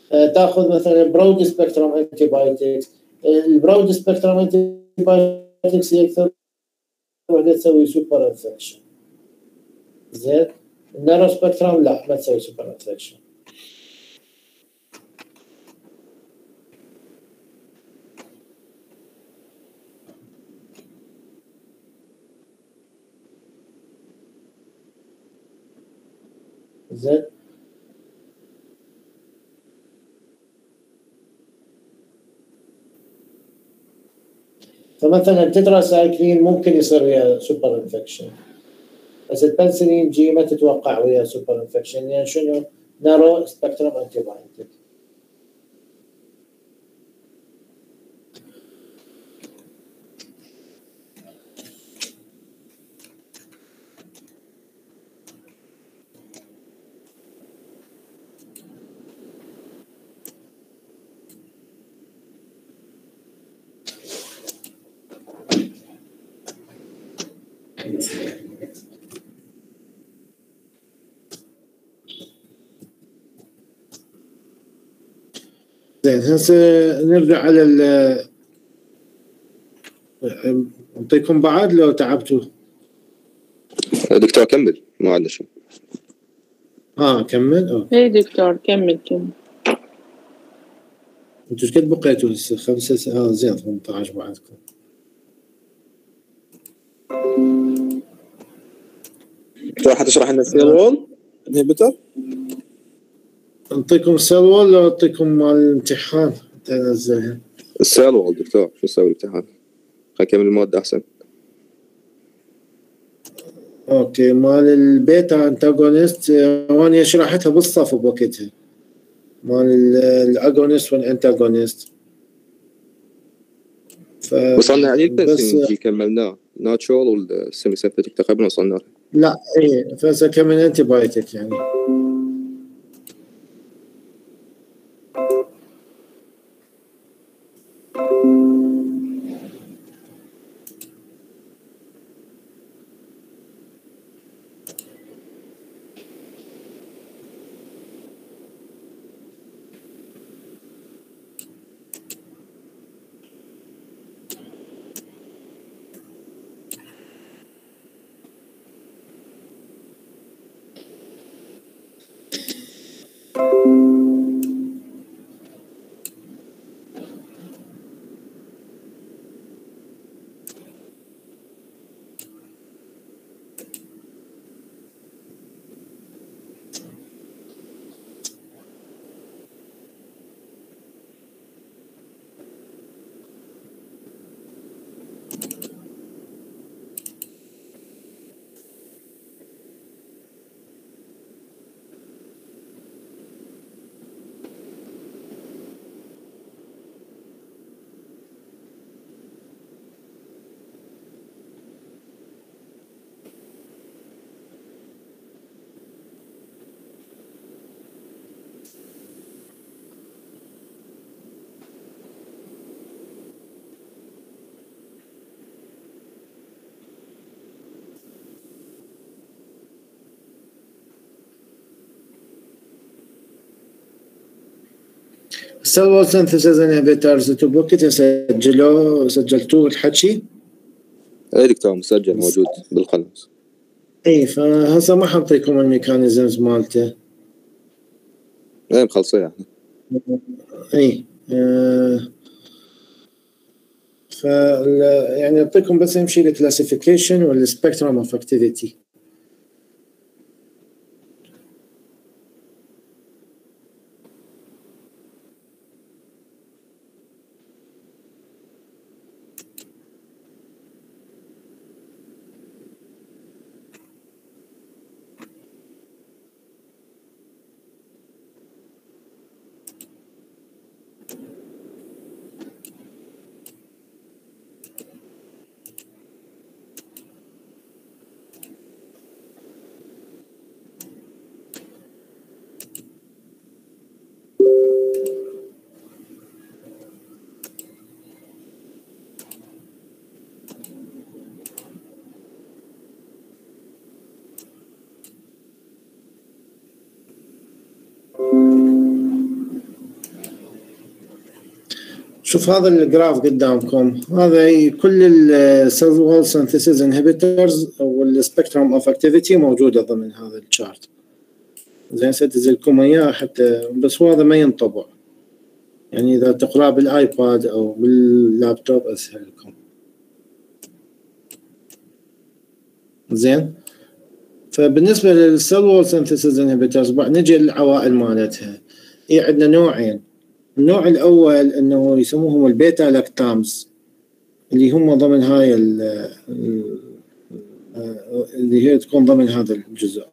تأخذ مثلا broad spectrum antibiotics ال broad spectrum antibiotics هي أكثر وحدة تسوي super infection زين؟ ال narrow spectrum لا ما تسوي super infection زين فمثلا تتراسايكلين ممكن يصير وياه super infection بس البنسلين جي ما تتوقع وياه super infection يعني شنو؟ narrow spectrum antibiotic هسه نرجع على ال نعطيكم بعد لو تعبتوا. دكتور كمل ما عندنا شيء. آه كمل. آه. اي دكتور كمل كمل. أنتوا إيش قد بقيتوا هسه؟ خمسة س... آه زين 18 بعدكم. راح تشرح لنا السيل وول؟ انهبيتر نعطيكم سلوى ولا أعطيكم مال الامتحان حتى دكتور شو نسوي الامتحان خلينا نكمل المادة أحسن. أوكي مال البيتا انتاجونست وأنا شرحتها بالصف بوقتها. مال ال- الاجونست والانتاجونست ف وصلنا عليه بس البنسنج كملناه. ناتشورال والسيمي سينثيتك تقريبا وصلنا. له. لا إيه فهسه كمان أنتي بايوتيك يعني. cell wall synthesis inhibitors أنتوا بوقتها سجلوا سجلتوا الحكي اي دكتور مسجل موجود بالقلم اي فهسه ما حنطيكم ال mechanisms مالته اي مخلصين إحنا اي آه ف يعني اعطيكم بس يمشي ال classification وال spectrum of activity شوف هذا ال graph قدامكم. هذا كل ال cell wall synthesis inhibitors وال spectrum of activity موجودة ضمن هذا ال chart زين سدز لكم إياه حتى بس هو هذا ما ينطبع. يعني إذا تقراه بال iPad أو باللابتوب اسهل لكم زين؟ فبالنسبة لل cell wall synthesis inhibitors نجي للعوائل مالتها. هي عندنا نوعين. النوع الأول إنه يسموهم ال beta lactams اللي هم ضمن هاي ال- ال- اللي هي تكون ضمن هذا الجزء.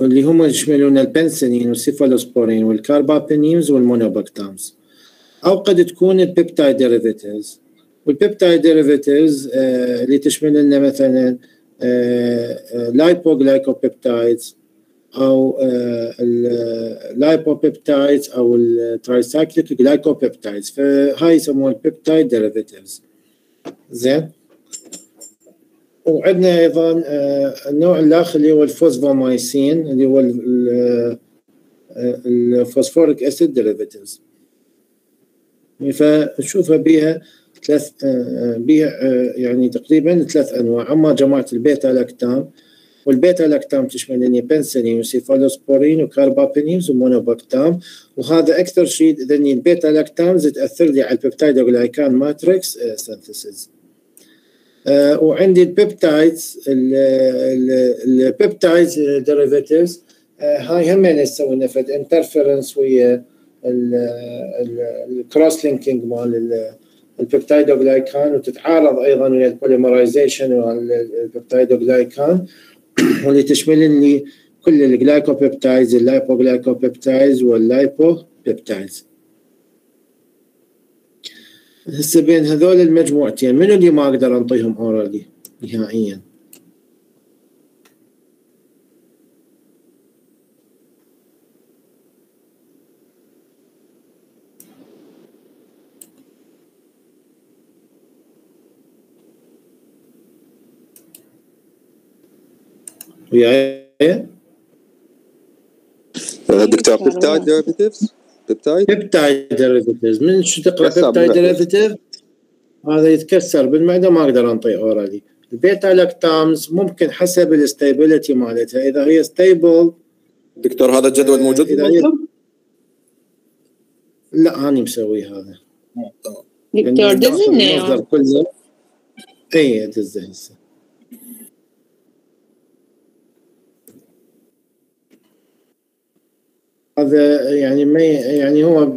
واللي هم يشملون البنسلين وال cephalosporin وال carbapenems وال monobactams. أو قد تكون ال peptide derivatives وال peptide derivatives اللي تشمل لنا مثلا lipoglycopeptides أو ال lipopeptides أو ال tricyclic glycopeptides. فهاي يسموها ال peptide derivatives زين. وعندنا أيضا آه، النوع الآخر اللي هو ال fosfomycin اللي هو ال- ال- ال phosphoric acid derivatives فنشوفها بها ثلاث آه، بها آه، يعني تقريبا ثلاث أنواع. أما جماعة ال beta lactam وال beta lactam تشمل بنسلين و cephalosporin و carbapenems و monobactam وهذا أكثر شيء ذني ال beta lactams تاثر لي على ال peptidoglycan matrix synthesis وعندي ال peptides ال peptides derivatives هاي هم يسوي نفد interference ويا ال cross linking مال ال peptidoglycan وتتعارض أيضا ويا ال polymerization وال peptidoglycan واللي تشمل كل ال glycopeptides ال lipoglycopeptides وال lipopeptides هسه بين هذول المجموعتين منو اللي ما أقدر أنطيهم orally نهائيا. وياي دكتور peptide derivatives peptide peptide derivatives من شو تقرأ بيبتايد. derivative هذا يتكسر بالمعدة ما أقدر انطي orally ال beta lactams ممكن حسب ال stability مالتها. إذا هي stable دكتور هذا الجدول موجود إذا هي لا هاني مسوي هذا. دكتور دزني كله. اي دزه هسه. هذا يعني ما يعني هو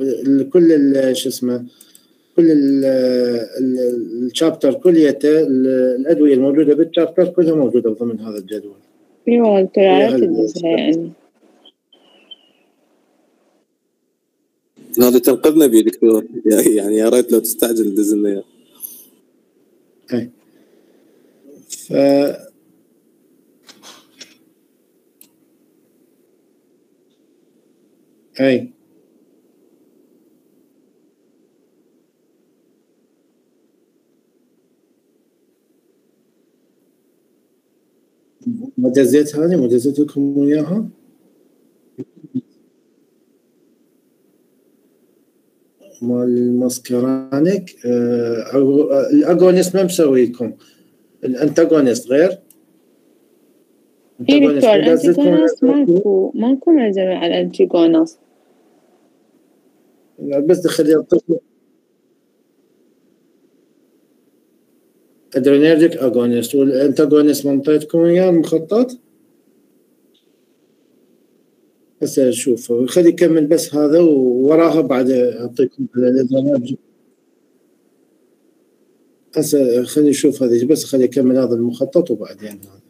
كل ال- شو اسمه كل الشابتر كليته ال- الأدوية الموجودة بالشابتر كلها موجودة ضمن هذا الجدول. أيوه انت يعني. هذا تنقذنا به دكتور. يعني يا ريت لو تستعجل دز لنا إياه. ف أي. ما دزيت هذه؟ ما دزيت لكم اياها مال الماسكرانيك آه، آه، الاجونست ما مسوي لكم؟ الانتاجونست غير؟ الأنتاجونست دكتور مدزت لكم انتيجونس ماكو ماكو ملزمة على الانتيجونس بس دخل الطفل ادرينيرجيك اجونست والانتاجونست منطيتكم اياه المخطط هسه أشوف. خلي يكمل بس هذا ووراها بعد أعطيكم هسه خليني أشوف هذه بس خلي يكمل هذا المخطط وبعدين هذا.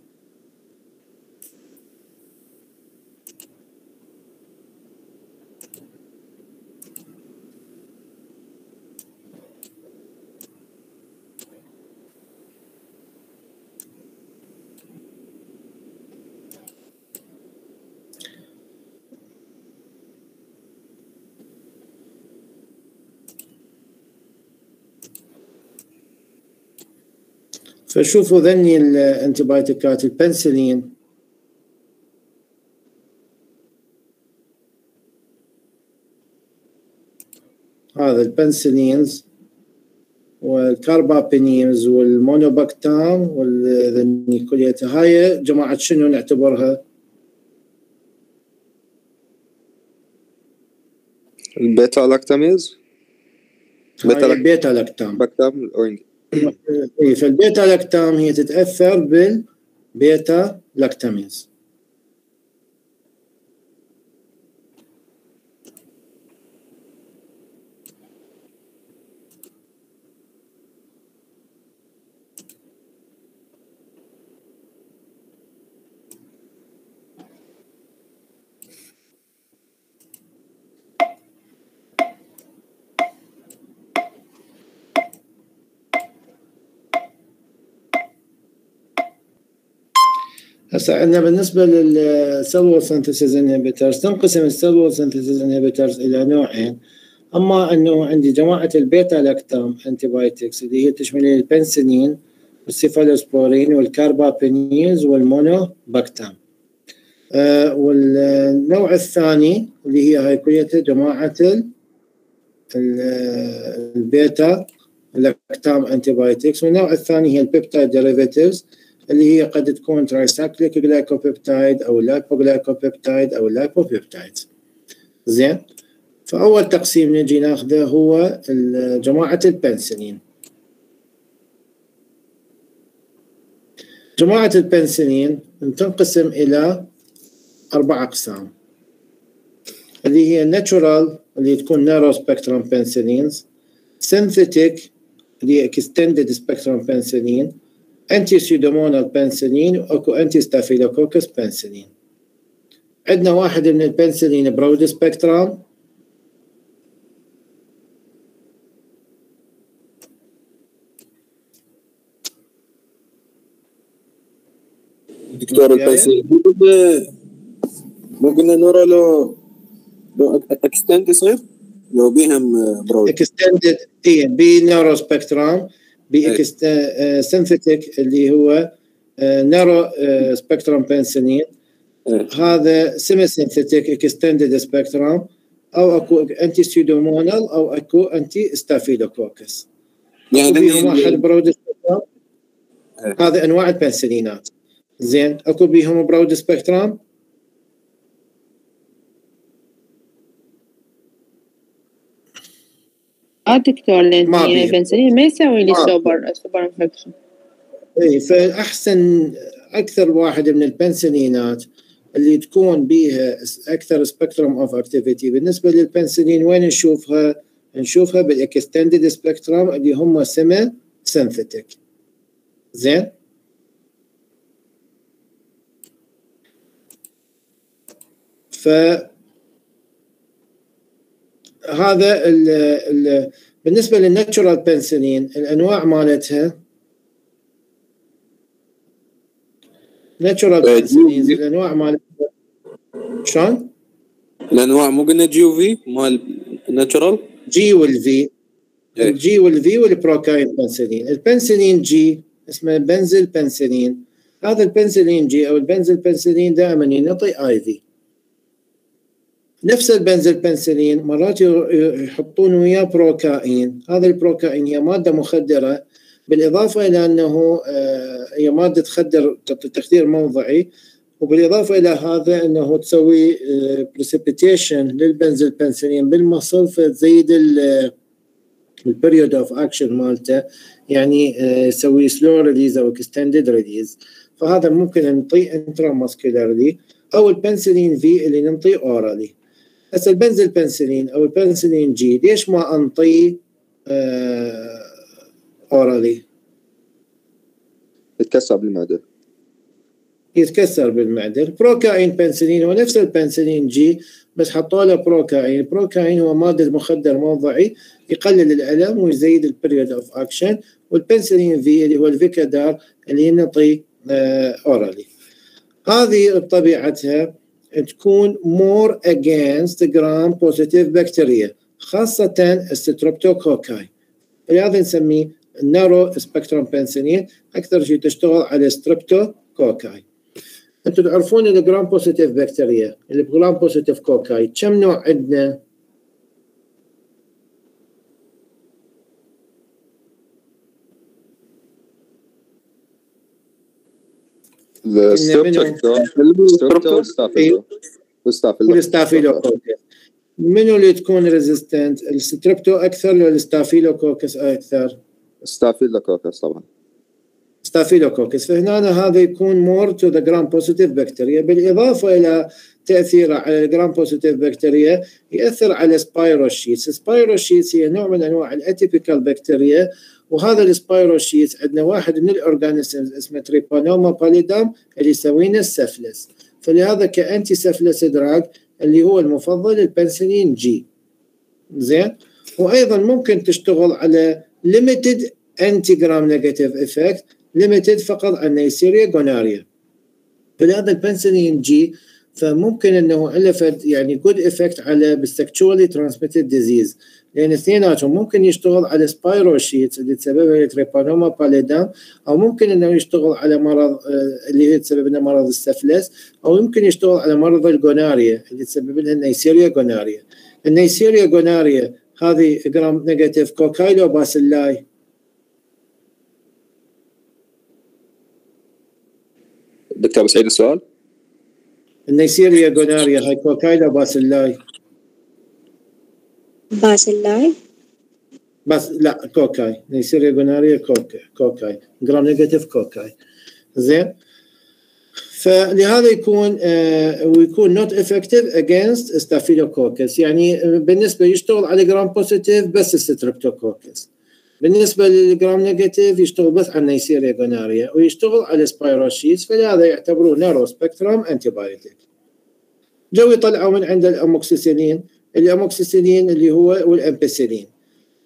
فشوفوا ذني الانتبايوتيكات البنسلين. هذا ال penicillins وال carbapenems وال monobactam والذني كليتها هاي جماعة شنو نعتبرها؟ ال beta lactams؟ بيتا هاي lac- ال beta lactam. ال orange إيه، فال beta lactam هي تتأثر بال beta lactamase هسه عندنا بالنسبة لل cell wall synthesis inhibitors تنقسم ال cell wall synthesis inhibitors إلى نوعين. أما إنه عندي جماعة ال beta-lactam antibiotics اللي هي تشمل البنسلين وال cephalosporin وال carbapenems وال monobactam آه، والنوع الثاني اللي هي هاي ال- ال- ال beta-lactam antibiotics والنوع الثاني هي ال peptide derivatives اللي هي قد تكون tricyclic glycopeptide أو lipoglycopeptide أو ال lipopeptide زين؟ فأول تقسيم نجي ناخذه هو جماعة البنسلين جماعة البنسلين تنقسم إلى أربع أقسام. اللي هي natural اللي تكون narrow spectrum penicillins synthetic اللي هي extended spectrum penicillin antipseudomonal penicillin واكو anti-staphylococcus penicillin عندنا واحد من البنسلين broad spectrum دكتور يعني؟ البنسلين مو قلنا narrow لو لو اكستند يصير لو بيهم broad extended اي ب narrow spectrum ب synthetic اللي هو narrow spectrum penicillin إيه. هذا semi-synthetic extended spectrum أو أكو antipseudomonal أو أكو anti-staphylococcus يعني واحد broad إيه. هذا أنواع البنسلينات زين أكو بيهم broad spectrum آه دكتور لأن ما. البنسلين ما يسوي لي super superinfection اي فاحسن أكثر واحد من البنسلينات اللي تكون بيها أكثر spectrum of activity بالنسبة للبنسلين وين نشوفها؟ نشوفها بال extended spectrum اللي هم semi-synthetic زين ف هذا ال ال بالنسبة لل natural penicillin الأنواع مالتها؟ natural آه، بنسلين الأنواع مالتها. شلون؟ الأنواع مو قلنا G و V مال natural؟ G وال V إيه. الجي والفي والبروكاين بنسلين البنسلين جي اسمه بنزل بنسلين هذا ال penicillin G أو ال benzyl penicillin دائما ينطي IV. نفس ال benzyl penicillin مرات يحطون وياه procaine هذا ال procaine هي مادة مخدرة بالإضافة إلى أنه آه، هي مادة تخدر تخدير موضعي وبالإضافة إلى هذا أنه تسوي precipitation لل benzyl penicillin بالمصل فتزيد ال period of action مالته يعني آه، يسوي slow release أو extended release فهذا ممكن نعطيه intra أو ال penicillin V اللي نعطيه orally هسه ال benzyl penicillin أو ال penicillin G ليش ما انطيه آه orally يتكسر بالمعدة يتكسر بالمعده ال procaine penicillin هو نفس ال penicillin G بس حطوا له procaine. ال procaine هو مادة مخدر موضعي يقلل الألم ويزيد ال period of action وال penicillin V اللي هو الفيكادار اللي نعطيه آه orally هذه بطبيعتها تكون more against gram positive bacteria خاصة ال streptococci لهذا نسميه؟ narrow spectrum penicillin أكثر شيء تشتغل على streptococci أنتم تعرفون ال gram positive bacteria ال gram positive cocci كم نوع عندنا؟ وال staphylococcus منو اللي تكون resistant ال strepto أكثر ولا ال staphylococcus أكثر؟ ستافيلوكوكس طبعا ستافيلوكوكس فهنا هذا يكون more to the gram positive bacteria بالاضافه إلى تاثيره على ال gram positive bacteria ياثر على spirochetes spirochetes هي نوع من انواع ال atypical bacteria وهذا ال spirochetes عندنا واحد من ال organisms اسمه Treponema pallidum اللي يسوينا السفلس. فلهذا ك anti-syphilis drug اللي هو المفضل ال penicillin G زين؟ وأيضا ممكن تشتغل على limited anti gram negative effect limited فقط على Neisseria gonorrhoeae فلهذا ال penicillin G فممكن إنه يعني good effect على بال sexually transmitted disease لأن اثنيناتهم ممكن يشتغل على spirochete اللي تسببها Treponema pallidum أو ممكن إنه يشتغل على مرض آه، اللي هي تسبب لنا مرض السفلس أو يمكن يشتغل على مرض ال gonorrhea اللي تسبب لنا ال Neisseria gonorrhoeae ال Neisseria gonorrhoeae هذه gram negative cocci لو bacilli دكتور بس عيد السؤال ال Neisseria gonorrhoeae هاي كوكايلو باسيلاي باسلاي بس لا cocci. Neisseria gonorrhoeae cocci cocci. gram negative cocci. زين. فلهذا يكون آه ويكون not effective against Staphylococcus يعني آه، بالنسبة يشتغل على gram positive بس Streptococcus بالنسبة لل gram negative يشتغل بس على Neisseria gonorrhoeae ويشتغل على spirochetes فلهذا يعتبروه narrow spectrum antibiotic جوي طلعوا من عند الاموكسيسيلين الأموكسيسيلين اللي هو والامبيسيلين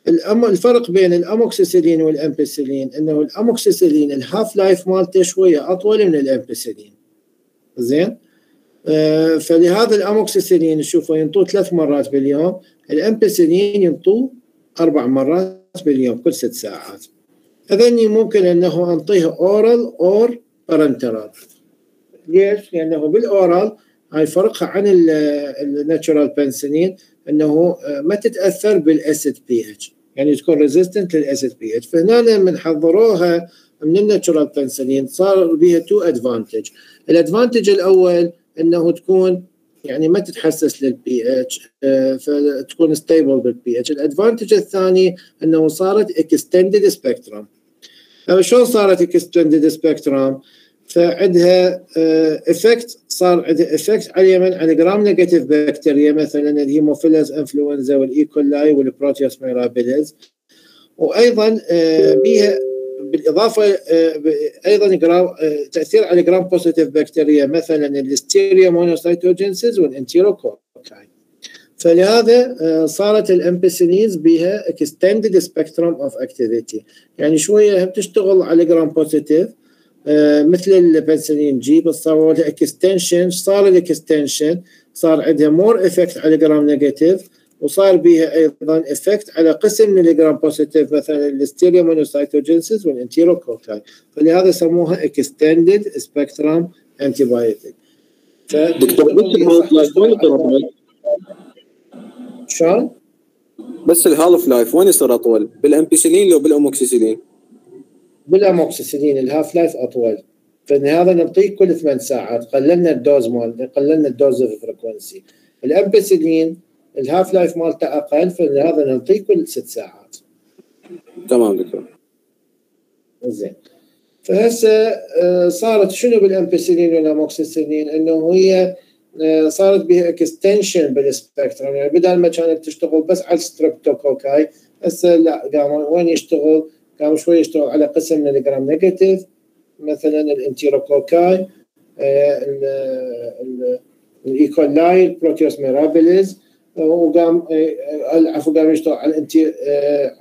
الأم الفرق بين الأموكسيسيلين والامبيسيلين إنه الأموكسيسيلين الهاف لايف مالته شوية أطول من الامبيسيلين زين؟ آه فلهذا الأموكسيسيلين نشوفه ينطوه ثلاث مرات باليوم الامبيسيلين ينطوه أربع مرات باليوم كل ست ساعات. أذني ممكن أنه أنطيه oral or parenteral ليش؟ لأنه بال oral هاي فرقها عن ال natural penicillin إنه آه، ما تتأثر بال acid pH يعني تكون resistant لل acid pH فهنا لما حضروها من ال natural penicillin صار بها two advantage ال advantage الأول إنه تكون يعني ما تتحسس للبي اتش آه، فتكون stable بال pH ال advantage الثاني إنه صارت extended spectrum شلون صارت extended spectrum فعندها effect صار عندها effect على من على gram negative bacteria مثلا الهيموفيلز انفلونزا والايكولاي والبروتيوس ميرابيلز وأيضا آه، بها بالإضافة آه، أيضا جرام آه، تأثير على gram positive bacteria مثلا Listeria monocytogenes وال enterococci فلهذا صارت ال ampicillins بها extended spectrum of activity يعني شوية بتشتغل على gram positive آه، مثل ال penicillin G بس صار لها extension صار ال extension صار عندها more effect على gram negative وصار بها أيضا effect على قسم من ال gram positive مثلا Listeria monocytogenes وال enterococci فلهذا يسموها extended spectrum antibiotic دكتور بس ال half life وين يصير؟ شلون؟ بس ال half life وين يصير أطول؟ بالأمبيسيلين لو بالأموكسيسيلين؟ بال amoxicillin ال half life اطول. فهذا نعطيه كل ثمان ساعات قللنا ال dose مال قللنا ال dose frequency ال ampicillin ال half life مالته أقل فهذا نعطيه كل ست ساعات. تمام دكتور. زين. فهسه آه، صارت شنو بال ampicillin وال amoxicillin إنه هي آه، صارت بها extension بال spectrum يعني بدل ما كانت تشتغل بس على ال streptococci هسه لا قاموا وين يشتغل؟ قام شوي يشتغل على قسم من ال gram negative مثلا الانتيروكوكاي الايكولاي البروتيوس ميرابيليز وقام عفوا قام يشتغل على الانتي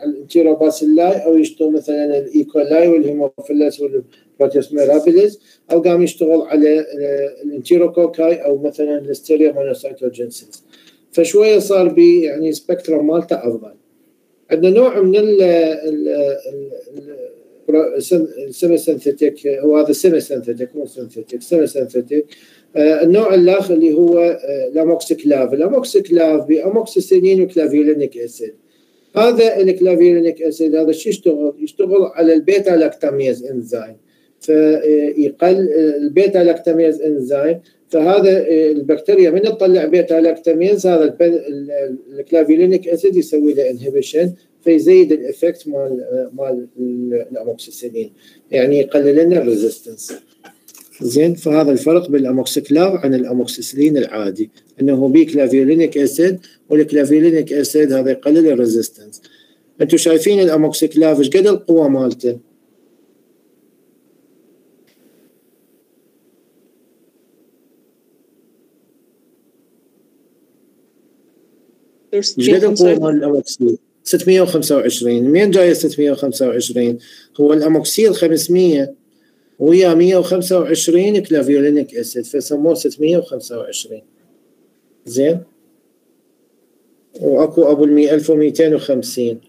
على ال enterobacilli أو يشتغل مثلا الايكولاي والهيموفيلس والبروتيوس ميرابيليز أو قام يشتغل على ال enterococci أو مثلا Listeria monocytogenes فشوية صار بي يعني spectrum مالته أفضل. عندنا نوع من ال السيمي synthetic هو هذا semi synthetic مو synthetic semi synthetic النوع الآخر اللي هو آه، الاموكسيكلاف الاموكسيكلاف باموكسيسيلين وكلافيولينيك اسيد. هذا ال clavulanic acid هذا شو يشتغل؟ يشتغل على ال beta lactamase enzyme. فيقل ال beta lactamase enzyme. فهذا البكتيريا من تطلع beta lactamase هذا ال clavulanic acid يسوي له inhibition فيزيد ال effect مال مال الاموكسيسيلين يعني يقلل لنا ال resistance زين فهذا الفرق بين ال Amoxiclav عن الاموكسيسيلين العادي إنه بي clavulanic acid وال clavulanic acid هذا يقلل ال resistance أنتم شايفين ال Amoxiclav إيش قد القوة مالته؟ إيش قد القوة مال ال Amoxil 625 منين جاية 625 هو ال Amoxil 500 ويا 125 clavulanic acid فسموه 625 زين؟ وأكو أبو ال 1250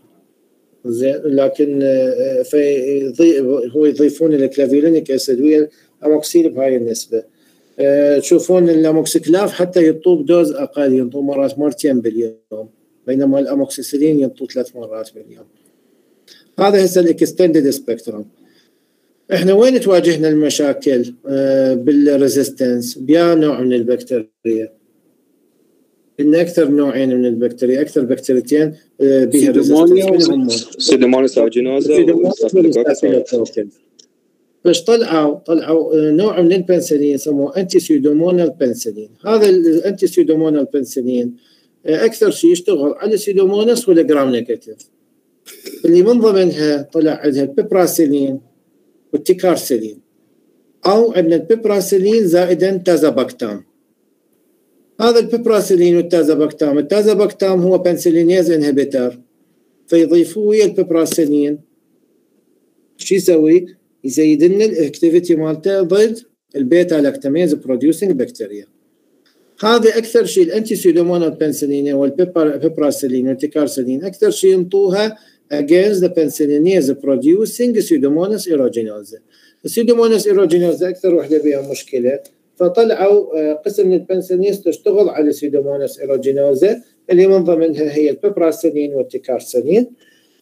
زين؟ لكن آه، في هو يضيفون ال clavulanic acid ويا Amoxil بهاي النسبة. آه، تشوفون ال Amoxiclav حتى يطوه ب dose أقل ينطوا مرات مرتين باليوم بينما الأموكسيسيلين ينطوا ثلاث مرات باليوم. هذا هسه ال extended spectrum إحنا وين تواجهنا المشاكل؟ آه، بال resistance بيا نوع من البكتيريا. إن أكثر نوعين من البكتيريا أكثر بكتيريتين آه، بها resistance Pseudomonas aeruginosa بس طلعوا طلعوا آه، نوع من البنسلين يسموه antipseudomonal penicillin هذا ال antipseudomonal penicillin أكثر شيء يشتغل على Pseudomonas وال gram negative اللي من ضمنها طلع عندها ال piperacillin وال ticarcillin. أو عندنا ال piperacillin زائدا tazobactam. هذا ال piperacillin وال tazobactam ال tazobactam هو penicillinase inhibitor فيضيفوه ويا ال piperacillin. شو يسوي؟ يزيد لنا ال activity مالته ضد ال beta-lactamase producing bacteria هذا أكثر شيء ال anti-pseudomonal penicillin وال piperacillin وال ticarcillin أكثر شيء ينطوها against the penicillinase producing pseudomonas aeruginosa. ال Pseudomonas aeruginosa أكثر وحدة بها مشكلة. فطلعوا آه، قسم من ال penicillins تشتغل على ال Pseudomonas aeruginosa اللي من ضمنها هي ال piperacillin وال ticarcillin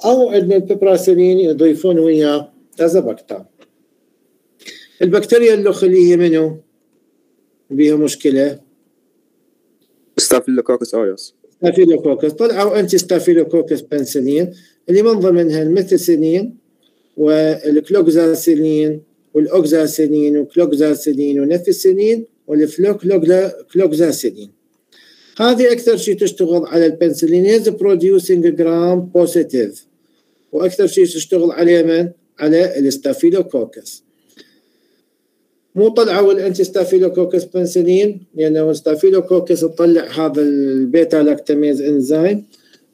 أو عندنا ال piperacillin يضيفون وياه tazobactam البكتيريا اللي هي منو؟ بها مشكلة. Staphylococcus aureus Staphylococcus طلعوا anti-staphylococcus penicillin اللي من ضمنها ال methicillin والكلوكزاسيلين والاوكزاسيلين وكلوكزاسيلين ونفسيلين والفلوكلوكزاسيلين هذه أكثر شيء تشتغل على ال penicillinase producing gram positive وأكثر شيء تشتغل عليه من؟ على ال Staphylococcus مو طلعوا ال anti-staphylococcus penicillin لأنه ال Staphylococcus تطلع هذا ال beta-lactamase enzyme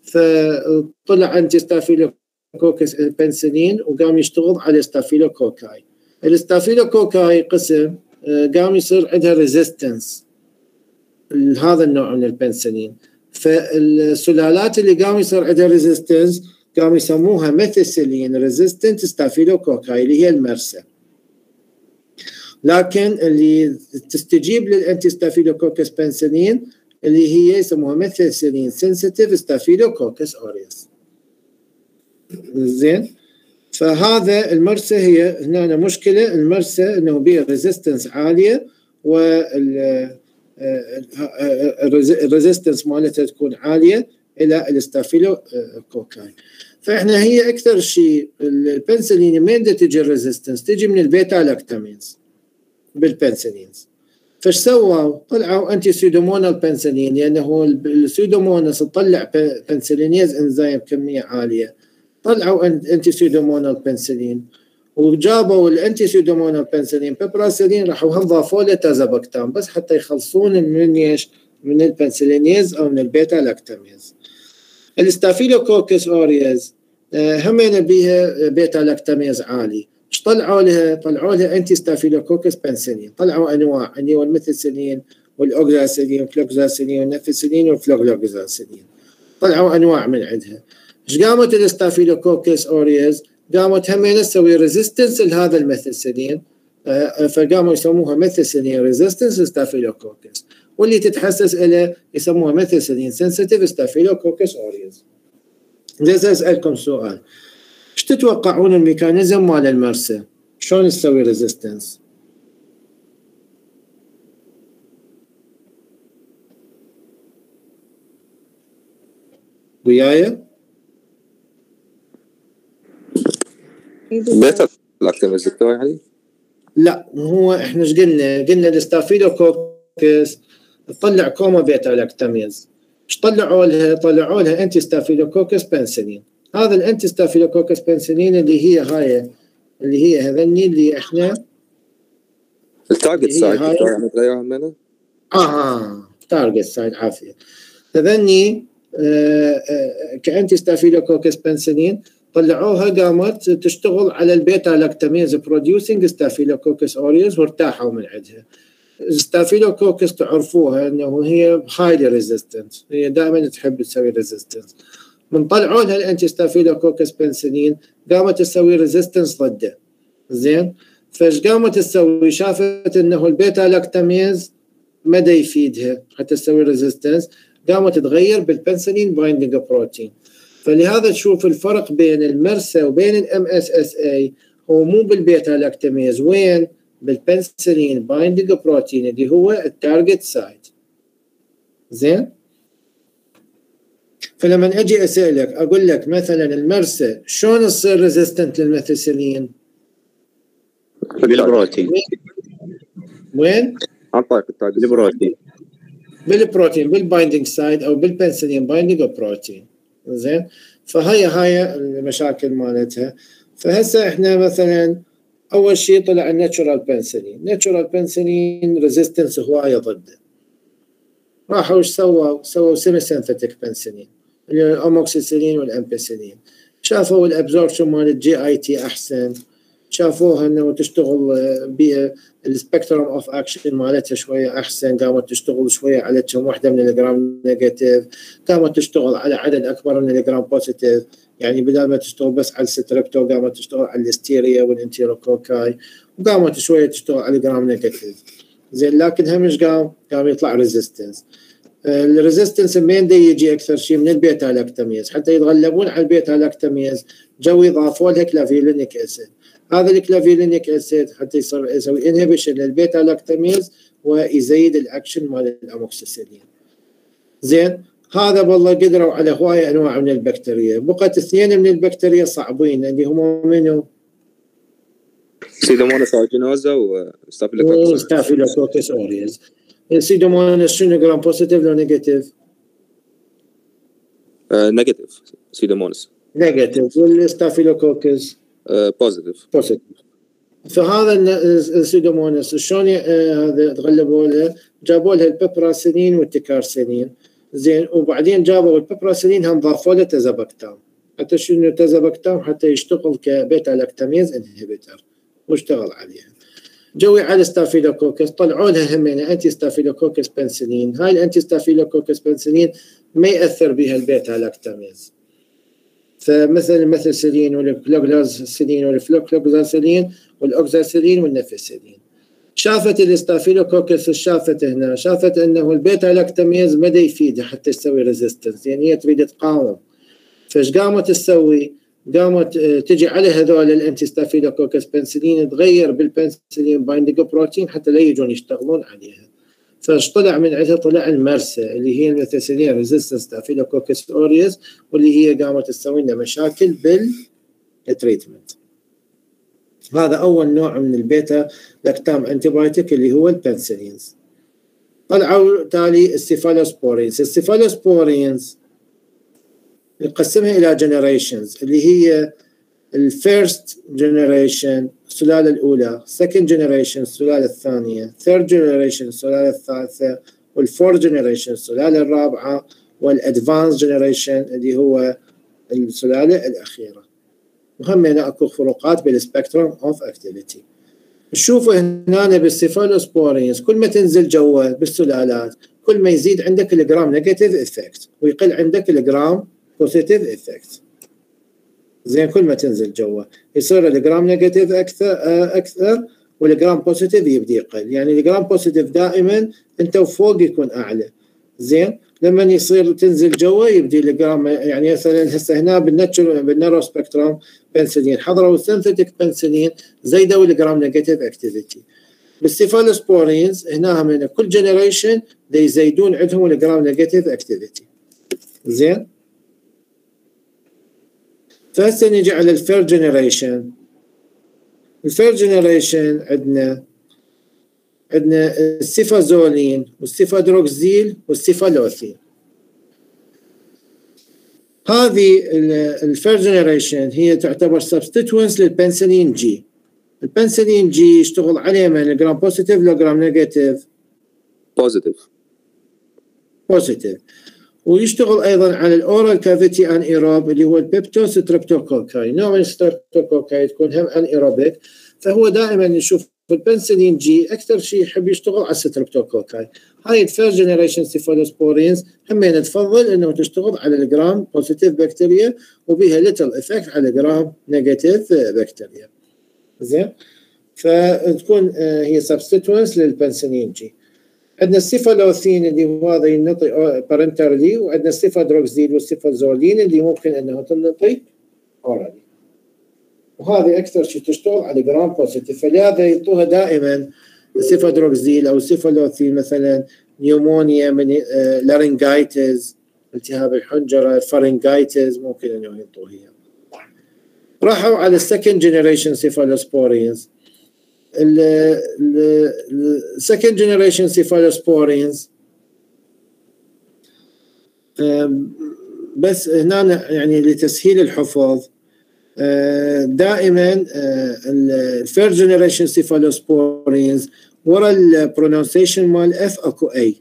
فطلع anti-staphylococcus penicillin وقام يشتغل على staphylococci ال staphylococci قسم آه، قام يصير عندها resistance هذا النوع من البنسلين. فالسلالات اللي قام يصير عندها resistance قام يسموها methicillin resistant staphylococci اللي هي ال MRSA لكن اللي تستجيب لل anti-staphylococcus penicillin اللي هي يسموها methicillin sensitive Staphylococcus aureus زين فهذا ال MRSA هي هنا مشكله ال MRSA انه بها resistance عاليه وال resistance مالتها تكون عاليه إلى ال staphylococci فإحنا هي أكثر شيء البنسلين من تجي ال resistance تجي من ال beta-lactamase بال penicillins فايش سووا؟ طلعوا anti-pseudomonal penicillin لأنه ال Pseudomonas تطلع penicillinase enzyme بكميه عالية طلعوا anti-pseudomonal penicillin وجابوا ال anti-pseudomonal penicillin piperacillin راحوا ضافوا له tazobactam بس حتى يخلصون من إيش؟ من ال penicillinase أو من ال beta-lactamase ال Staphylococcus aureus آه، همين بيها beta-lactamase عالي. إيش طلعوا لها؟ طلعوا لها anti-staphylococcus penicillin طلعوا أنواع اللي هو ال methicillin والاوكزاسيلين والكلوكزاسيلين والنفسيلين والفلوكلوكزاسيلين طلعوا أنواع من عندها. إيش قامت ال Staphylococcus aureus؟ قامت همين تسوي resistance لهذا ال methicillin آه، فقاموا يسموها methicillin resistance Staphylococcus واللي تتحسس له يسموها ميثيسيلين سنسيتيف ستافيلوكوكس اوريز لازم اسالكم سؤال إيش تتوقعون ال mechanism مال ال MRSA؟ شلون تسوي resistance؟ وياي؟ بيتا علي لا هو إحنا إيش قلنا؟ قلنا ال Staphylococcus تطلع كومة beta-lactamase إيش طلعوا لها؟ طلعوا لها anti-staphylococcus penicillin هذا ال anti-staphylococcus penicillin اللي هي هاي اللي هي هذني اللي إحنا ال target site غيرها منه؟ آه target site عافية. هذني آه، آه، ك anti-staphylococcus penicillin طلعوها قامت تشتغل على ال beta-lactamase producing Staphylococcus aureus وارتاحوا من عندها. Staphylococcus تعرفوها إنه هي highly resistant هي دائما تحب تسوي resistance من طلعوا لها ال anti-staphylococcus penicillin قامت تسوي resistance ضده. زين؟ فايش قامت تسوي؟ شافت إنه ال beta-lactamase ما دا يفيدها حتى تسوي resistance قامت تغير بال penicillin binding protein فلهذا تشوف الفرق بين ال MRSA وبين ال MSSA هو مو بال beta-lactamase. وين؟ بال penicillin binding protein اللي هو ال target site زين؟ فلما أجي أسألك أقول لك مثلا ال MRSA شلون تصير resistant لل methicillin؟ بالبروتين. وين؟ عن طريق ال target بالبروتين. بالبروتين بال binding site أو بال penicillin binding protein زين؟ فهي هاي المشاكل مالتها. فهسه إحنا مثلا أول شيء طلع ال natural penicillin natural penicillin resistance هوايه ضده راحوا إيش سووا؟ سووا semi-synthetic penicillin ال amoxicillin وال ampicillin شافوا ال absorption مال ال GIT أحسن. شافوها إنه تشتغل بال spectrum of action مالتها شوية أحسن. قامت تشتغل شوية على كم وحده من ال gram negative قامت تشتغل على عدد أكبر من ال gram positive يعني بدل ما تشتغل بس على ال strepto قامت تشتغل على ال Listeria وال enterococci وقامت شوية تشتغل على ال gram negative. زين لكن هم إيش قام؟ قام يطلع resistance ال resistance منين يجي أكثر شيء من ال beta lactamase حتى يتغلبون على ال beta lactamase جو يضافوا لها clavulanic acid هذا ال clavulanic acid حتى يصير يسوي inhibition لل beta lactamase ويزيد الأكشن مال الأموكسيسيلين. زين هذا والله قدروا على هواية أنواع من البكتيريا. بقت اثنين من البكتيريا صعبين اللي هم منو؟ Pseudomonas aeruginosa و Staphylococcus Staphylococcus aureus Pseudomonas شنو gram positive لو negative؟ negative Pseudomonas negative وال Staphylococcus positive positive فهذا ال Pseudomonas شلون آه، هذا تغلبوا له؟ جابوا له ال piperacillin وال ticarcillin زين وبعدين جابوا ال piperacillin هم ضافوا له tazobactam حتى شنو tazobactam حتى يشتغل ك beta lactamase inhibitor. واشتغل عليها. جوا على Staphylococcus طلعوا لها همين anti Staphylococcus penicillin. هاي ال anti Staphylococcus penicillin ما يأثر بها ال beta lactamase فمثل الميثيسيلين والكلوغلازسيلين والفلوكلوغلازسيلين والاوكزاسيلين والنفسيلين شافت ال Staphylococcus شافت هنا. شافت أنه ال beta lactamase ما يفيدها حتى تسوي resistance يعني هي تريد تقاوم. فايش قامت تسوي؟ قامت آه، تجي على هذول ال anti Staphylococcus penicillin تغير بال penicillin binding protein حتى لا يجون يشتغلون عليها. فايش طلع من عندها طلع ال MRSA اللي هي ال methicillin resistance Staphylococcus aureus واللي هي قامت تسوي لنا مشاكل بال treatment هذا أول نوع من ال beta lactam antibiotic اللي هو ال penicillins. طلعوا تالي ال cephalosporins. ال cephalosporins نقسمها إلى generations اللي هي ال first generation السلالة الأولى second generation السلالة الثانية third generation السلالة الثالثة وال fourth generation السلالة الرابعة وال advanced generation اللي هو السلالة الأخيرة. وهم هنا أكو فروقات بال spectrum of activity نشوفوا هنا بال cephalosporins كل ما تنزل جوا بالسلالات كل ما يزيد عندك ال gram negative effect ويقل عندك ال gram positive effect زين كل ما تنزل جوا يصير ال gram negative أكثر آه، أكثر وال gram positive يبدي يقل. يعني ال gram positive دائما أنت وفوق يكون أعلى. زين لما يصير تنزل جوا يبدي الجرام يعني مثلا هسه هنا بال natural بال narrow spectrum penicillin حضروا ال synthetic penicillin زيدوا ال gram negative activity بال cephalosporins هنا من كل generation يزيدون عندهم ال gram negative activity زين فهسه نجي على ال first generation ال first generation عندنا عندنا ال cefazolin وال cefadroxil وال cephalothin هذه ال first generation هي تعتبر substituents لل penicillin G ال penicillin G يشتغل عليه من gram positive لو gram negative positive positive ويشتغل أيضا على ال oral cavity anaerobe اللي هو ال Peptostreptococci نوع من ال Streptococci تكون هم anaerobic فهو دائما نشوف ال penicillin G أكثر شيء يحب يشتغل على ال Streptococci هاي ال first generation cephalosporins همين تفضل إنه تشتغل على ال gram positive bacteria وبها little effect على gram negative bacteria زين؟ فتكون آه، هي substituents لل penicillin G عندنا ال cephalothin اللي هو هذا ينطي parenterally وعندنا ال cefadroxil وال cefazolin اللي ممكن إنه تنطي orally وهذه أكثر شيء تشتغل على gram positive فلهذا يعطوها دائما ال cefadroxil أو ال cephalothin مثلا pneumonia من laryngitis التهاب الحنجرة pharyngitis ممكن انه يعطوها راحوا على ال second generation cephalosporins ال second generation cephalosporins بس هنا يعني لتسهيل الحفظ دائما ال first generation cephalosporins ورا البرونونسيشن مال اف اكو اي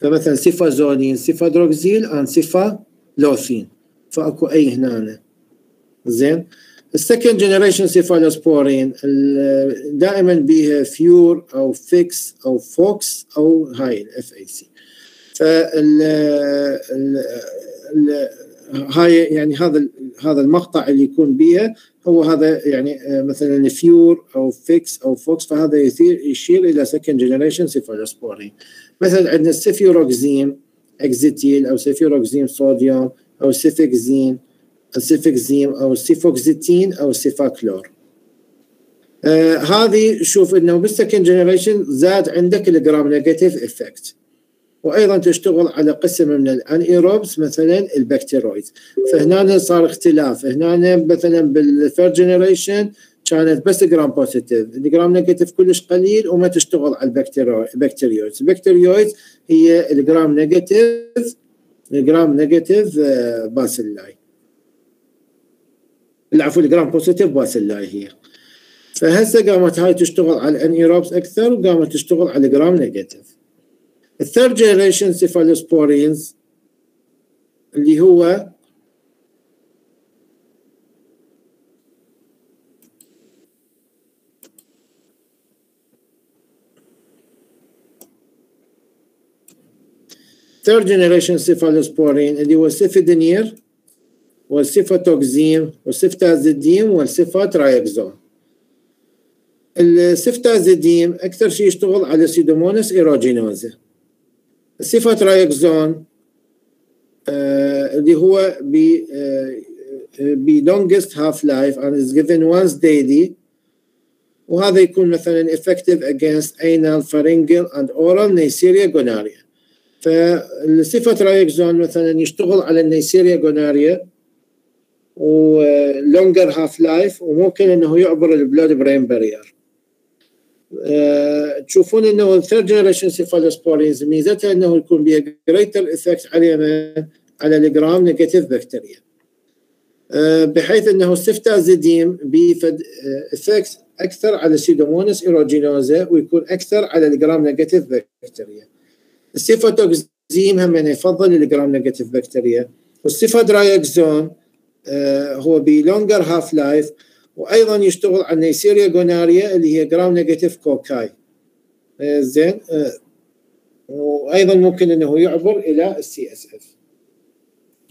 فمثلا سيفازولين سيفادروكسيل ان سيفا لوثين فاكو اي هنا زين؟ السكند جنريشن سيفالوسبورين دائما بيها فيور أو فيكس أو فوكس أو هاي الاف اي سي فال هاي يعني هذا هذا المقطع اللي يكون بيها هو هذا يعني مثلا fur أو fix أو fox فهذا يثير يشير إلى second generation cephalosporin. مثلا عندنا ال cefuroxime axetil أو cefuroxime sodium أو cefixime ال cefixime أو ال cefoxitin أو ال cefaclor آه هذه شوف إنه بال second generation زاد عندك ال gram negative effect وأيضا تشتغل على قسم من ال anaerobes مثلا ال Bacteroides فهنا صار اختلاف. هنا مثلا بال third generation كانت بس gram positive ال gram negative كلش قليل وما تشتغل على ال bacteroid ال bacteroid هي ال gram negative ال gram negative bacilli العفو ال gram positive bacilli هي. فهسه قامت هاي تشتغل على ال anaerobes أكثر وقامت تشتغل على ال gram negative ال third generation cephalosporins اللي هو third generation cephalosporin اللي هو cefdinir وال cefotaxime وال ceftazidime وال ceftriaxone. ال ceftazidime أكثر شيء يشتغل على Pseudomonas aeruginosa ال ceftriaxone آه اللي هو ب ب longest half life and is given once daily. وهذا يكون مثلا effective against anal, pharyngeal and oral Neisseria gonorrhea. فال ceftriaxone مثلا يشتغل على ال Neisseria gonorrhea و longer half life وممكن إنه يعبر ال blood brain barrier تشوفون إنه ال third generation cephalosporins ميزتها إنه يكون بها greater effect على على ال gram negative bacteria بحيث إنه ال ceftazidime بيفد effect أكثر على Pseudomonas aeruginosa ويكون أكثر على ال gram negative bacteria ال cefotaxime هم يفضل ال gram negative bacteria وال ceftriaxone آه هو ب longer half life وأيضا يشتغل على ال Neisseria gonorrhea اللي هي gram negative cocci زين آه وأيضا ممكن إنه يعبر إلى ال CSF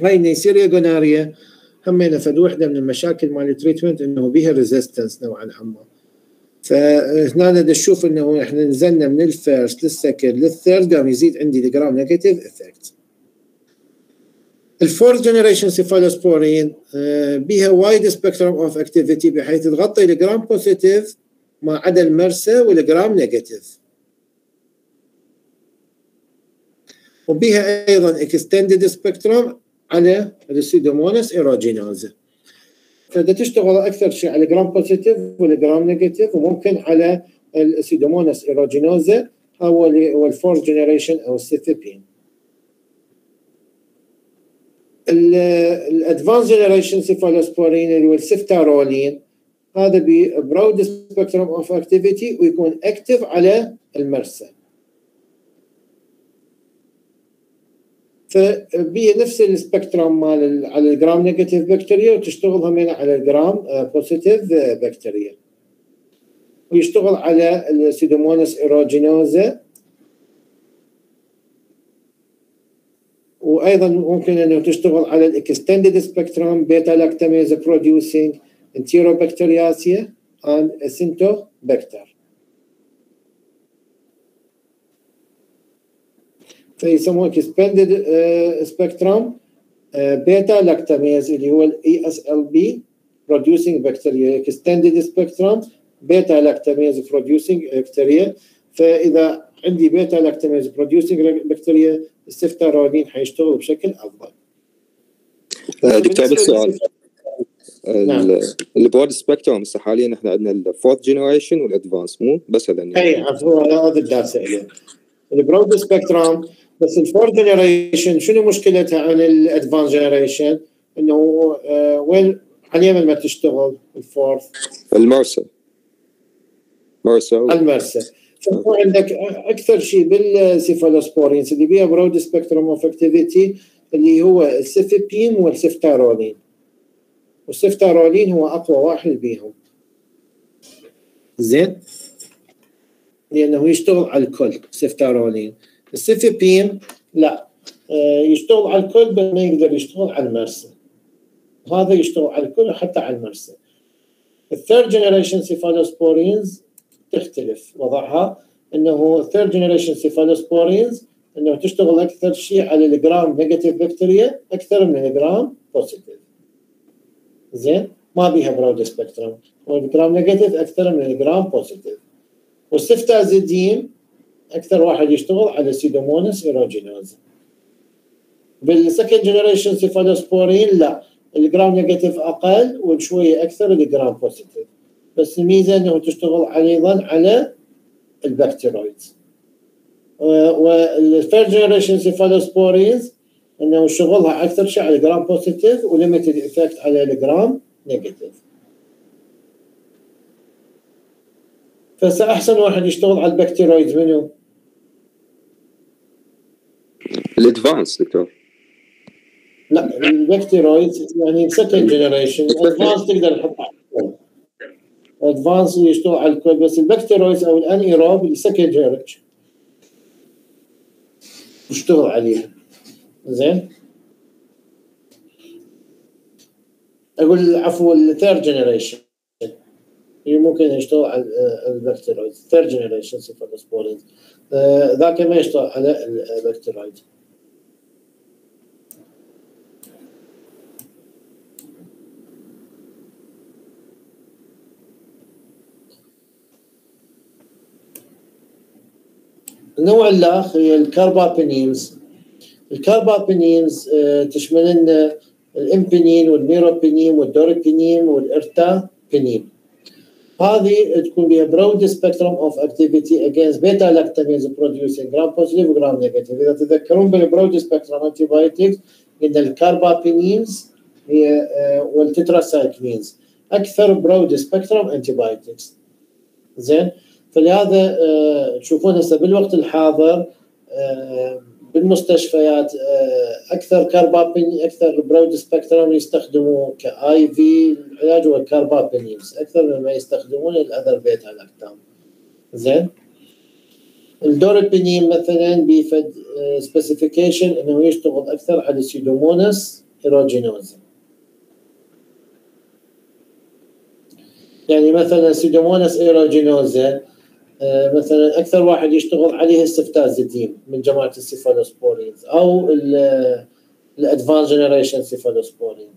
هاي ال Neisseria gonorrhea هم نفد وحده من المشاكل مال ال treatment إنه بها resistance نوعا ما فهنا نشوف إنه إحنا نزلنا من ال first لل second لل third قام يزيد عندي ال gram negative effect ال fourth generation cephalosporin بها wide spectrum of activity بحيث تغطي ال gram positive ما عدا ال MRSA وال gram negative وبها أيضا extended spectrum على ال Pseudomonas aeruginosa فبدها تشتغل أكثر شيء على ال gram positive وال gram negative وممكن على ال Pseudomonas aeruginosa هو هو ال fourth generation أو ال cefepime. ال advanced generation cephalosporin اللي هو ال ceftaroline هذا ب broad spectrum of activity ويكون active على ال MRSA. فبي نفس ال spectrum مال ال- على ال gram negative bacteria وتشتغل همين على ال gram positive bacteria ويشتغل على ال Pseudomonas aeruginosa وأيضا ممكن أنه تشتغل على ال extended spectrum beta lactamase producing Enterobacteriaceae and Acinetobacter فيسموه extended spectrum beta lactamase اللي هو ال ESBL producing bacteria extended spectrum beta lactamase producing bacteria فإذا عندي beta lactamase producing bacteria ال ceftaroline حيشتغل بشكل افضل دكتور بس سؤال نعم. ال broad spectrum هسه حاليا إحنا عندنا ال fourth generation وال advanced مو بس هذا اي عفوا هذا اليه ال broad spectrum بس ال fourth generation شنو مشكلتها عن ال advanced generation؟ انه وين على اليمن ما تشتغل ال fourth ال MRSA MRSA ال MRSA فهو عندك أكثر شيء بال cephalosporins اللي بيها broad spectrum of activity اللي هو ال cefepime وال ceftaroline وال ceftaroline هو أقوى واحد بيهم. زين. لأنه يشتغل على الكل ceftaroline ال cefepime لا آه، يشتغل على الكل بس ما يقدر يشتغل على ال MRSA. هذا يشتغل على الكل حتى على ال MRSA. ال third generation cephalosporins تختلف وضعها إنه third generation cephalosporins إنه تشتغل أكثر شيء على ال gram negative bacteria أكثر من ال gram positive زين؟ ما بيها broad spectrum وال gram negative أكثر من ال gram positive وال ceftazidime أكثر واحد يشتغل على Pseudomonas aeruginosa بال second generation cephalosporin لا. ال gram negative أقل وشوية أكثر ال gram positive بس الميزه انه تشتغل أيضا على ال Bacteroides. وال third generation cephalosporins إنه شغلها أكثر شيء على ال gram positive و limited effect على ال gram negative فاحسن واحد يشتغل على ال Bacteroides منو؟ ال advanced دكتور. لا ال Bacteroides يعني second generation advanced تقدر تحطها. advanced يشتغل على الكل بس ال Bacteroides أو ال anaerobe ال second generation يشتغل عليها. زين؟ أقول عفوا ال third generation ممكن يشتغل على ال Bacteroides. third generation cephalosporins ذاك ما يشتغل على ال Bacteroides. النوع الآخر هي ال carbapenems ال carbapenems آه، تشمل لنا الامبينين والميروبينيم والدوريبينيم والارتابينيم هذه تكون بها broad spectrum of activity against beta-lactamase producing gram positive و gram negative إذا تتذكرون بال broad spectrum antibiotics قلنا ال carbapenems هي آه، وال tetracyclines أكثر broad spectrum antibiotics زين؟ فلهذا آه، تشوفون هسه بالوقت الحاضر آه، بالمستشفيات آه، أكثر carbapen أكثر broad spectrum يستخدموا كاي في العلاج هو ال carbapenems أكثر مما يستخدمون ال other beta-lactam زين؟ ال doripenem مثلا بي فد specification إنه يشتغل أكثر على ال Pseudomonas aeruginosa يعني مثلا Pseudomonas aeruginosa مثلا أكثر واحد يشتغل عليه ال ceftazidime من جماعة ال cephalosporins أو ال advanced generation cephalosporin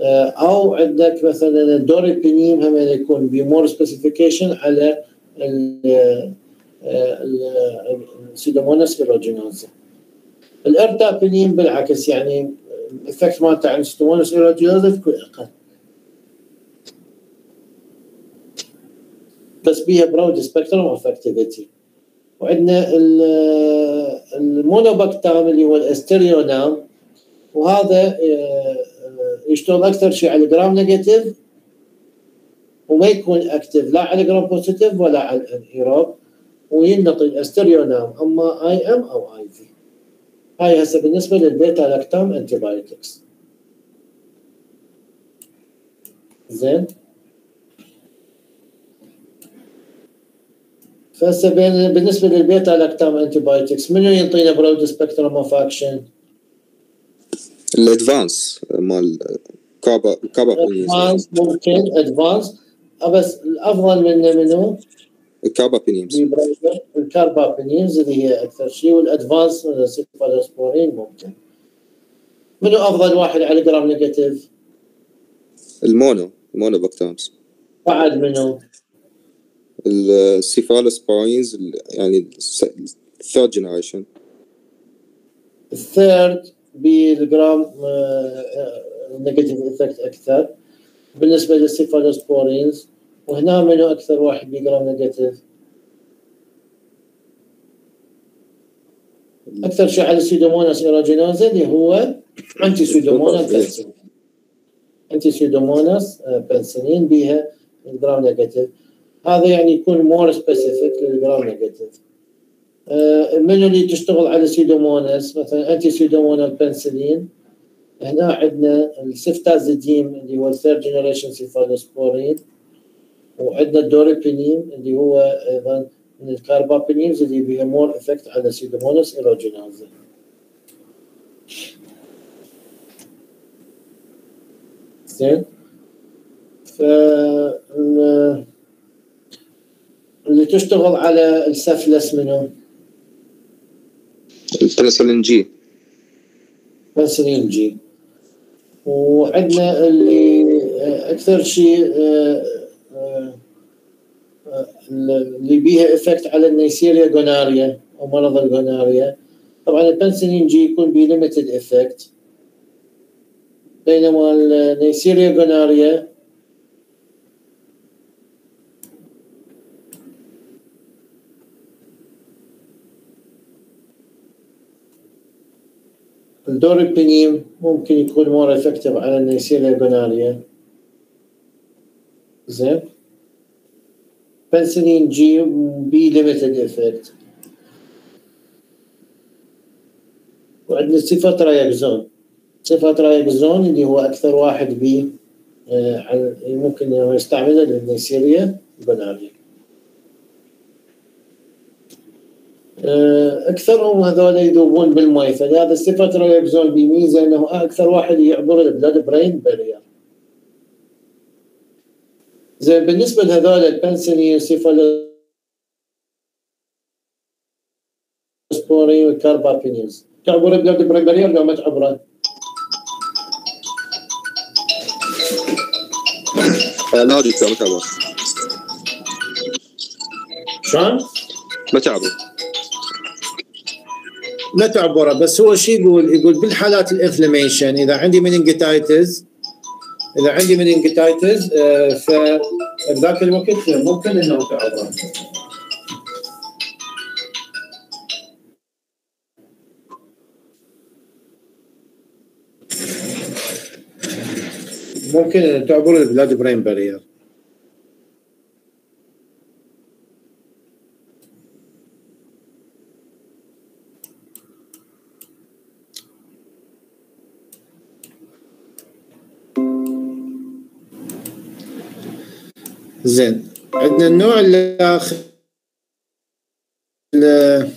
آه، أو عندك مثلا ال doripenem هم يكون ب more specification على ال Pseudomonas aeruginosa ال ertapenem بالعكس يعني ال effect مالته على ال Pseudomonas aeruginosa تكون أقل. بس بيها broad spectrum of activity وعندنا ال- monobactam اللي هو ال aztreonam وهذا آه، يشتغل أكثر شيء على ال gram negative وما يكون active لا على gram positive ولا على ال aerobe وينطي ال aztreonam أما IM أو IV هاي هسه بالنسبة لل beta-lactam antibiotics زين؟ فهسه بالنسبة لل beta-lactam antibiotics منو يعطينا broad spectrum of action؟ ال advanced مال carba carba advanced ممكن advanced بس الأفضل منه منو؟ carbapenems ال carbapenems اللي هي أكثر شيء وال advanced من السيفالوسبورين ممكن منو أفضل واحد على gram negative؟ ال mono ال monobactams بعد منو؟ ال cephalosporins يعني ال third generation ال third بال gram negative effect أكثر. بالنسبة لل cephalosporins وهنا منو أكثر واحد ب gram negative؟ أكثر شيء على ال Pseudomonas aeruginosa اللي هو anti-Pseudomonas penicillin anti-Pseudomonas penicillin بها ال gram negative هذا يعني يكون more specific لل gram negative منو اللي تشتغل على Pseudomonas مثلا antipseudomonal penicillin هنا عندنا ال ceftazidime اللي هو ال third generation cephalosporin وعندنا ال doripenem اللي هو أيضا من ال carbapenems اللي بيها more effect على Pseudomonas aeruginosa زين. ف اللي تشتغل على السفلس G penicillin G وعندنا اللي أكثر شيء آه، آه، آه، اللي بيها effect على ال Neisseria gonorrhoeae أو مرض ال gonorrhea طبعا ال penicillin G يكون بي limited effect بينما ال Neisseria gonorrhoeae ال doripenem ممكن يكون more effective على ال Neisseria gonorrhoeae زين penicillin G بي limited effect وعندنا ceftriaxone ceftriaxone اللي هو أكثر واحد بي ممكن يستعمله لل Neisseria gonorrhoeae آه، أكثرهم هذول يذوبون بالماء فلهذا ال ceftriaxone بميزه إنه أكثر واحد يعبر ال blood brain barrier زين بالنسبة لهذول ال penicillin cephalosporin وال carbapenems تعبر ال blood brain barrier لو ما تعبره آه، لا دكتور ما تعبر. شلون؟ ما تعبر. لا تعبره بس هو شو يقول؟ يقول بالحالات ال inflammation إذا عندي meningitis إذا عندي meningitis آه، فذاك الوقت ممكن إنه تعبره ممكن تعبر ال blood brain barrier زين. عندنا النوع الآخر ال-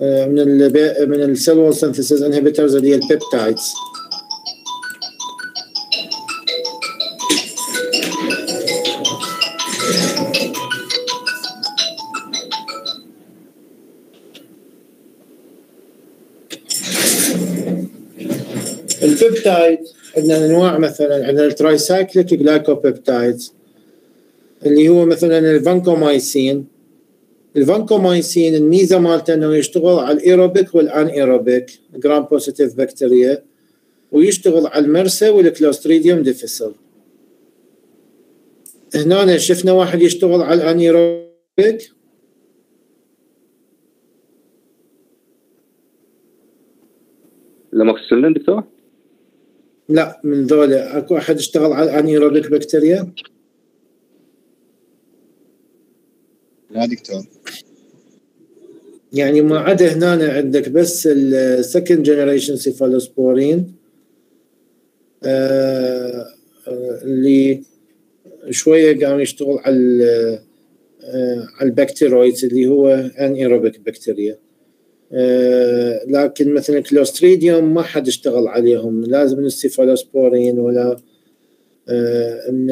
آه، من ال من ال cell wall synthesis inhibitors اللي هي ال peptides. ال peptide عندنا انواع مثلا عندنا ال tricyclic glycopeptides اللي هو مثلا ال vancomycin. ال vancomycin الميزه مالته إنه يشتغل على ال aerobic وال anaerobic gram positive bacteria ويشتغل على ال MRSA وال Clostridium difficile هنا شفنا واحد يشتغل على ال anaerobic لاموكسيسيلين دكتور؟ لا من ذولا. أكو أحد اشتغل على ال anaerobic bacteria لا دكتور. يعني ما عدا هنا عندك بس ال second generation cephalosporin آه، آه، اللي شوية قام يشتغل على آه، على ال Bacteroides اللي هو anaerobic bacteria لكن مثلا Clostridium ما حد اشتغل عليهم لازم السيفالوسبورين ولا من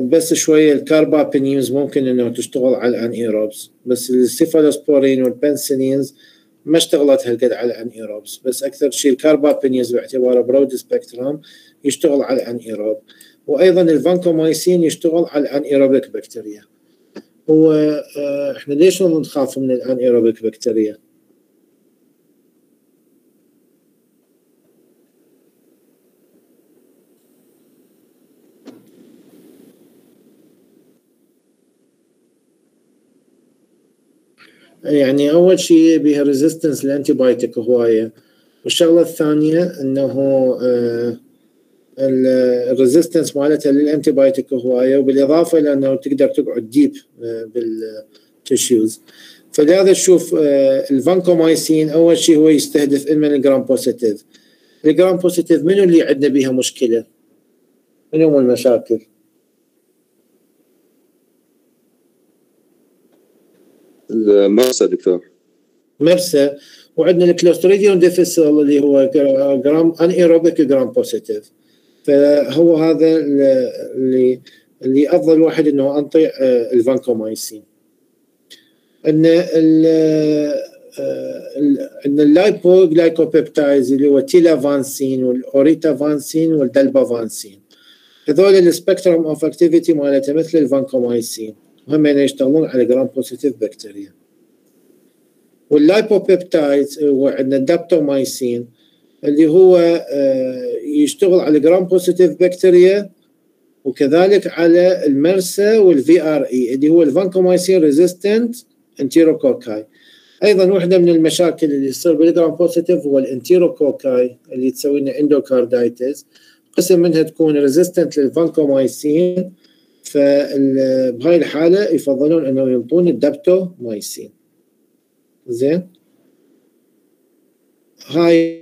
بس شوية ال carbapenems ممكن إنه تشتغل على ال anaerobes بس ال cephalosporin وال penicillins ما اشتغلت هالقد على ال anaerobes بس أكثر شيء ال carbapenems باعتباره broad spectrum يشتغل على ال anaerobe وأيضا الفانكومايسين يشتغل على ال anaerobic bacteria هو آه، إحنا ليش نخاف من ال anaerobic bacteria؟ يعني أول شيء بها resistance لل antibiotic هواية والشغلة الثانية إنه آه، ال resistance مالتها لل antibiotic هواية وبالإضافة إلى إنه تقدر تقعد deep آه، بال tissues فلهذا تشوف آه، الفانكومايسين أول شيء هو يستهدف اما ال gram positive ال gram positive منو اللي عندنا بها مشكلة؟ منو المشاكل؟ ال MRSA دكتور. MRSA. وعندنا ال Clostridium difficile اللي هو gram anaerobic gram positive فهو هذا اللي اللي افضل واحد إنه أنطي آه، الفانكومايسين. أن ال أن ال lipoglycopeptides اللي هو telavancin وال oritavancin وال dalbavancin. هذول ال spectrum of activity مالته مثل الفانكومايسين. هم يشتغلون على gram positive bacteria وال lipopeptides هو عندنا ال daptomycin اللي هو آه، يشتغل على gram positive bacteria وكذلك على ال MRSA وال VRE اللي هو ال vancomycin resistant enterococci أيضا واحدة من المشاكل اللي تصير بال gram positive هو ال enterococci اللي تسوي لنا endocarditis قسم منها تكون resistant لل vancomycin فبهاي الحالة يفضلون انه ينطون الدبتومايسين زين؟ هاي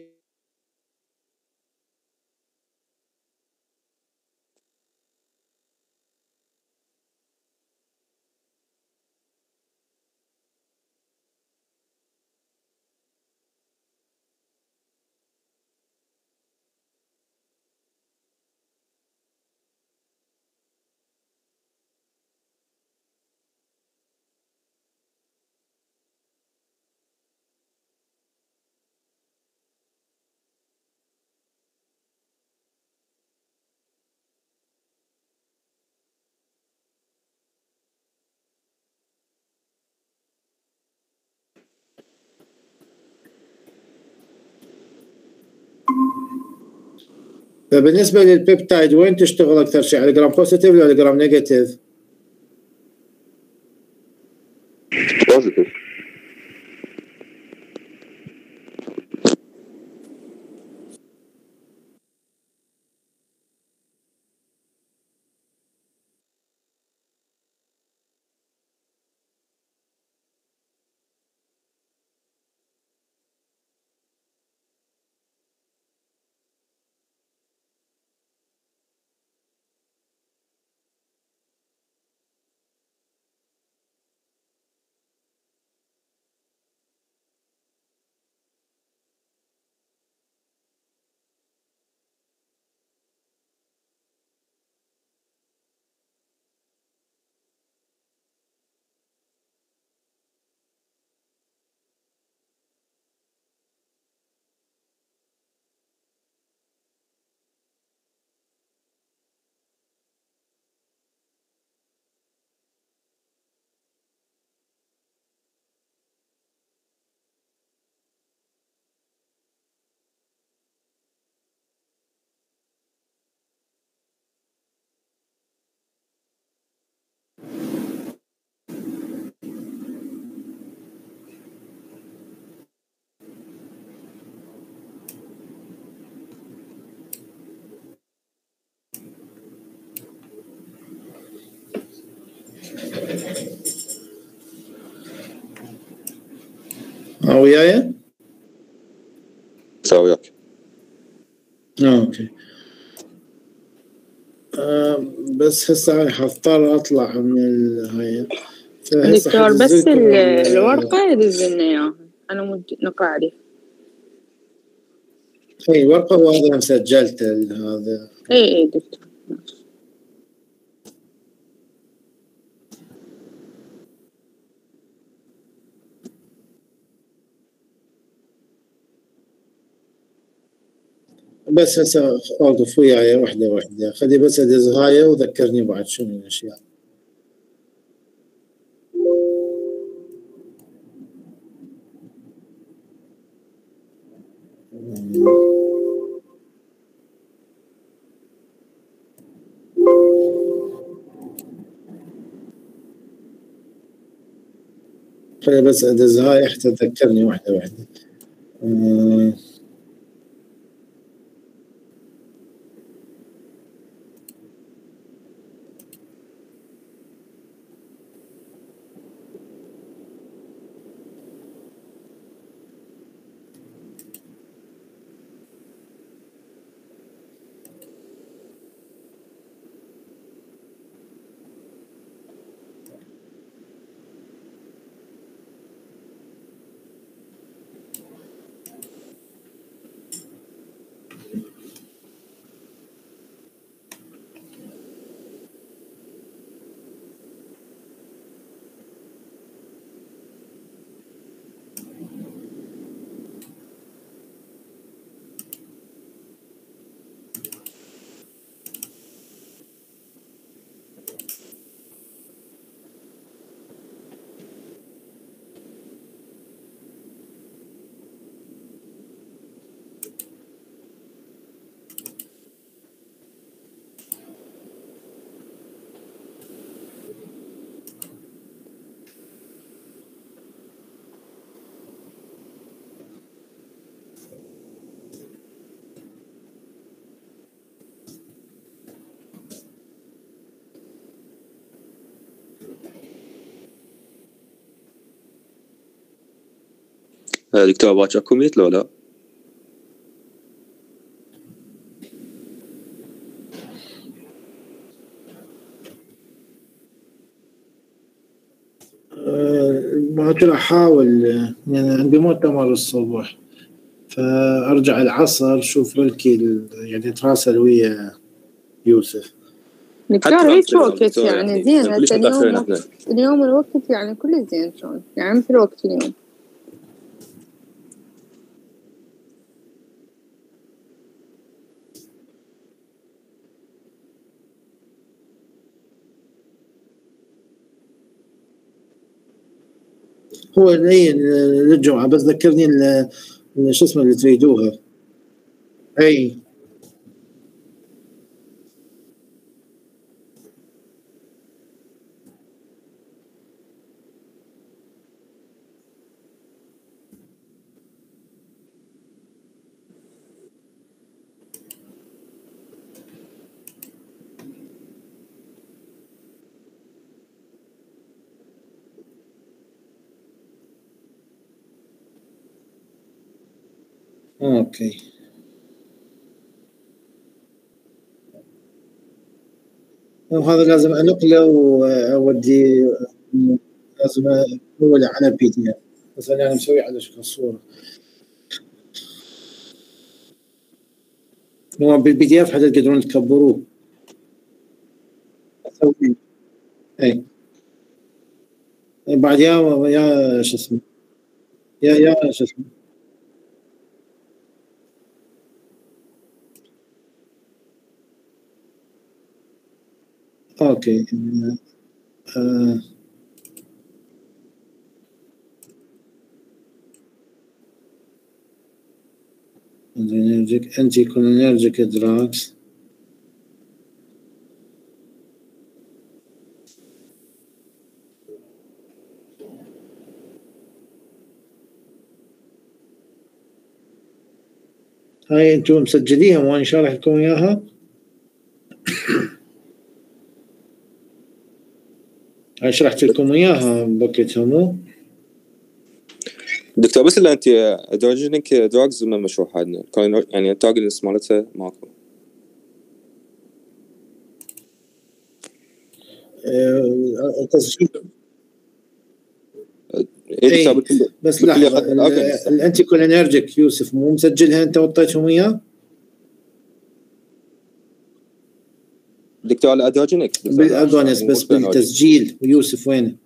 فبالنسبة لل peptide وين تشتغل أكثر شيء على gram positive ولا gram negative؟ وياي؟ مساء وياك. آه، okay. آه بس هسه حضطر أطلع من فهسه دكتور بس حنزلكم ال- ال- الورقة يدز لنا إياها. أنا مد نقرأ عليه. اي ورقة وهذا مسجلته هذا. إي إي دكتور. بس هسه اوقف وياي واحدة واحدة. خلي بس أدز هاي وذكرني بعد شنو الاشياء خلي بس أدز هاي حتى تذكرني واحدة واحدة. آه، دكتور باجر اكو meet لو لا؟ ما كنت أحاول يعني عندي مؤتمر الصبح فأرجع العصر شوف بلكي ال- يعني اتراسل ويا يوسف. دكتور هيك وقت يعني يعني زين اليوم الوقت يعني كله زين شلون؟ يعني مثل وقت اليوم. هو اي للجمعه بس ذكرني شو اسمه اللي تريدوها. أي. okay. وهذا لازم أنقله وأودي لازم أول على PDF بس أنا مسوي على شكل صورة. هو بال PDF حتى تقدرون تكبروه. أسوي. اي بعد يا يا شو اسمه؟ يا يا شو اسمه؟ أوكي آه. adrenergic anticholinergic drugs هاي أنتم مسجليها وأنا شارح لكم اياها هاي شرحت لكم إياها بوقتها مو دكتور بس ال anti adrenergic drugs ما مشروح عندنا كان يعني التاجنس مالتها ماكو. تسجيل اي إيه، بالكل- بس لحظة ال anticholinergic يوسف مو مسجلها أنت وطيتهم إياه؟ دكتور ال adrenergic دكتور. بال agonist مو بس. بالتسجيل ويوسف وينه؟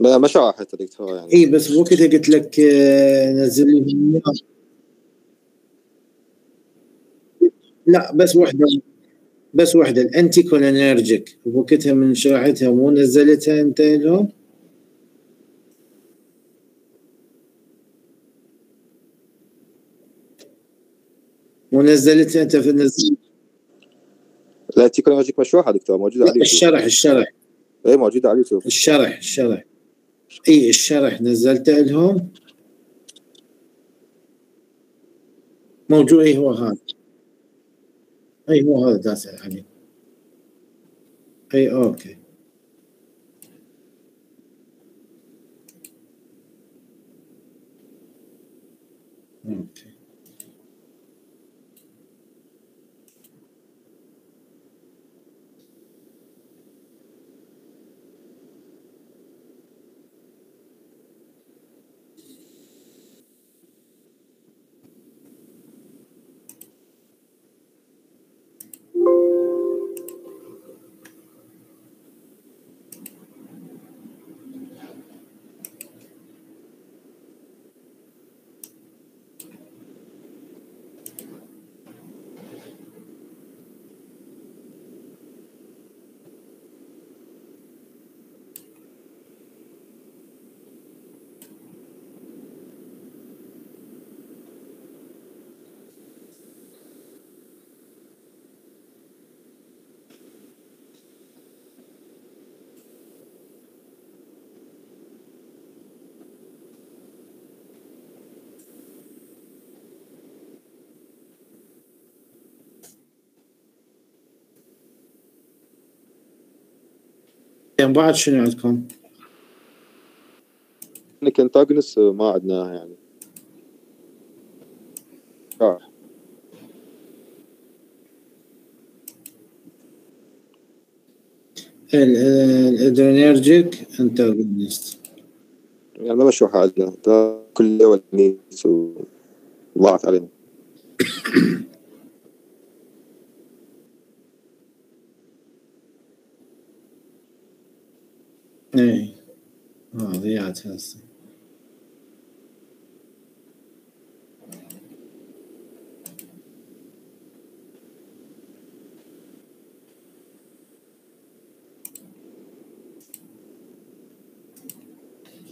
لا ما شرحت دكتور يعني اي بس وقتها قلت لك آه، نزل لي. لا بس وحدة بس وحدة ال anticholinergic وقتها من شرحتها مو نزلتها أنت لهم؟ مو نزلتها أنت في النزل. ال anticholinergic مشروحه دكتور موجوده على اليوتيوب. الشرح الشرح. اي موجوده على اليوتيوب. الشرح الشرح. اي الشرح. نزلته لهم. موجود. اي هو هذا. اي هو هذا داس عليه اي أوكي. أوكي يعني بعد شنو عندكم؟ انك انتاجنس ما عندناها يعني. شرح ال- ال- الادرينرجيك انتاجونست. يعني ما مشروحه عندنا كل اول نيت وضاعت علينا. اي آه ضيعت هسه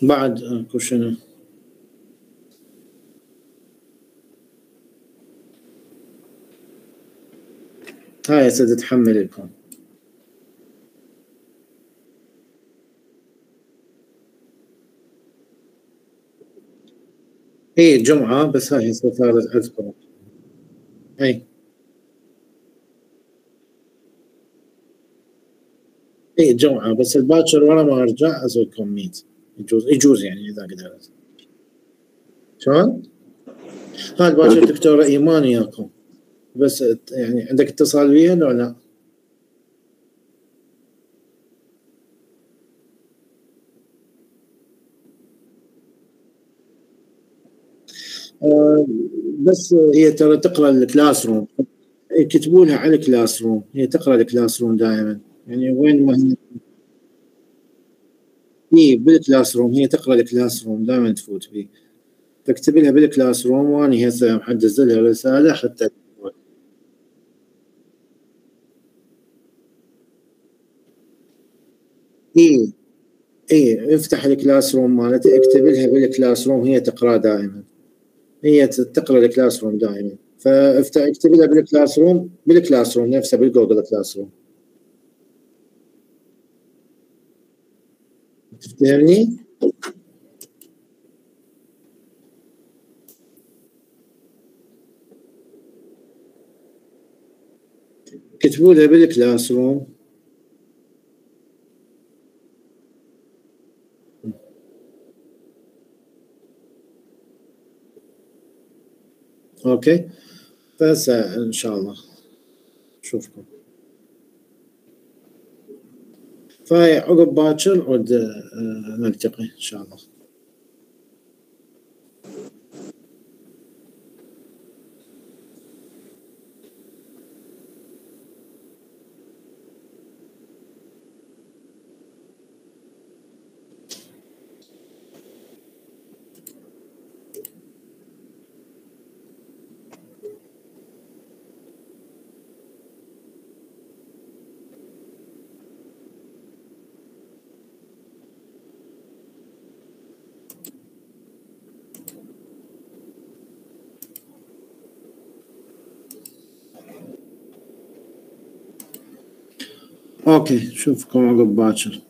بعد اكو شنو؟ هاي تتحمل لكم اي جمعة بس هاي صارت أذكر. إي. إي جمعة بس الباكر ورا ما أرجع أسوي كوميت يجوز يجوز يعني إذا قدرت. شلون؟ هاي الباكر دكتورة ايمان وياكم بس يعني عندك اتصال بيها لو لا؟ آه، بس هي ترى تقرأ ال Classroom. يكتبوا لها على ال Classroom. هي تقرأ ال Classroom دائما. يعني وين ما هي. اي بال Classroom. هي تقرأ ال Classroom. دائما تفوت بيه تكتب لها بال Classroom وأنا هسه ح أدز لها رسالة حتى اي اي افتح ال Classroom مالتها اكتب لها بال Classroom. هي تقرأ دائما. هي تقرأ ال Classroom دائما. فافتح اكتب لها بال Classroom بال Classroom نفسه بال Google Classroom. تفهمني؟ كتبوا لها بال Classroom. OK. بس إن شاء الله. أشوفكم. فهي عقب باكر آه، نلتقي إن شاء الله. أوكي اشوفكم عقب باكر